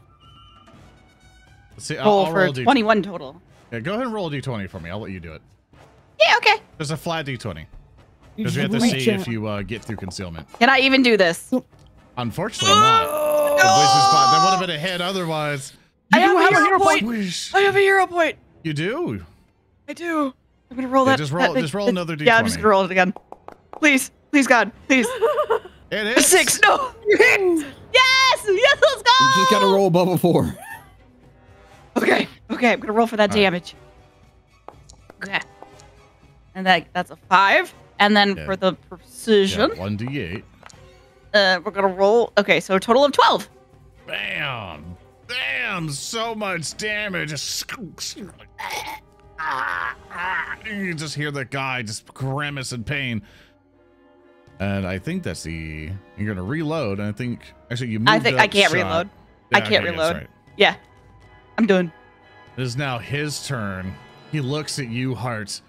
Let's see. I'll, roll I'll for roll a D- 21 total. Yeah, go ahead and roll a d20 for me. I'll let you do it. Yeah, okay. There's a flat d20 You because we have to reach see if you uh, get through concealment. Can I even do this? Unfortunately, not. The Blazer spot that would have been a hit otherwise. I have a hero point. Swish. I have a hero point. You do. I do. I'm gonna roll Yeah, that. just roll- that- just roll that- another Yeah, I'm just gonna roll it again. Please, please, God, please. It A is six. No. You hit. Yes. Yes. Let's go. You just gotta roll above a four. Okay. Okay. I'm gonna roll for that All right. damage. Okay. And that that's a five. And then Yeah. for the precision, One d8. uh, we're gonna roll. Okay, so a total of twelve. Bam! Bam! So much damage. You just hear the guy just grimace in pain. And I think that's the. You're gonna reload. And I think actually you. Moved I think I can't shot. reload. I can't okay, reload. right. Yeah. I'm done. It is now his turn. He looks at you, Heart,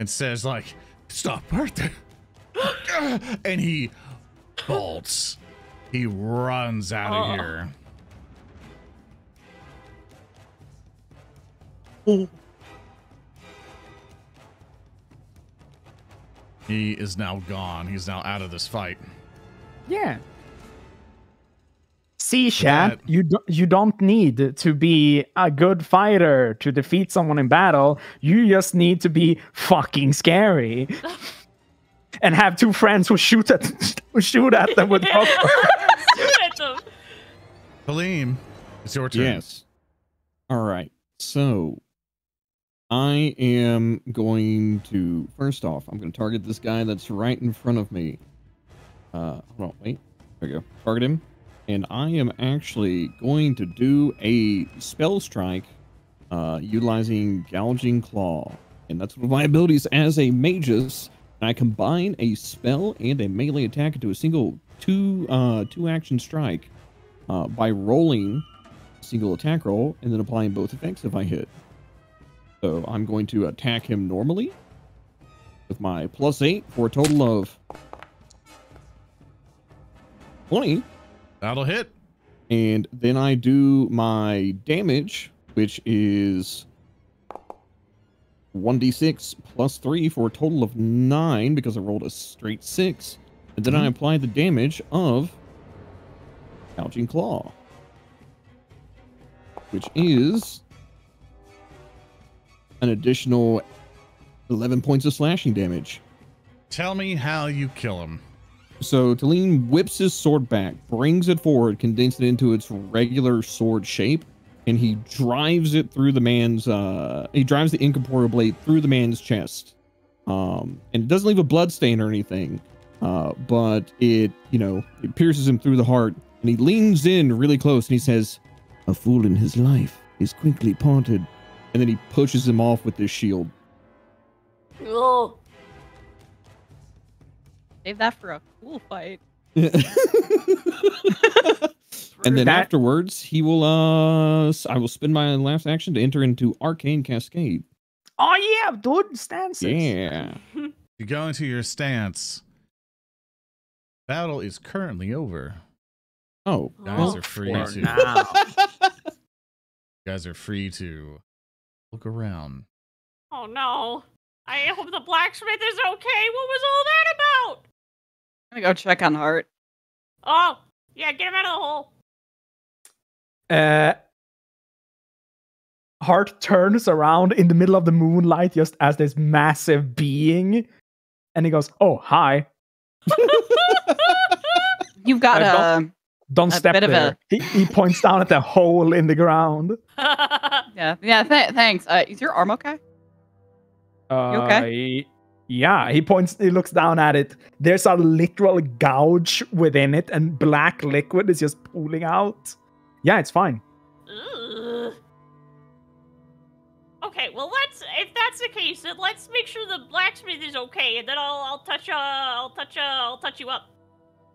and says, like, stop right and he bolts. He runs out of Oh. here. He is now gone. He's now out of this fight. Yeah. See, Shad, That- you do, you don't need to be a good fighter to defeat someone in battle. You just need to be fucking scary. and have two friends who shoot at who shoot at them with crossbows. At them. Tellem, it's your turn. Yes. All right. So I am going to first off, I'm going to target this guy that's right in front of me. Uh, hold on, wait. There we go. Target him, and I am actually going to do a spell strike, uh, utilizing gouging claw, and that's one of my abilities as a magus. I combine a spell and a melee attack into a single two uh two action strike uh, by rolling a single attack roll and then applying both effects if I hit. So I'm going to attack him normally with my plus eight for a total of 20. That'll hit. And then I do my damage, which is 1d6 plus 3 for a total of 9 because I rolled a straight 6. And then I mm-hmm. apply the damage of Gouging Claw, which is an additional 11 points of slashing damage. Tell me how you kill him. So Tellem whips his sword back, brings it forward, condenses it into its regular sword shape, and he drives it through the man's uh he drives the incorporeal blade through the man's chest. Um and it doesn't leave a blood stain or anything. Uh but it, you know, it pierces him through the heart and he leans in really close and he says, "A fool in his life is quickly parted." And then he pushes him off with his shield. Ugh. Save that for a cool fight. and then That- afterwards, he will uh s- I will spend my last action to enter into Arcane Cascade. oh yeah, dude, stances. Yeah. You go into your stance. Battle is currently over. Oh. Guys Oh, are free For to. now. You guys are free to look around. Oh no. I hope the blacksmith is okay. What was all that about? I'm gonna go check on Heart. Oh, yeah, get him out of the hole. Uh, Heart turns around in the middle of the moonlight just as this massive being, and he goes, "Oh, hi! You've got a Don't A step bit of there." He, he points down at the hole in the ground. yeah yeah. Th- thanks. Uh, is your arm okay? Uh, okay? Yeah, he points, he looks down at it. There's a literal gouge within it, and black liquid is just pooling out. Yeah, it's fine. Ugh. Okay, well let's if that's the case, then let's make sure the blacksmith is okay, and then I'll I'll touch uh I'll touch uh I'll touch you up.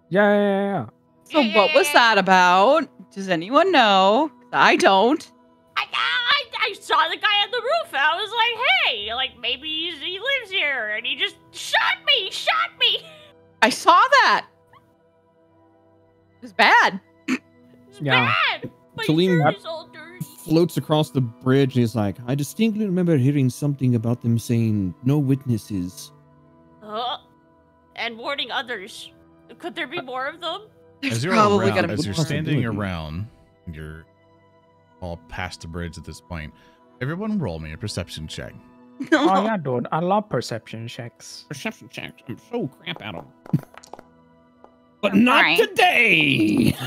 Yeah, yeah, yeah. yeah. So what was that about? Does anyone know? I don't. I, I, I saw the guy on the roof, and I was like, hey, like maybe he's, he lives here, and he just shot me, he shot me. I saw that. It was bad. It's Yeah. bad. My Tellem- shirt is all dirty. Floats across the bridge and he's like, I distinctly remember hearing something about them saying no witnesses. Uh, and warning others. Could there be more of them? As you're probably around, gotta as be you're more. standing around, you're all past the bridge at this point. Everyone, roll me a perception check. Oh yeah, dude. I love perception checks. Perception checks. I'm so crap at them. But I'm not fine. today.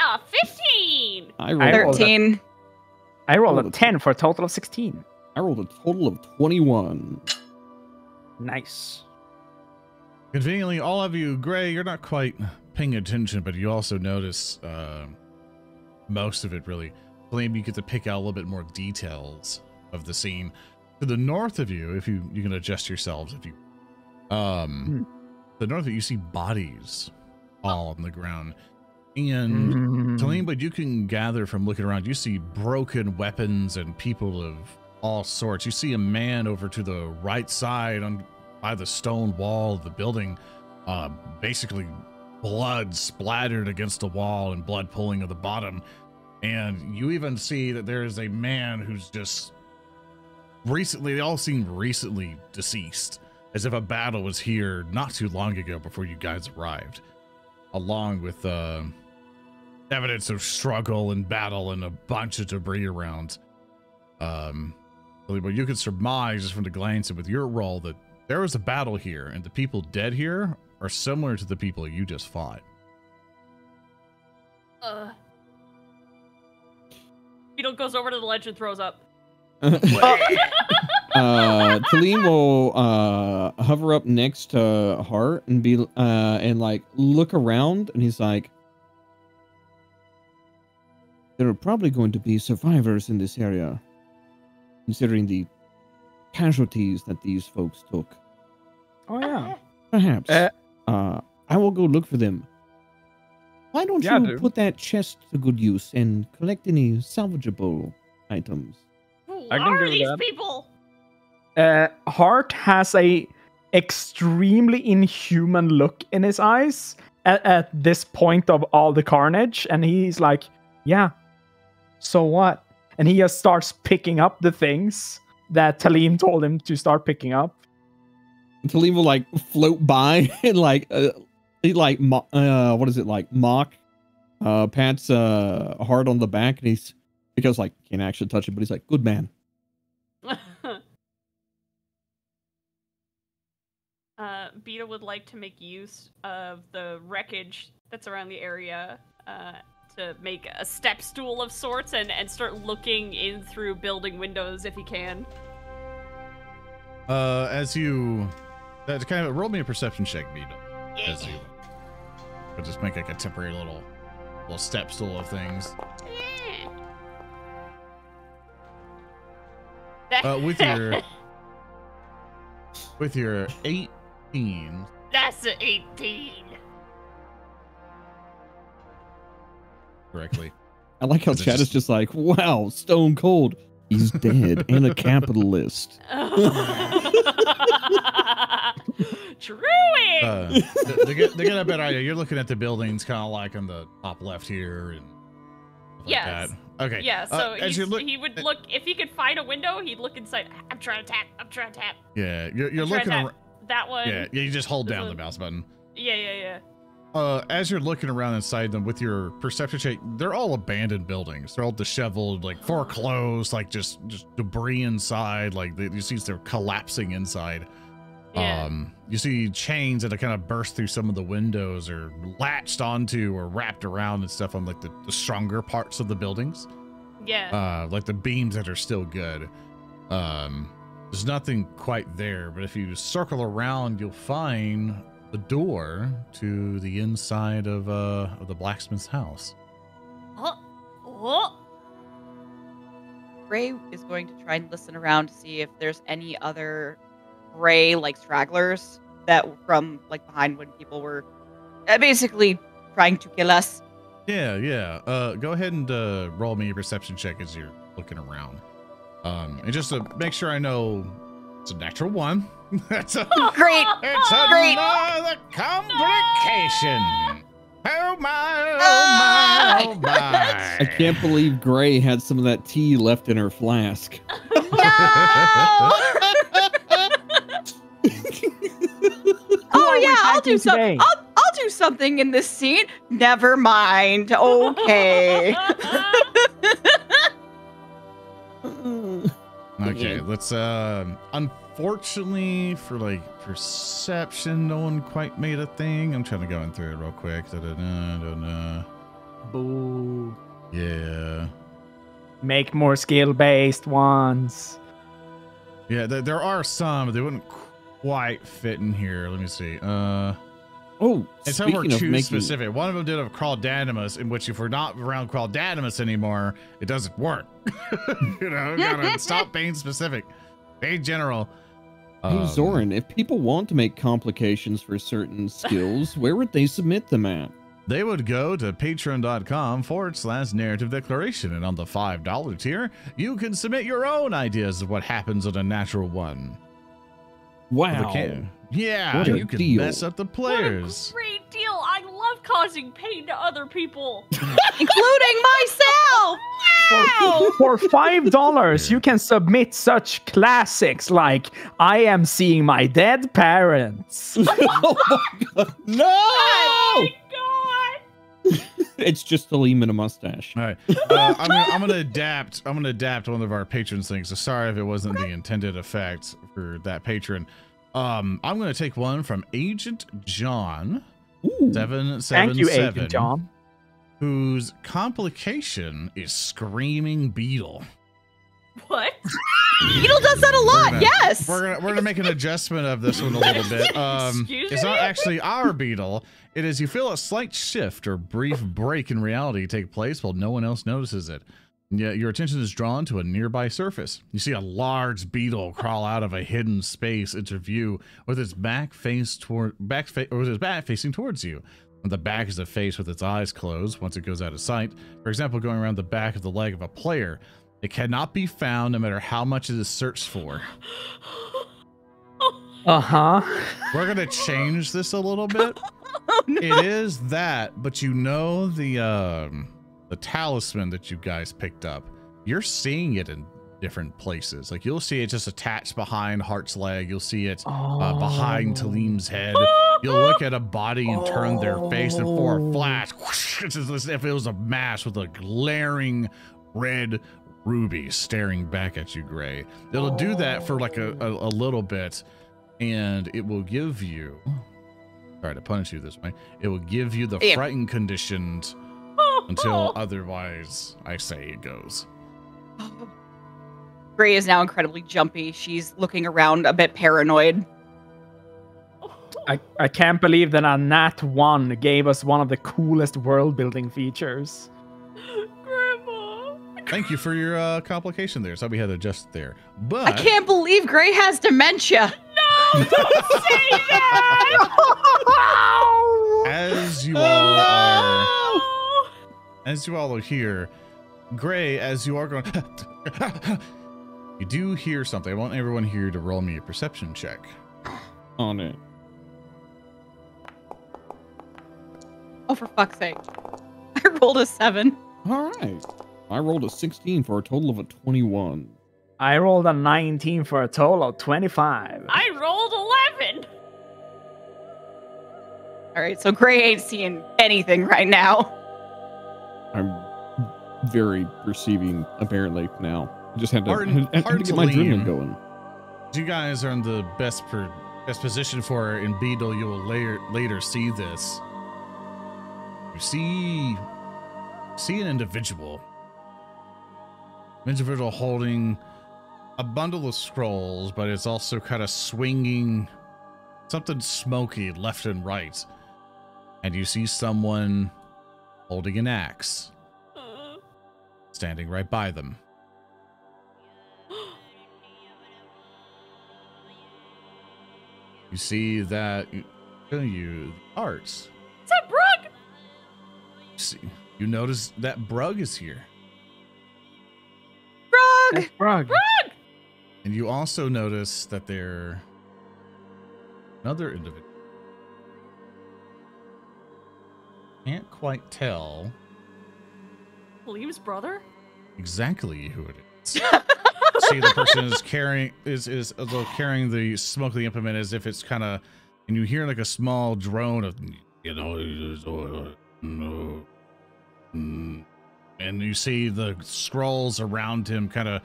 Uh, 15! I rolled, I rolled a- Thirteen. I rolled Oh, a 10 for a total of 16. I rolled a total of 21. Nice. Conveniently, all of you, Gray, you're not quite paying attention, but you also notice uh, most of it really. Flame, you get to pick out a little bit more details of the scene. To the north of you, if you you can adjust yourselves, if you um, the north of you, you see bodies all on the ground, and Mm. Tellem, but you can gather from looking around, you see broken weapons and people of all sorts. You see a man over to the right side on by the stone wall of the building, uh, basically blood splattered against the wall and blood pooling at the bottom. And you even see that there is a man who's just recently, they all seem recently deceased, as if a battle was here not too long ago before you guys arrived, along with uh, evidence of struggle and battle and a bunch of debris around. Um, but you could surmise just from the glance and with your role that there was a battle here, and the people dead here are similar to the people you just fought. Uh. Beetle goes over to the ledge and throws up. uh, Tellem will uh, hover up next to Heart and be uh, and like look around, and he's like, "There are probably going to be survivors in this area, considering the casualties that these folks took. Oh yeah. Perhaps, Uh, uh, I will go look for them. Why don't Yeah, you dude. put that chest to good use and collect any salvageable items?" Who I can are do these that. people? Uh, Heart has a extremely inhuman look in his eyes at, at this point of all the carnage, and he's like, "Yeah, so what?" And he just starts picking up the things that Tellem told him to start picking up. Tellem will like float by and like uh, he like mo- uh what is it like mock uh pats uh hard on the back and he's because like can't actually touch it but he's like good man uh, Beetle would like to make use of the wreckage that's around the area uh, to make a step stool of sorts and, and start looking in through building windows if he can. Uh, as you, that's kind of roll me a perception check, Beetle. As you, but just make like a temporary little, little step stool of things. Uh, with your, with your eighteen, That's an 18. correctly. i like how it chad is just- just like wow stone cold he's dead and a capitalist True. Uh, to get to get a better idea, you're looking at the buildings, kind of like on the top left here, and like Yes. that. Okay. yeah, uh, so as you look, he would look if he could find a window. He'd look inside. I'm trying to tap. I'm trying to tap. yeah, you're, you're looking. to tap Ar- that one. yeah, yeah, you just hold down the mouse button. yeah, yeah, yeah. Uh, as you're looking around inside them with your perception check, they're all abandoned buildings. They're all disheveled, like foreclosed, like just just debris inside. Like you see, they're collapsing inside. Yeah. Um, you see chains that have kind of burst through some of the windows, or latched onto, or wrapped around and stuff on like the, the stronger parts of the buildings. yeah. Uh, like the beams that are still good. Um, there's nothing quite there. But if you circle around, you'll find the door to the inside of uh of the blacksmith's house. Oh, oh. Ray is going to try and listen around to see if there's any other gray like stragglers that from like behind when people were uh, basically trying to kill us. Yeah, yeah. Uh, go ahead and uh, roll me a perception check as you're looking around. Um, and just to make sure I know it's a natural one. That's a Great. it's Great. another complication. Oh my, oh my, oh my. I can't believe Gray had some of that tea left in her flask. Oh are yeah, I'll do packing something. I'll I'll do something in this scene. Never mind. Okay. Okay, let's um unfortunately for like perception, no one quite made a thing. I'm trying to go in through it real quick. Da-da-da, da-da. Boo. Yeah. Make more skill based ones. Yeah, there, there are some, but they wouldn't quite fit in here. Let me see. Uh Oh, and some were too making, specific. One of them did a Crawdanimus, in which if we're not around Crawdanimus anymore, it doesn't work. you know, gotta stop being specific. Be general. Hey, Um, Zoran, if people want to make complications for certain skills, where would they submit them at? They would go to patreon.com forward slash narrative declaration. And on the $5 tier, you can submit your own ideas of what happens on a natural one. For the Wow. ca- Yeah, What you can deal. mess up the What a players. great deal! I love causing pain to other people. Including myself. Wow. For five dollars, you can submit such classics like "I am seeing my dead parents." oh my god. No! Oh my god! It's just a Liam and a mustache. All right, uh, I'm, gonna, I'm gonna adapt. I'm gonna adapt one of our patrons' things. So sorry if it wasn't the intended effect for that patron. Um, I'm gonna take one from Agent John Ooh. seven seven Thank you, seven, Agent John. whose complication is screaming beetle. What? Beetle does that a We're lot. gonna- yes. We're gonna we're gonna make an adjustment of this one a little bit. Um, Excuse it's not actually our beetle. It is you feel a slight shift or brief break in reality take place while no one else notices it. Yeah, your attention is drawn to a nearby surface. You see a large beetle crawl out of a hidden space into view with its back face toward back fa- or with its back facing towards you. On the back is a face with its eyes closed once it goes out of sight. For example, going around the back of the leg of a player. It cannot be found no matter how much it is searched for. Uh huh. We're gonna change this a little bit. oh, no. It is that, but you know the um the talisman that you guys picked up. You're seeing it in different places. Like you'll see it just attached behind Hart's leg. You'll see it uh, behind Oh. Tellem's head. You'll look at a body and turn their face, and for a flash, whoosh, it's as if it was a mask with a glaring red ruby staring back at you, Gray. It'll do that for like a, a, a little bit, and it will give you. Sorry to punish you this way. It will give you the Yeah. frightened conditioned until otherwise I say it goes. Gray is now incredibly jumpy. She's looking around a bit paranoid. I, I can't believe that a Nat 1 gave us one of the coolest world building features. Grandma. Thank you for your uh, complication there. So we had to adjust there. But I can't believe Gray has dementia. No! Don't say that! as you all are Oh. As you all are here, Gray, as you are going you do hear something. I want everyone here to roll me a perception check. On it. Oh, for fuck's sake. I rolled a seven. All right. I rolled a 16 for a total of a 21. I rolled a 19 for a total of 25. I rolled 11. All right, so Gray ain't seeing anything right now. I'm very perceiving apparently now. I just had to, Hard- had, hard to get my adrenaline going. You guys are in the best per, best position for it. In Beetle, you will later later see this. You see see an individual. An individual holding a bundle of scrolls, but it's also kind of swinging something smoky left and right. And you see someone holding an axe standing right by them. You see that you, you the arts. What's up, Brooke? You, see, you notice that Brug is here. Frog! That's Brug. And you also notice that there another individual. Can't quite tell Liam's brother? exactly who it is. See, the person is carrying is is they're carrying the smoking implement as if it's kind of, and you hear like a small drone of, you know, uh, no, mm, and you see the scrolls around him kind of.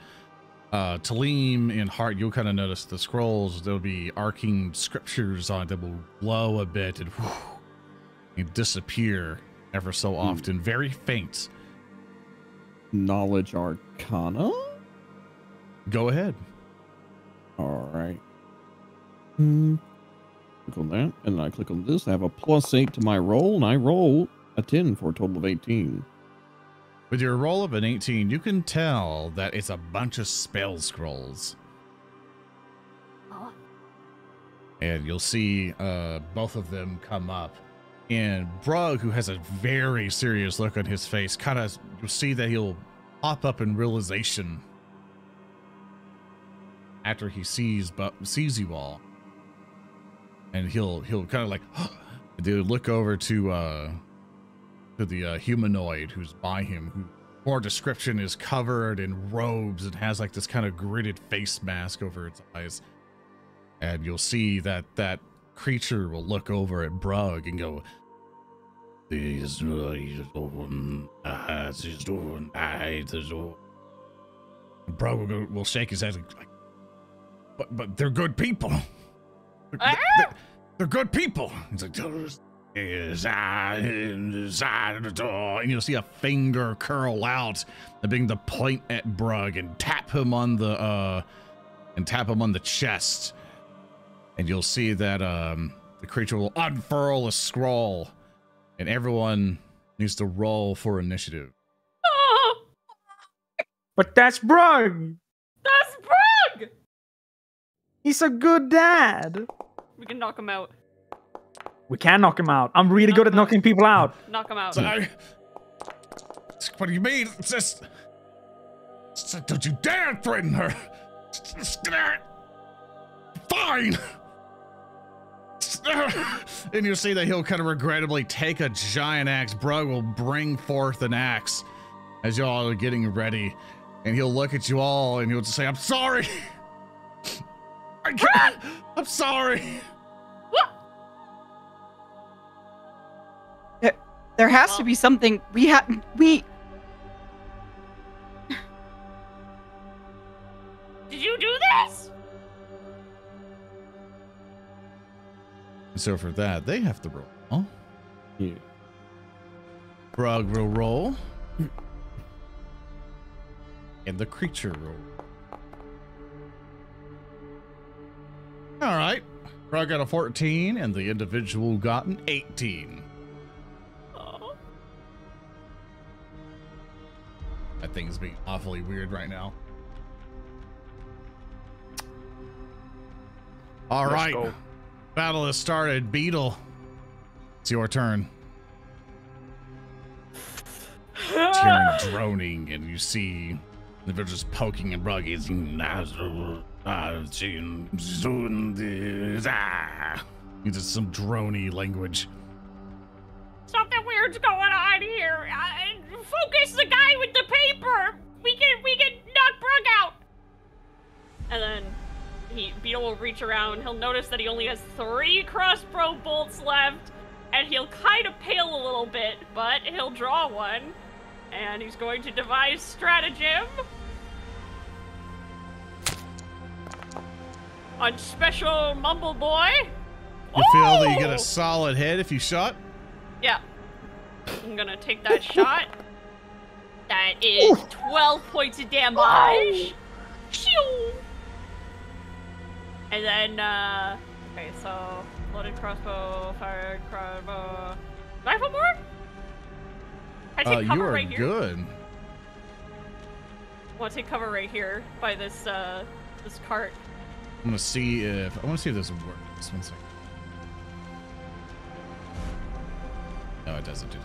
Uh, Tellem and Heart, you'll kind of notice the scrolls. There'll be arcing scriptures on it that will glow a bit and, whew, and disappear ever so often, very faint. Knowledge Arcana. Go ahead. All right. Hmm. Click on that, and I click on this. I have a plus eight to my roll, and I roll a ten for a total of eighteen. With your roll of an 18, you can tell that it's a bunch of spell scrolls. And you'll see uh, both of them come up. And Brug, who has a very serious look on his face, kind of you'll see that he'll pop up in realization after he sees but sees you all. And he'll he'll kind of like they'll look over to uh to the uh, humanoid who's by him, who for description is covered in robes and has like this kind of gridded face mask over its eyes. And you'll see that that creature will look over at Brug and go, "These doing, uh, these doing, I, these doing." Brug will, go, will shake his head like, "But but they're good people. They're, they're- they're good people." He's like, is I inside the door, and you'll see a finger curl out, and begin to point at Brug and tap him on the uh, and tap him on the chest, and you'll see that um, the creature will unfurl a scroll, and everyone needs to roll for initiative. Oh, But that's Brug. that's Brug! He's a good dad. We can knock him out. We can knock him out. I'm really good at knocking people out. Knock him out. So what do you mean? It's just, it's just- don't you dare threaten her. Just get And you'll see that he'll kind of regrettably take a giant axe. Brug will bring forth an axe as y'all are getting ready. And he'll look at you all and he'll just say, I'm sorry. I can't. I'm sorry. There has to be something we have. We Did you do this? So for that, they have to roll. Huh? Yeah. Brug will roll. And the creature roll. All right. Brug got a 14, and the individual got an 18. Oh. That thing's being awfully weird right now. All Let's right. go. Battle has started. Beetle, it's your turn. Hearing droning, and you see the villagers poking and rugging. It's some drony language. Something weird's going on here. Uh, focus the guy with the paper. We can we can knock Brug out. And then he Beetle will reach around. He'll notice that he only has three crossbow bolts left, and he'll kind of pale a little bit, but he'll draw one, and he's going to devise stratagem. On special Mumble Boy. You feel that you get Oh! a solid hit if you shot. Yeah. I'm gonna take that shot. That is 12 points of damage. Oh! Shoo! And then, uh, okay, so loaded crossbow, fired crossbow. Do I have one more? I Uh, take you cover are right here. good. I want to take cover right here by this uh this cart. I'm gonna see if I want to see if this works. One second. No, it doesn't do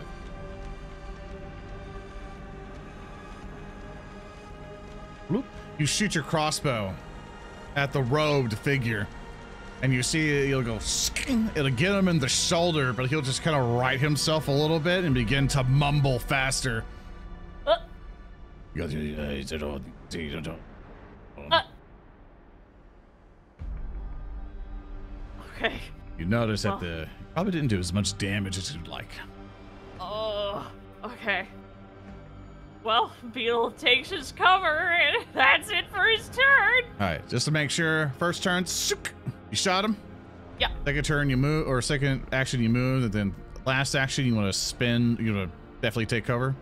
that. You shoot your crossbow at the robed figure, and you see it'll go. sking. It'll get him in the shoulder, but he'll just kind of right himself a little bit and begin to mumble faster. Uh, You got uh, it's a dog. It's a dog. Okay. You notice Well. that the probably didn't do as much damage as you'd like. Oh, okay. Well, Beetle takes his cover, and that's it for his turn. All right, just to make sure. First turn, shook, you shot him. Yeah. Second turn, you move, or second action, you move, and then last action, you want to spin. You want to definitely take cover.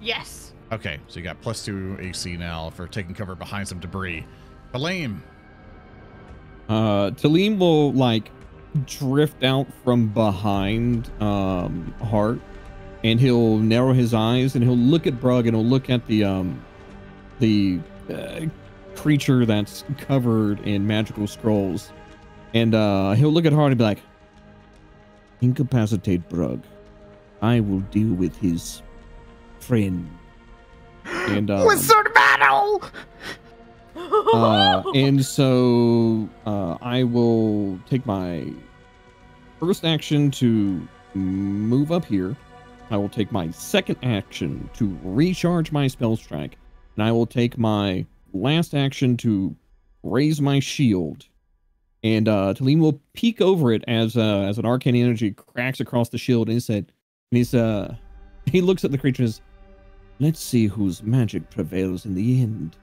Yes. Okay, so you got plus two AC now for taking cover behind some debris. Elaine, Uh, Tellem will like drift out from behind um Heart, and he'll narrow his eyes and he'll look at Brug and he'll look at the um the uh, creature that's covered in magical scrolls, and uh he'll look at Heart and be like, "Incapacitate Brug. I will deal with his friend." And um, Wizard battle! uh, and so uh, I will take my first action to move up here. I will take my second action to recharge my spell strike, and I will take my last action to raise my shield. And uh, Tellem will peek over it as uh, as an arcane energy cracks across the shield, and he said, and he's uh, he looks at the creatures. Let's see whose magic prevails in the end.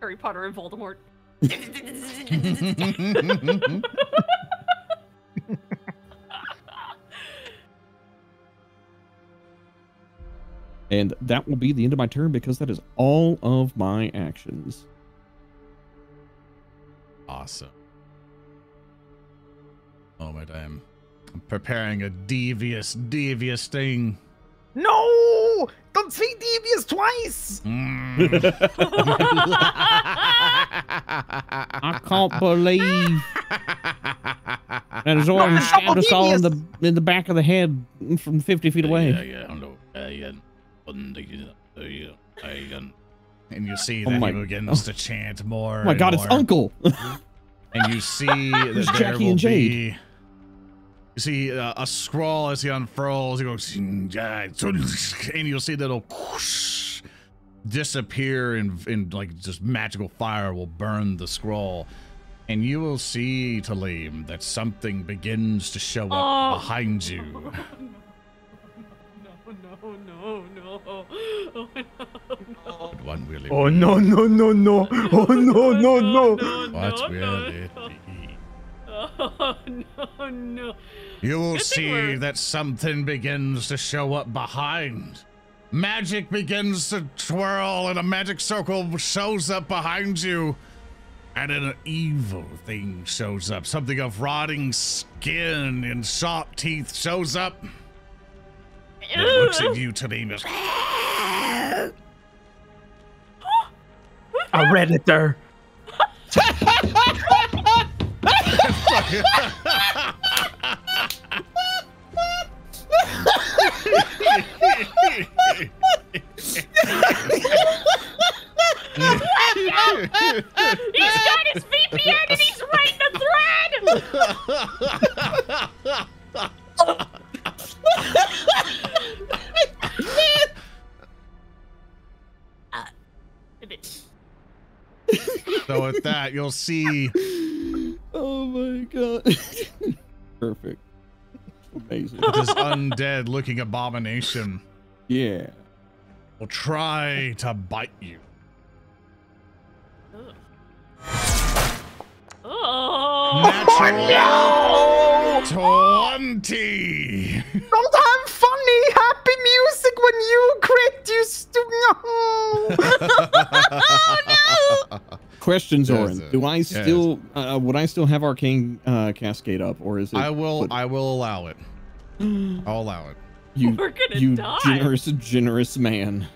Harry Potter and Voldemort. And that will be the end of my turn because that is all of my actions. awesome. Moment, I'm I'm preparing a devious, devious thing. No! Don't say devious twice! Mm. I can't believe And that is all stabbed us all in the in the back of the head from fifty feet Yeah, away. yeah, hello. Yeah. Um, yeah, uh, yeah, I, and you see Oh that my- he begins to chant more. Oh my and god, it's. Uncle! and you see that It's there Jackie will and Jade. be. You see uh, a scroll as he unfurls. He goes, and you'll see that it'll disappear, and, and like just magical fire will burn the scroll. And you will see, Tellem, that something begins to show up Oh. behind you. No, no, no, no. Oh, no. What will it Oh no no no no! Oh no no no! What no, will no, it no. be? Oh no no. You will see we're- that something begins to show up behind. Magic begins to twirl, and a magic circle shows up behind you. And an evil thing shows up. Something of rotting skin and sharp teeth shows up. And it looks at you, Tademus. A redditor. He's got his VPN and he's writing a thread. It- so with that, you'll see Oh my god. Perfect. Amazing. this undead looking abomination Yeah. will try to bite you. Oh, Natural 20. Sometimes funny, happy music when you crit, you stupid. Oh no! Question, Yes, Zoran. uh, Do I yes. still uh, would I still have arcane uh, cascade up, or is it? I will. put- I will allow it. I'll allow it. you We're gonna you die. generous generous man.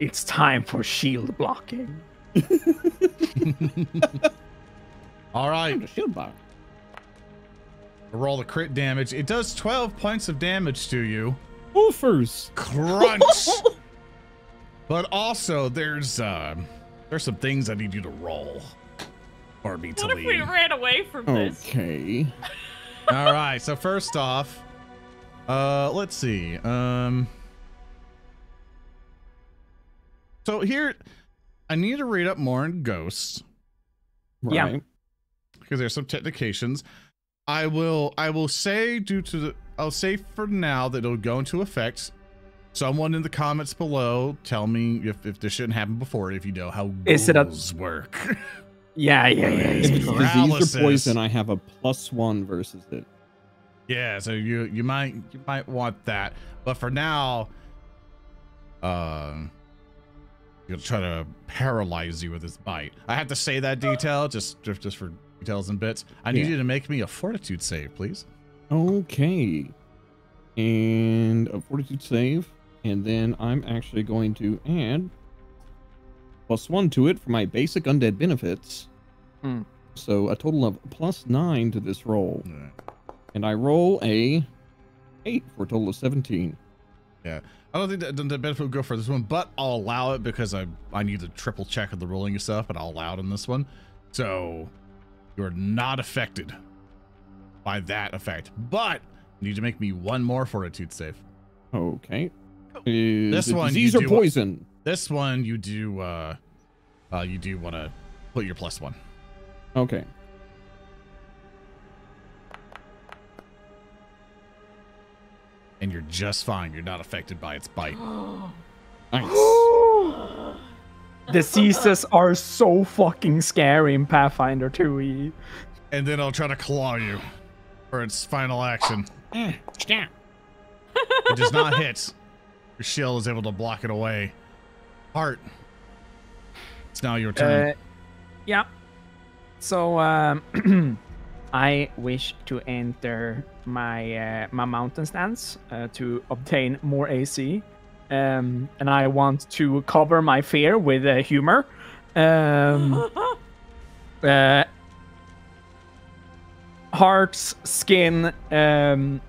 It's time for shield blocking. All right. The shield box. Roll the crit damage. It does 12 points of damage to you. Woofers. Crunch. but also, there's uh, there's some things I need you to roll for me to What if we ran away from this? Okay. All right. So first off, uh, let's see. Um, so here, I need to read up more on ghosts. Yeah. Right. because there's some technications. I will I will say due to the I'll say for now that it'll go into effect. Someone in the comments below tell me if, if this shouldn't happen before if you know how Is it a- ghouls work. Yeah, yeah, yeah. If yeah. it's disease or poison, I have a plus one versus it. yeah, so you you might you might want that. But for now, um you'll try to paralyze you with his bite. I have to say that detail just just, just for details and bits. I need Yeah. you to make me a fortitude save, please. Okay. And a fortitude save. And then I'm actually going to add plus one to it for my basic undead benefits. Hmm. So a total of plus nine to this roll. Alright. And I roll a eight for a total of 17. Yeah. I don't think that the benefit would go for this one, but I'll allow it because I I need to triple check of the rolling and stuff, but I'll allow it in this one. So you're not affected by that effect. But you need to make me one more fortitude save. Okay. Is This it one you disease or do- poison? This one you do uh uh you do want to put your plus one. Okay. And you're just fine. You're not affected by its bite. Nice. Diseases are so fucking scary in Pathfinder 2e. And then I'll try to claw you for its final action. It does not hit. Your shield is able to block it away. Heart. It's now your turn. Uh, yeah. So um, I wish to enter my uh, my mountain stance uh, to obtain more AC, um, and I want to cover my fear with uh, humor. Um, uh, Heart's skin um,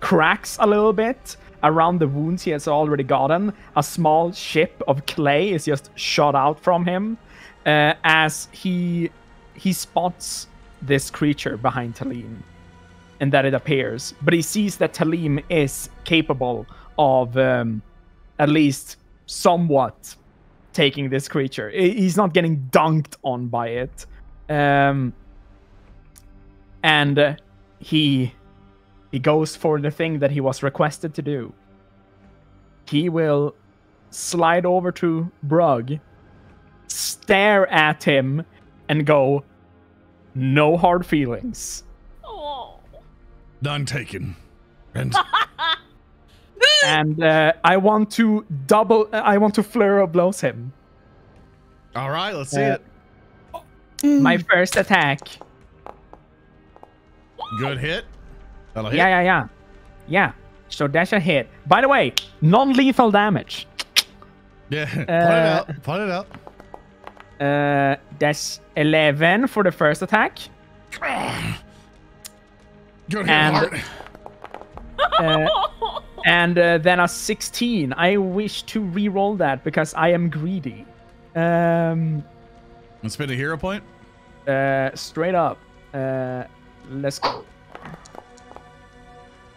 cracks a little bit around the wounds he has already gotten. A small ship of clay is just shot out from him uh, as he he spots this creature behind Tellem, and that it appears. But he sees that Tellem is capable of um, at least somewhat taking this creature. He's not getting dunked on by it. Um, and uh, he he goes for the thing that he was requested to do. He will slide over to Brug, stare at him, and go, "No hard feelings." Oh. None taken. And and uh, I want to double. I want to of blows him. all right, let's see Uh, it. My first attack. Good hit. Hit. Yeah, yeah, yeah, yeah. So that's a hit. By the way, non-lethal damage. Yeah. Put it Uh, out. Put it out. Uh, that's eleven for the first attack. Good hit, and- Uh, and uh, then a 16. I wish to re-roll that because I am greedy. Um, And spend a hero point. uh, straight up. Uh, let's go.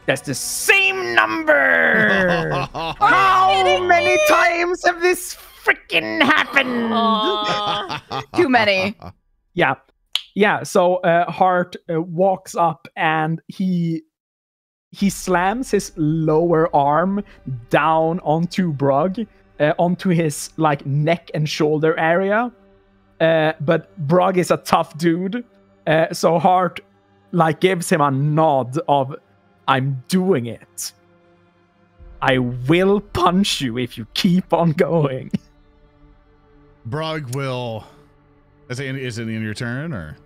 That's the same number. How many times have this freaking happened? Too many. Yeah, yeah. So uh, Heart uh, walks up and he he slams his lower arm down onto Brug, uh, onto his like neck and shoulder area. Uh, but Brug is a tough dude, uh, so Heart like gives him a nod of "I'm doing it. I will punch you if you keep on going." Brug will. Is it, is it in your turn or?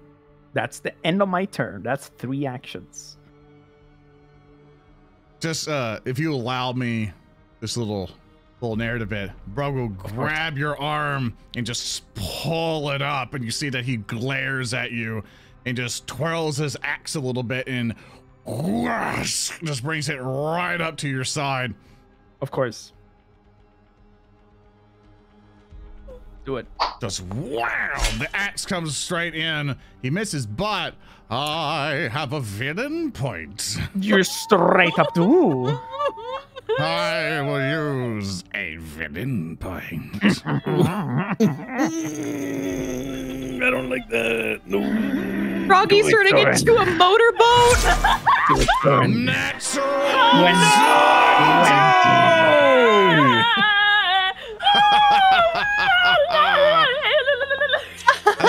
That's the end of my turn. That's three actions. Just uh, if you allow me this little little narrative bit, Brug will grab your arm and just pull it up, and you see that he glares at you and just twirls his axe a little bit and whoosh, just brings it right up to your side. Of course. Do it. Just wow! The axe comes straight in. He misses, but I have a villain point. You're straight up to. Ooh. I will use a villain point. I don't like that. No. Froggy's Do turning Zoran. into a motorboat. Do it, Zoran. Natural oh,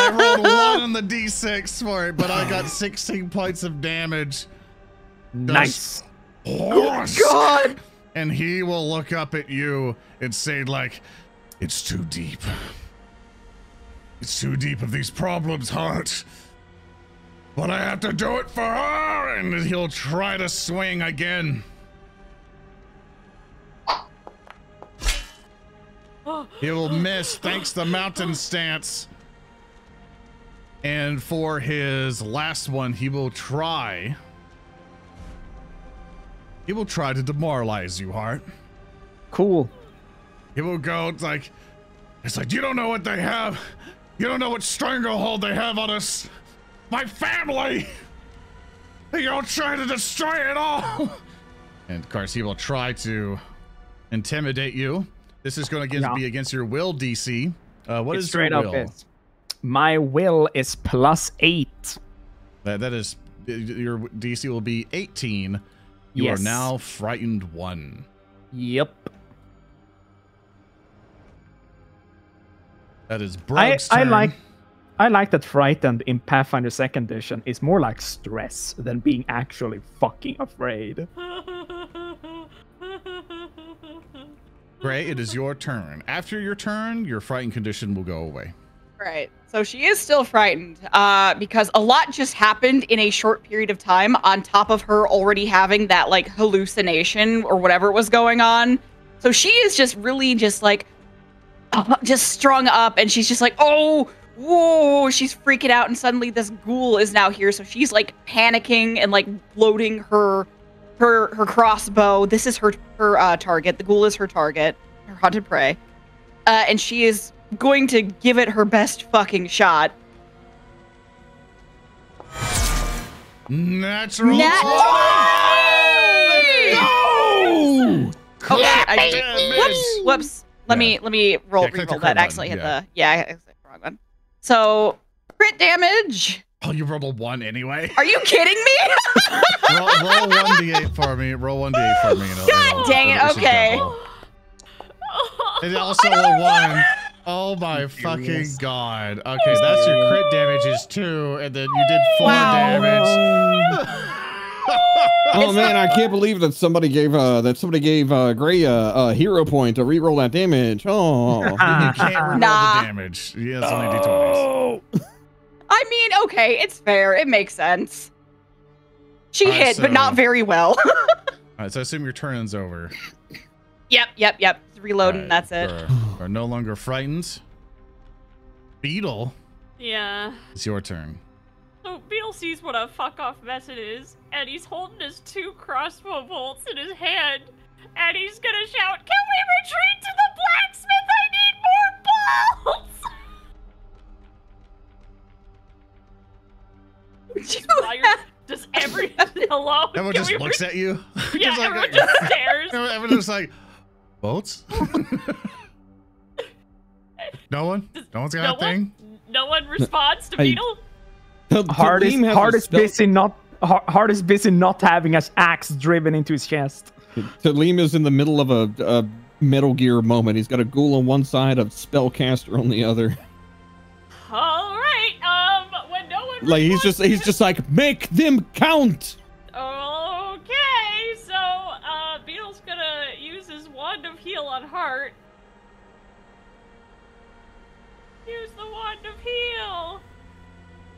I rolled one on the d6 for it, but I got 16 points of damage. nice. Horse. God. And he will look up at you and say, like, it's too deep. It's too deep of these problems, Heart. But I have to do it for her, and he'll try to swing again. He will miss thanks to mountain stance. And for his last one, he will try. He will try to demoralize you, Heart. Cool. He will go it's like, it's like you don't know what they have. You don't know what stranglehold they have on us. My family. You'll try to destroy it all. And of course, he will try to intimidate you. This is going to Yeah. be against your will DC. Uh, what It's is straight your up will? is. My will is plus eight. That, that is your DC will be 18. You Yes. are now frightened one. Yep. That is I, Brug's I like I like that frightened in Pathfinder Second Edition is more like stress than being actually fucking afraid. Gray, it is your turn. After your turn, your frightened condition will go away. Right. So she is still frightened uh, because a lot just happened in a short period of time on top of her already having that like hallucination or whatever was going on. So she is just really just like just strung up and she's just like, oh, whoa, she's freaking out. And suddenly this ghoul is now here. So she's like panicking and like loading her her her crossbow. This is her her uh, target. The ghoul is her target, her hunted prey. Uh, and she is going to give it her best fucking shot. Natural. Nat- 20! Oh shit! I, whoops! Whoops! Let Yeah. me let me roll Yeah, click reroll that. Actually, hit yeah. the yeah, I hit the wrong one. So crit damage. Oh, you rolled a one anyway. Are you kidding me? roll, roll one d8 for me. Roll one d8 for me. God it'll- dang it, okay. And also a one. Oh my fucking god. Okay, that's your crit damage is two, and then you did four damage. Oh man, I can't believe that somebody gave uh that somebody gave uh Gray a, a hero point to reroll that damage. Oh. you can't reroll Nah. the damage. He has only d20s. I mean, okay, it's fair. It makes sense. She Alright, hit, but not very well. Alright, so I assume your turn's over. yep, yep, yep. Just reloading. Alright, that's it. Are, are no longer frightened. Beetle, yeah. it's your turn. So Beetle sees what a fuck off mess it is, and he's holding his two crossbow bolts in his hand, and he's gonna shout, Can we retreat to the blacksmith? I need more bolts! Fire. Does every hello? Everyone just looks re- at you. Yeah, Just like- everyone just stares. Everyone just like, boats? no one? No one's got No a thing? one, no one responds to Beetle. Heart is, Tellem has hard a is busy not Har- Heart is busy not having his axe driven into his chest. Tellem is in the middle of a, a Metal Gear moment. He's got a ghoul on one side, a spellcaster on the other. All right. Um, when no one Like he's just he's just like make them count.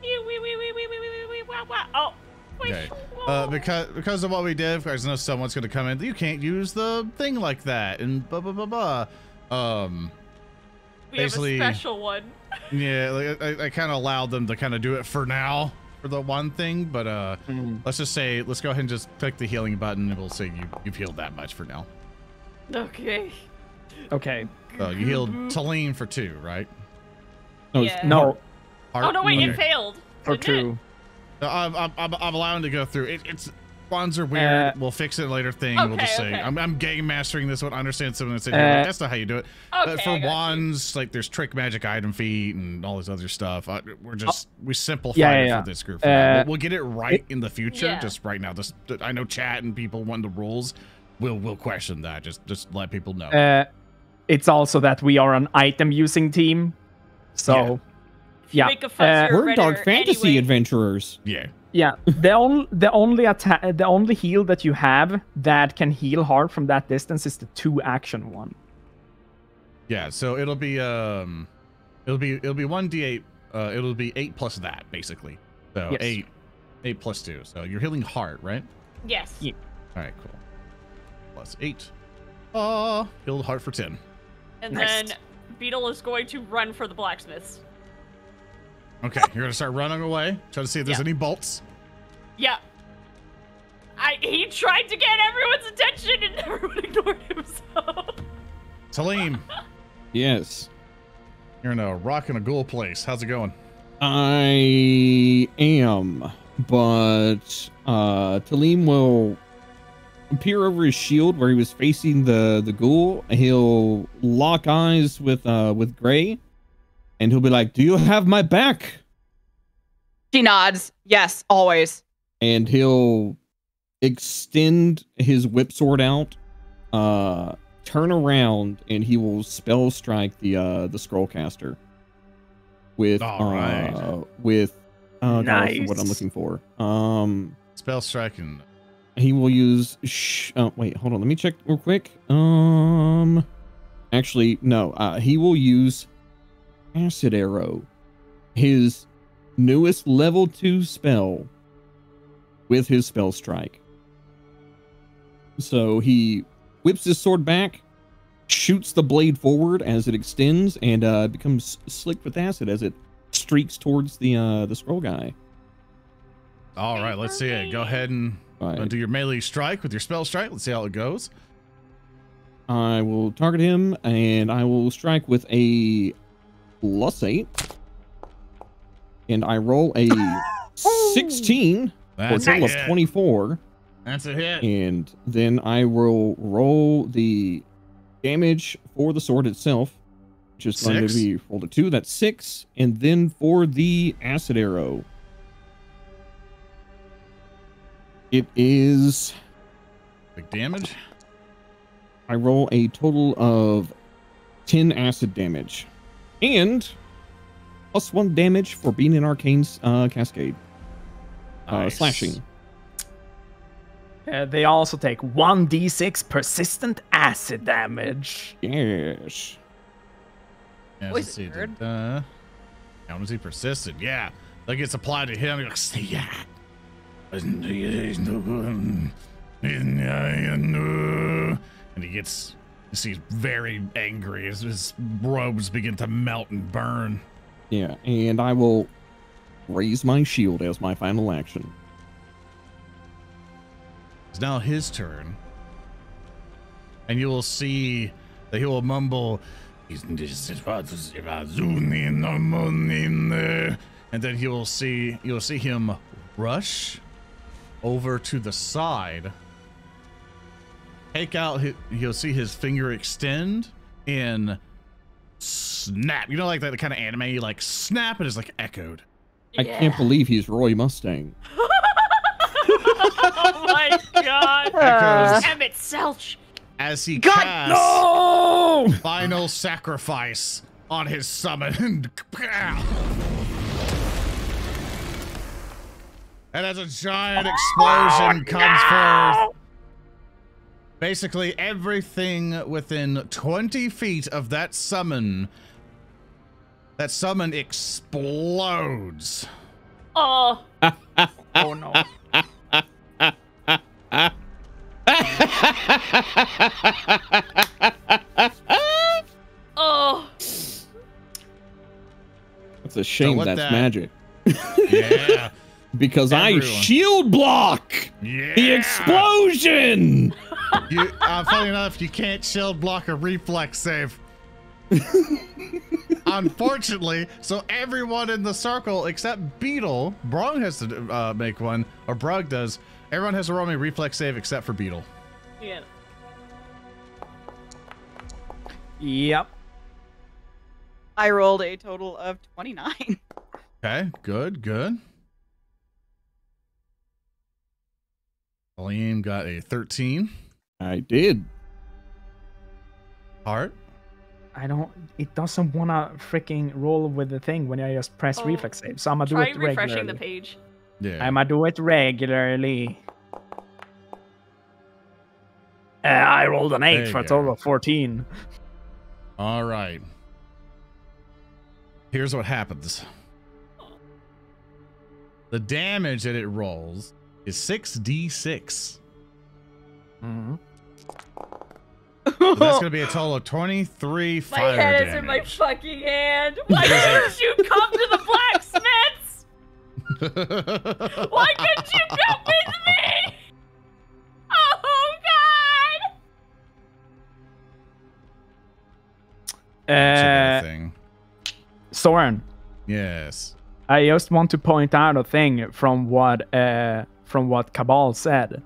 Wee, wee, wee, wee, wee, wee, wee, wah, wah. Oh. Okay. Uh, because because of what we did, because I know someone's gonna come in. You can't use the thing like that, and blah blah blah blah. Um, we basically, have a special one. yeah, like, I, I kind of allowed them to kind of do it for now for the one thing, but uh, mm. let's just say let's go ahead and just click the healing button, and we'll say you you've healed that much for now. Okay. Okay. You healed Tellem for two, right? No, Yeah. No, Heart- Oh no, wait, okay. it failed. for didn't it? two. Uh, I'm, I'm, I'm, I'm allowing to go through. It, it's wands are weird. Uh, we'll fix it later. Thing we'll just say okay. I'm, I'm game mastering this one. I understand someone that said Uh, that's not how you do it. Okay, but for I got you. wands, like there's trick magic item feat and all this other stuff. Uh, we're just we simplify Yeah, yeah, it yeah. for this group. For. Uh, We'll, we'll get it right in the future. Yeah. Just right now, just I know chat and people want the rules. We'll we'll question that. Just just let people know. Uh, it's also that we are an item using team. So, yeah. Make a fuss, Uh, We're a dark fantasy anyway. adventurers. yeah. Yeah, the only the only attack the only heal that you have that can heal Heart from that distance is the two action one. Yeah, so it'll be um it'll be it'll be 1d8 uh it'll be 8 plus that basically. So Yes. 8 8 plus 2. So you're healing heart, right? Yes. Yeah. All right, cool. Plus 8. Oh, healed heart for 10. And Nice. then Beetle is going to run for the blacksmiths. Okay, you're going to start running away, try to see if there's Yeah. any bolts. Yeah. I he tried to get everyone's attention and everyone ignored him. So Tellem, Yes. you're in a rock and a ghoul place. How's it going? I am, but uh Tellem will appear over his shield where he was facing the the ghoul. He'll lock eyes with uh with Gray, and he'll be like, "Do you have my back?" She nods. Yes, always. And he'll extend his whip sword out, uh, turn around, and he will spell strike the uh the scrollcaster with All right. uh with uh God, what I'm looking for. Um Spell striking. He will use sh- oh wait, hold on, let me check real quick. Um actually no, uh he will use acid arrow. His newest level 2 spell with his spell strike. So he whips his sword back, shoots the blade forward as it extends, and uh, becomes slick with acid as it streaks towards the uh, the scroll guy. All right, let's see it. Go ahead and All right. do your melee strike with your spell strike. Let's see how it goes. I will target him, and I will strike with a plus eight, and I roll a sixteen for a That's total of hit. twenty-four. That's a hit. and then I will roll the damage for the sword itself, which is going to Six? be rolled a two. That's six, and then for the acid arrow, it is. Big damage. I roll a total of ten acid damage, and plus one damage for being an arcane uh, cascade uh, slashing. Uh, they also take 1d6 persistent acid damage. Yes. Yeah, Voice let's see. nerd. Uh, how is he persistent? Yeah. That gets applied to him. He goes, "See ya." And he gets, you see, very angry as his robes begin to melt and burn. Yeah, and I will raise my shield as my final action. It's now his turn. And you will see that he will mumble, and then he will see you'll see him rush over to the side. Take out his, you'll see his finger extend and snap. You know, like that kind of anime, you like snap and it's like echoed. I can't believe he's Roy Mustang. oh my god. Echoes Emet-Selch. as he God, casts No! final sacrifice on his summon. and as a giant explosion oh, comes forth, basically everything within 20 feet of that summon that summon explodes. Oh, Oh no. oh. It's a shame let that's that- magic. Yeah. Because I shield block yeah. the explosion. You, uh, funny enough, you can't shield block a reflex save. Unfortunately, so everyone in the circle except Beetle, Brug has to uh, make one, or Brug does. Everyone has to roll me a reflex save except for Beetle. Yeah. Yep. I rolled a total of 29. Okay, good, good. Liam got a 13. I did. Heart. I don't. It doesn't wanna freaking roll with the thing when I just press Oh, reflex save. So I'm gonna do Try it refreshing regularly. the page. Yeah. I'm gonna do it regularly. Uh, I rolled an eight you for a total of fourteen. All right. Here's what happens. The damage that it rolls is 6d6. Mm-hmm. So that's going to be a total of 23 My fire head damage. is in my fucking hand. Why didn't you come to the blacksmiths? Why couldn't you come with me? Oh God! Uh, thing. Zoran, Yes. I just want to point out a thing from what uh, from what Kabhaal said.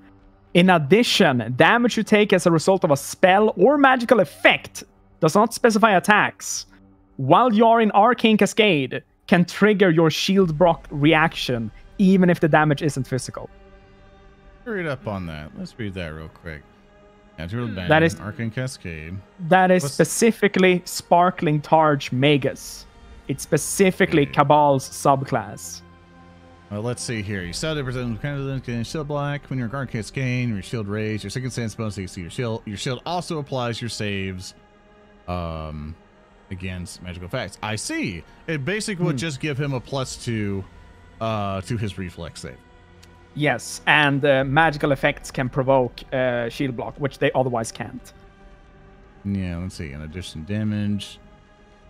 In addition, damage you take as a result of a spell or magical effect does not specify attacks. While you are in Arcane Cascade, can trigger your shield block reaction, even if the damage isn't physical. Read up on that. Let's read that real quick. Natural Hmm. That is- Arcane Cascade. That is What's- specifically Sparkling Targe Magus. It's specifically Okay. Kabhaal's subclass. Well, let's see here. You said kind of getting shield black when your guard cascade, your shield raised, your second stance bonus, you see your shield. Your shield also applies your saves um against magical effects. I see. It basically would Hmm. just give him a plus two uh to his reflex save. Yes, and uh, magical effects can provoke uh, shield block, which they otherwise can't. Yeah, let's see. In addition, damage.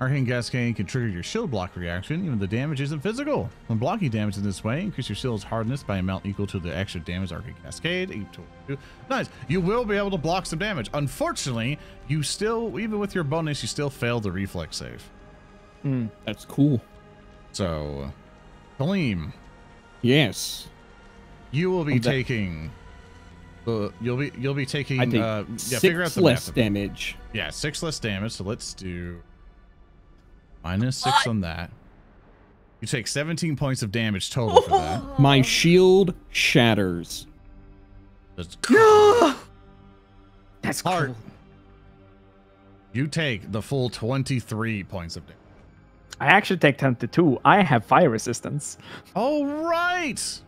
Arcane Cascade can trigger your shield block reaction, even the damage isn't physical. When blocking damage in this way, increase your shield's hardness by amount equal to the extra damage Arcane Cascade. Eight. Nice. You will be able to block some damage. Unfortunately, you still, even with your bonus, you still fail the reflex save. That's cool. So, Kaleem, Yes. you will be I'm taking. Uh, you'll be you'll be taking. I think uh, yeah, six figure out the less math. damage. Yeah, six less damage. So let's do minus six on that. You take 17 points of damage total for that. My shield shatters. That's That's Heart. cool. You take the full 23 points of damage. I actually take 10 to 2. I have fire resistance. All right.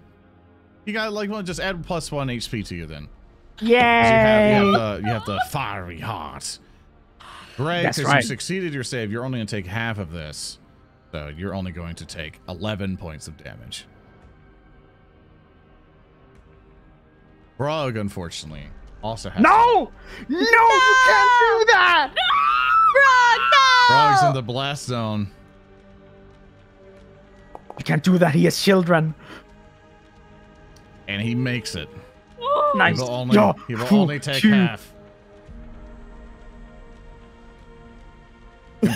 You got like well, just add plus one HP to you then. Yay! You have, you, have the, you have the fiery heart. Greg, That's because you succeeded your save, you're only going to take half of this. So you're only going to take 11 points of damage. Brug, unfortunately, also has. No! No! You can't do that! Brug's in the blast zone. You can't do that. He has children. And he makes it. Oh. Nice. He will only, Yeah. he will only take half.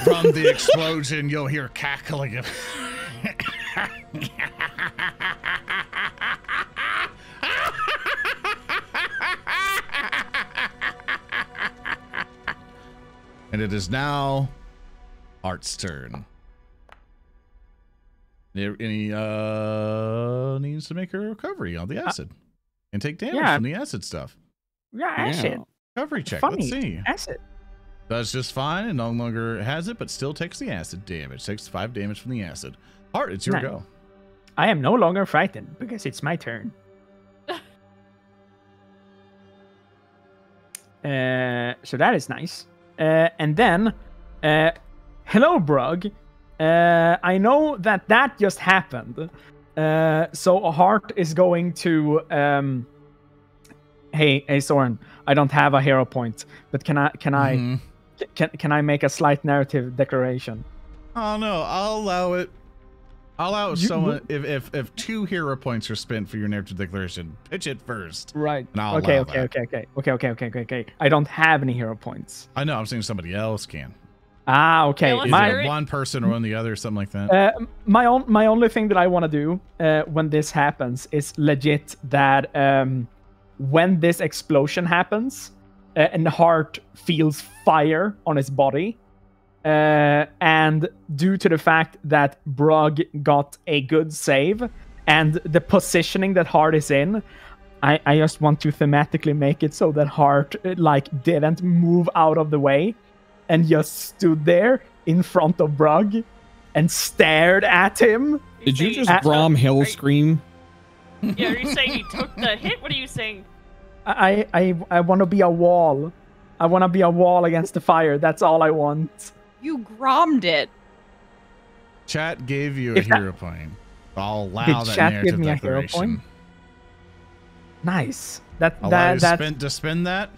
From the explosion, you'll hear cackling. of- and it is now Heart's turn. There- Any uh needs to make a recovery on the acid and take damage yeah. from the acid stuff. Yeah, acid. Recovery check. Funny. Let's see. Acid. Does just fine and no longer has it, but still takes the acid damage. Takes five damage from the acid. Heart, it's your Nice. go. I am no longer frightened because it's my turn. uh, so that is nice. Uh, and then, uh, hello, Brug. Uh, I know that that just happened. Uh, so a Heart is going to. Um, hey, hey, Zoran. I don't have a hero point, but can I? Can I? Mhm. Can can I make a slight narrative declaration? Oh no, I'll allow it. I'll allow You- someone if, if if two hero points are spent for your narrative declaration, pitch it first. Right. And I'll okay, allow okay, that. okay, okay, okay, okay, okay, okay, okay. I don't have any hero points. I know I'm saying somebody else can. Ah, okay. Yeah, my it. one person or one the other, something like that. uh, my own my only thing that I want to do uh, when this happens is legit that um, when this explosion happens uh, and Heart feels fire on his body, uh, and due to the fact that Brug got a good save and the positioning that Heart is in, I, I just want to thematically make it so that Heart uh, like didn't move out of the way and just stood there in front of Brug and stared at him. Did you just he took- Brom hell are you- scream? Yeah, are you saying he took the hit? What are you saying? I I I want to be a wall. I want to be a wall against the fire. That's all I want. You grommed it. Chat gave you a If that- hero point. I'll allow Did that chat narrative give me a hero point? Nice. That I'll allow you that to that spend, to spend that,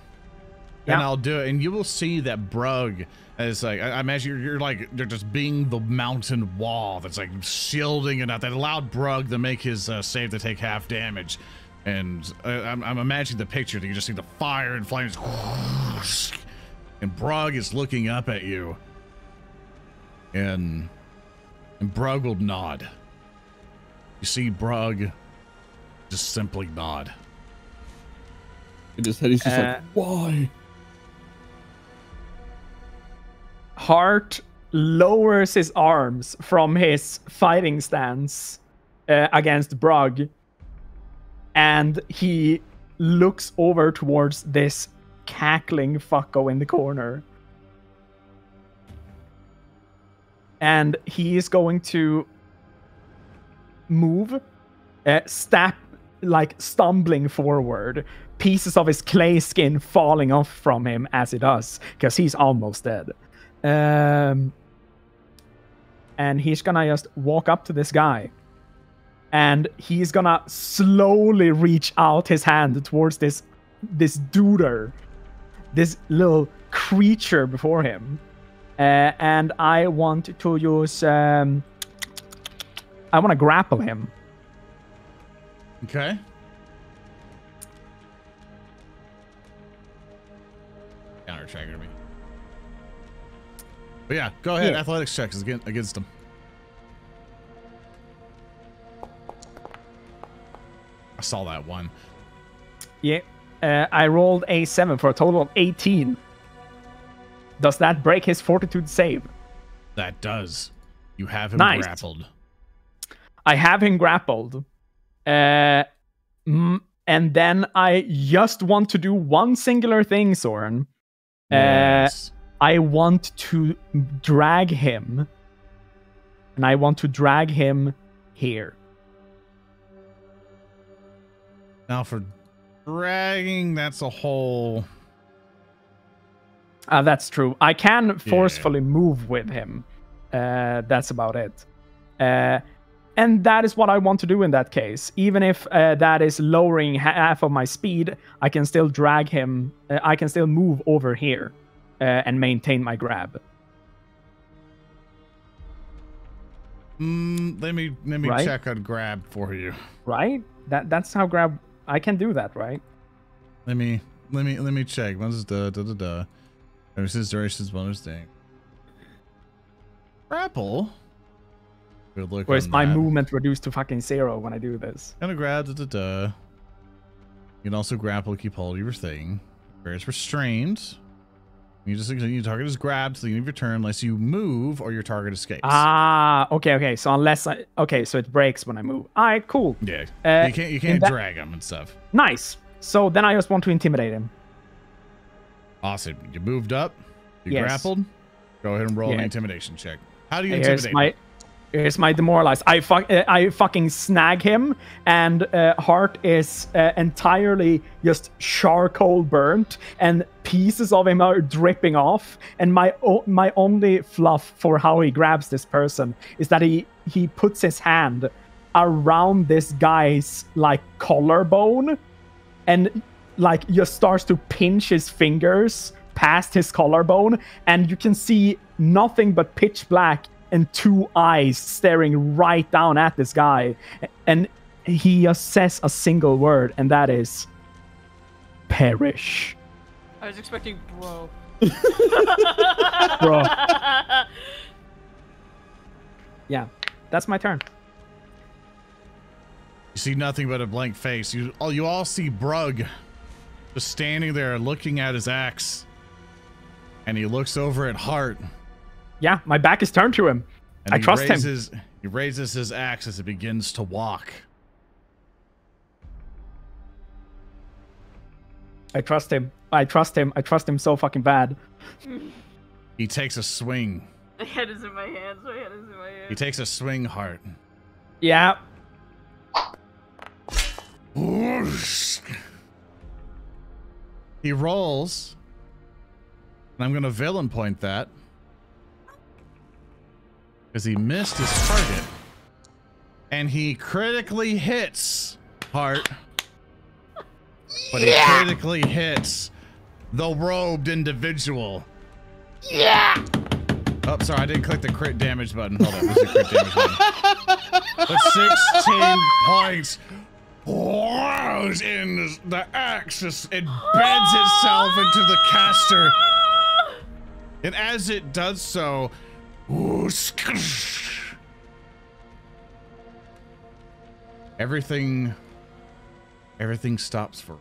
Yeah. and I'll do it. And you will see that Brug is like, I, I imagine you're, you're like, they're just being the mountain wall that's like shielding enough that allowed Brug to make his uh, save to take half damage. And uh, I'm, I'm imagining the picture that you just see the fire and flames. And Brug is looking up at you. And, and Brug will nod. You see Brug just simply nod. In his head, he's just Uh, like, why? Heart lowers his arms from his fighting stance uh, against Brug, and he looks over towards this cackling fucko in the corner. And he is going to move, uh, step, like stumbling forward, pieces of his clay skin falling off from him as he does, because he's almost dead. Um, and he's gonna just walk up to this guy, and he's gonna slowly reach out his hand towards this this duder, this little creature before him. Uh, and I want to use. Um, I want to grapple him. Okay. Counter trigger me. But yeah, go ahead. Yeah. Athletics checks against, against him. I saw that one. Yeah, uh, I rolled a seven for a total of eighteen. Does that break his fortitude save? That does. You have him Nice. grappled. I have him grappled. Uh, and then I just want to do one singular thing, Zoran. Uh, Yes. I want to drag him. And I want to drag him here. Now for dragging, that's a whole. Uh, that's true. I can forcefully move with him. Uh, that's about it. Uh, and that is what I want to do in that case. Even if uh, that is lowering half of my speed, I can still drag him. Uh, I can still move over here uh, and maintain my grab. Mm, let me let me Right? check on grab for you. Right? That that's how grab. I can do that, right? Let me let me let me check. What is da da da oh, da? Ever since duration's bonus thing. Grapple. Good look. Or is my that. movement reduced to fucking zero when I do this? Gonna grab da da da. You can also grapple, keep hold of your thing. It's restrained. You just your target is grabbed to the end of your turn unless you move or your target escapes. Ah, okay, okay. So unless I okay, so it breaks when I move. All right, cool. yeah. Uh, you can't you can't that- drag him and stuff. Nice. So then I just want to intimidate him. Awesome. You moved up. You Yes. grappled. Go ahead and roll an intimidation check. How do you Here's intimidate? my him? Here's my demoralized. I fuck. Uh, I fucking snag him, and uh, Heart is uh, entirely just charcoal burnt, and pieces of him are dripping off. And my o- my only fluff for how he grabs this person is that he he puts his hand around this guy's like collarbone, and like just starts to pinch his fingers past his collarbone, and you can see nothing but pitch black and two eyes staring right down at this guy. And he just says a single word, and that is perish. I was expecting bro. Bro. Yeah, that's my turn. You see nothing but a blank face. You all you all see Brug just standing there looking at his axe. And he looks over at Heart. Yeah, my back is turned to him. And I he trust him. He raises his axe as it begins to walk. I trust him. I trust him. I trust him so fucking bad. He takes a swing. My head is in my hands. My head is in my hands. He takes a swing, heart. Yeah. Whoosh. He rolls. And I'm going to villain point that. Because he missed his target. And he critically hits Heart. But he critically hits the robed individual. Yeah. Oh, sorry, I didn't click the crit damage button. Hold on, where's the crit damage button? But 16 points. Wows in the axe just embeds itself into the caster. And as it does so, everything everything stops for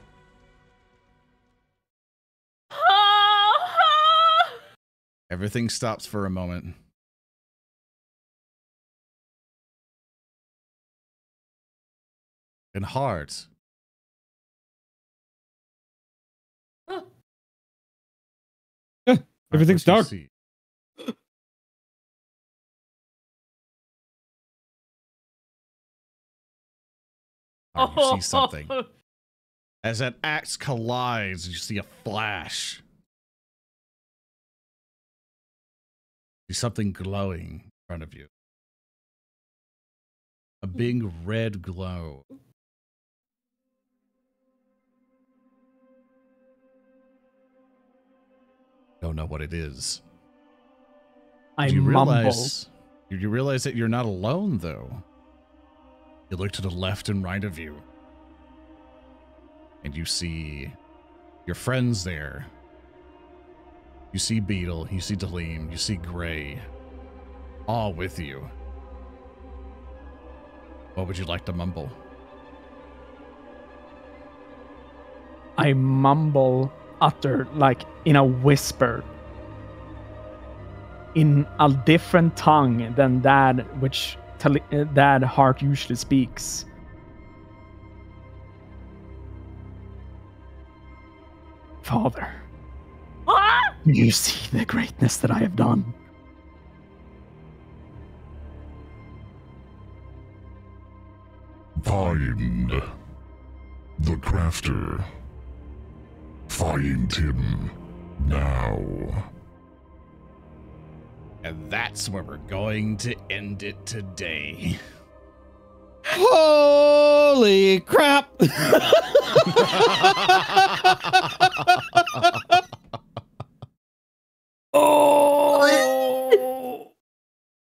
everything stops for a moment. And hearts. Everything's dark. Oh, you see something. As that axe collides, you see a flash. You see something glowing in front of you. A hmm. big red glow. Don't know what it is. I you mumble. realize? You realize that you're not alone, though? You look to the left and right of you, and you see your friends there. You see Beetle, you see Daleem, you see Gray, all with you. What would you like to mumble? I mumble, utter like in a whisper, in a different tongue than that which Uh, that heart usually speaks. Father, What? you see the greatness that I have done. Find the crafter. Find him now. And that's where we're going to end it today. Holy crap! oh!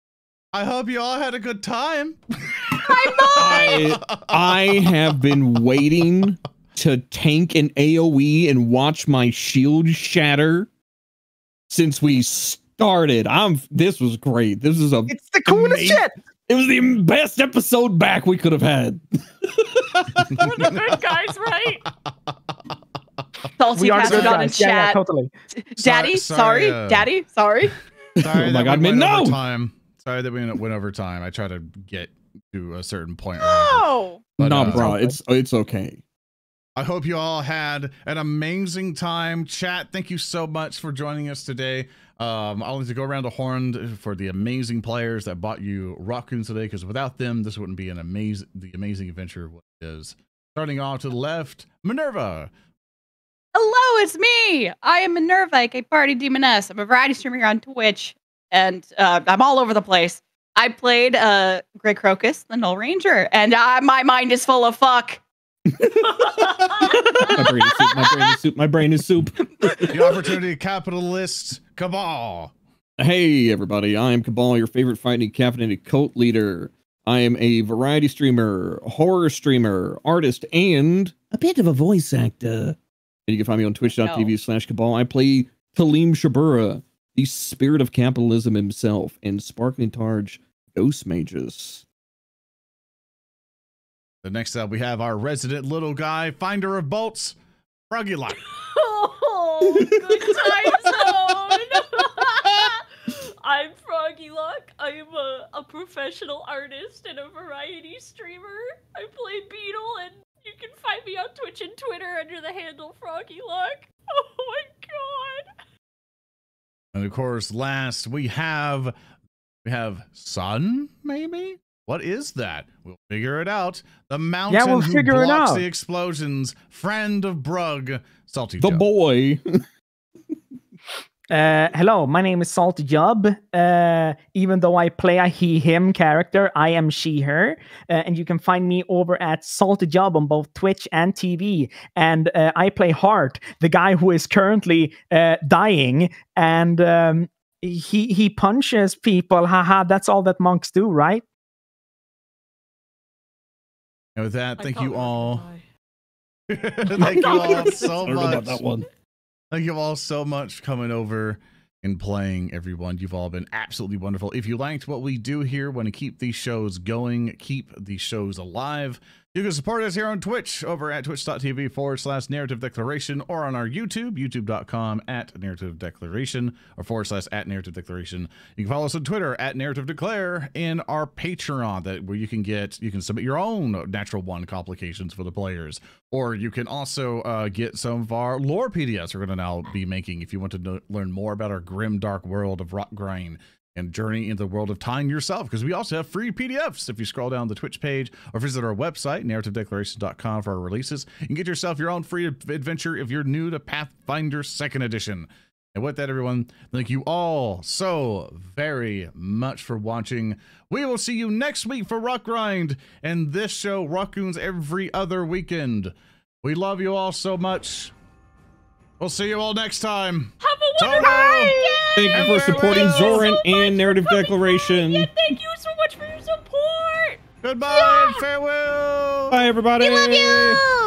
I hope you all had a good time. I, I have been waiting to tank an AoE and watch my shield shatter since we started. I'm. This was great. This is a. It's the coolest Amazing. shit. It was the best episode back we could have had. We're the good guys, right? Salty We are passed it on in guys. Yeah, yeah, chat. totally. Daddy, Sorry- sorry, sorry, uh, Daddy, sorry. Sorry Oh my God, we man, went over no! time. Sorry that we went over time. I tried to get to a certain point. or whatever. Oh, But, no, uh, bro, it's it's okay. I hope you all had an amazing time. Chat, thank you so much for joining us today. Um, I'll need to go around the horn for the amazing players that bought you Rotgoons today, because without them, this wouldn't be an amazing, the amazing adventure what it is. Starting off to the left, Minerva. Hello, it's me. I am Minerva, aka Party Demoness. I'm a variety streamer on Twitch, and uh, I'm all over the place. I played uh, Grey Crocus, the Gnoll Ranger, and uh, my mind is full of fuck. My brain is soup. My brain is soup. My brain is soup. The opportunity capitalist, Kabhaal. Hey, everybody. I am Kabhaal, your favorite fighting caffeinated cult leader. I am a variety streamer, horror streamer, artist, and a bit of a voice actor. And you can find me on twitch.tv No. slash Kabhaal. I play Tellem Shabura, the spirit of capitalism himself, and Sparkling Targe Ghost Mages. The next up, we have our resident little guy, finder of bolts, Froggyloch. Oh, good time zone. I'm Froggyloch. I'm a, a professional artist and a variety streamer. I play Beetle, and you can find me on Twitch and Twitter under the handle Froggyloch. Oh my god. And of course, last we have we have Sun, maybe? What is that? We'll figure it out. The mountain we'll who figure it blocks out. the explosions, friend of Brug, Salty The Joe. boy. Uh, hello, my name is SaltyJub. Uh, even though I play a he him character, I am she her. Uh, and you can find me over at SaltyJub on both Twitch and TV. And uh, I play Heart, the guy who is currently uh, dying. And um, he he punches people. Haha, that's all that monks do, right? And with that, I thank you we were gonna all. Oh thank you all so I don't know about much. that one. Thank you all so much coming over and playing, everyone. You've all been absolutely wonderful. If you liked what we do here, want to keep these shows going, keep these shows alive, you can support us here on Twitch over at twitch.tv forward slash narrative declaration or on our YouTube, youtube.com at narrative declaration or forward slash at narrative declaration. You can follow us on Twitter at narrative declare and our Patreon that where you can get, you can submit your own natural one complications for the players or you can also uh, get some of our lore PDFs we're going to now be making if you want to know, learn more about our grim, dark world of Rotgrind and journey into the world of time yourself. Because we also have free PDFs if you scroll down the Twitch page or visit our website, narrativedeclaration.com, for our releases. Can get yourself your own free adventure if you're new to Pathfinder 2nd Edition. And with that, everyone, thank you all so very much for watching. We will see you next week for Rotgrind and this show, Rotgoons, every other weekend. We love you all so much. We'll see you all next time. Have a wonderful weekend. Thank you for supporting Thank you so Zoran and Narrative coming Declaration. Yeah, thank you so much for your support. Goodbye and farewell. Bye, everybody. We love you.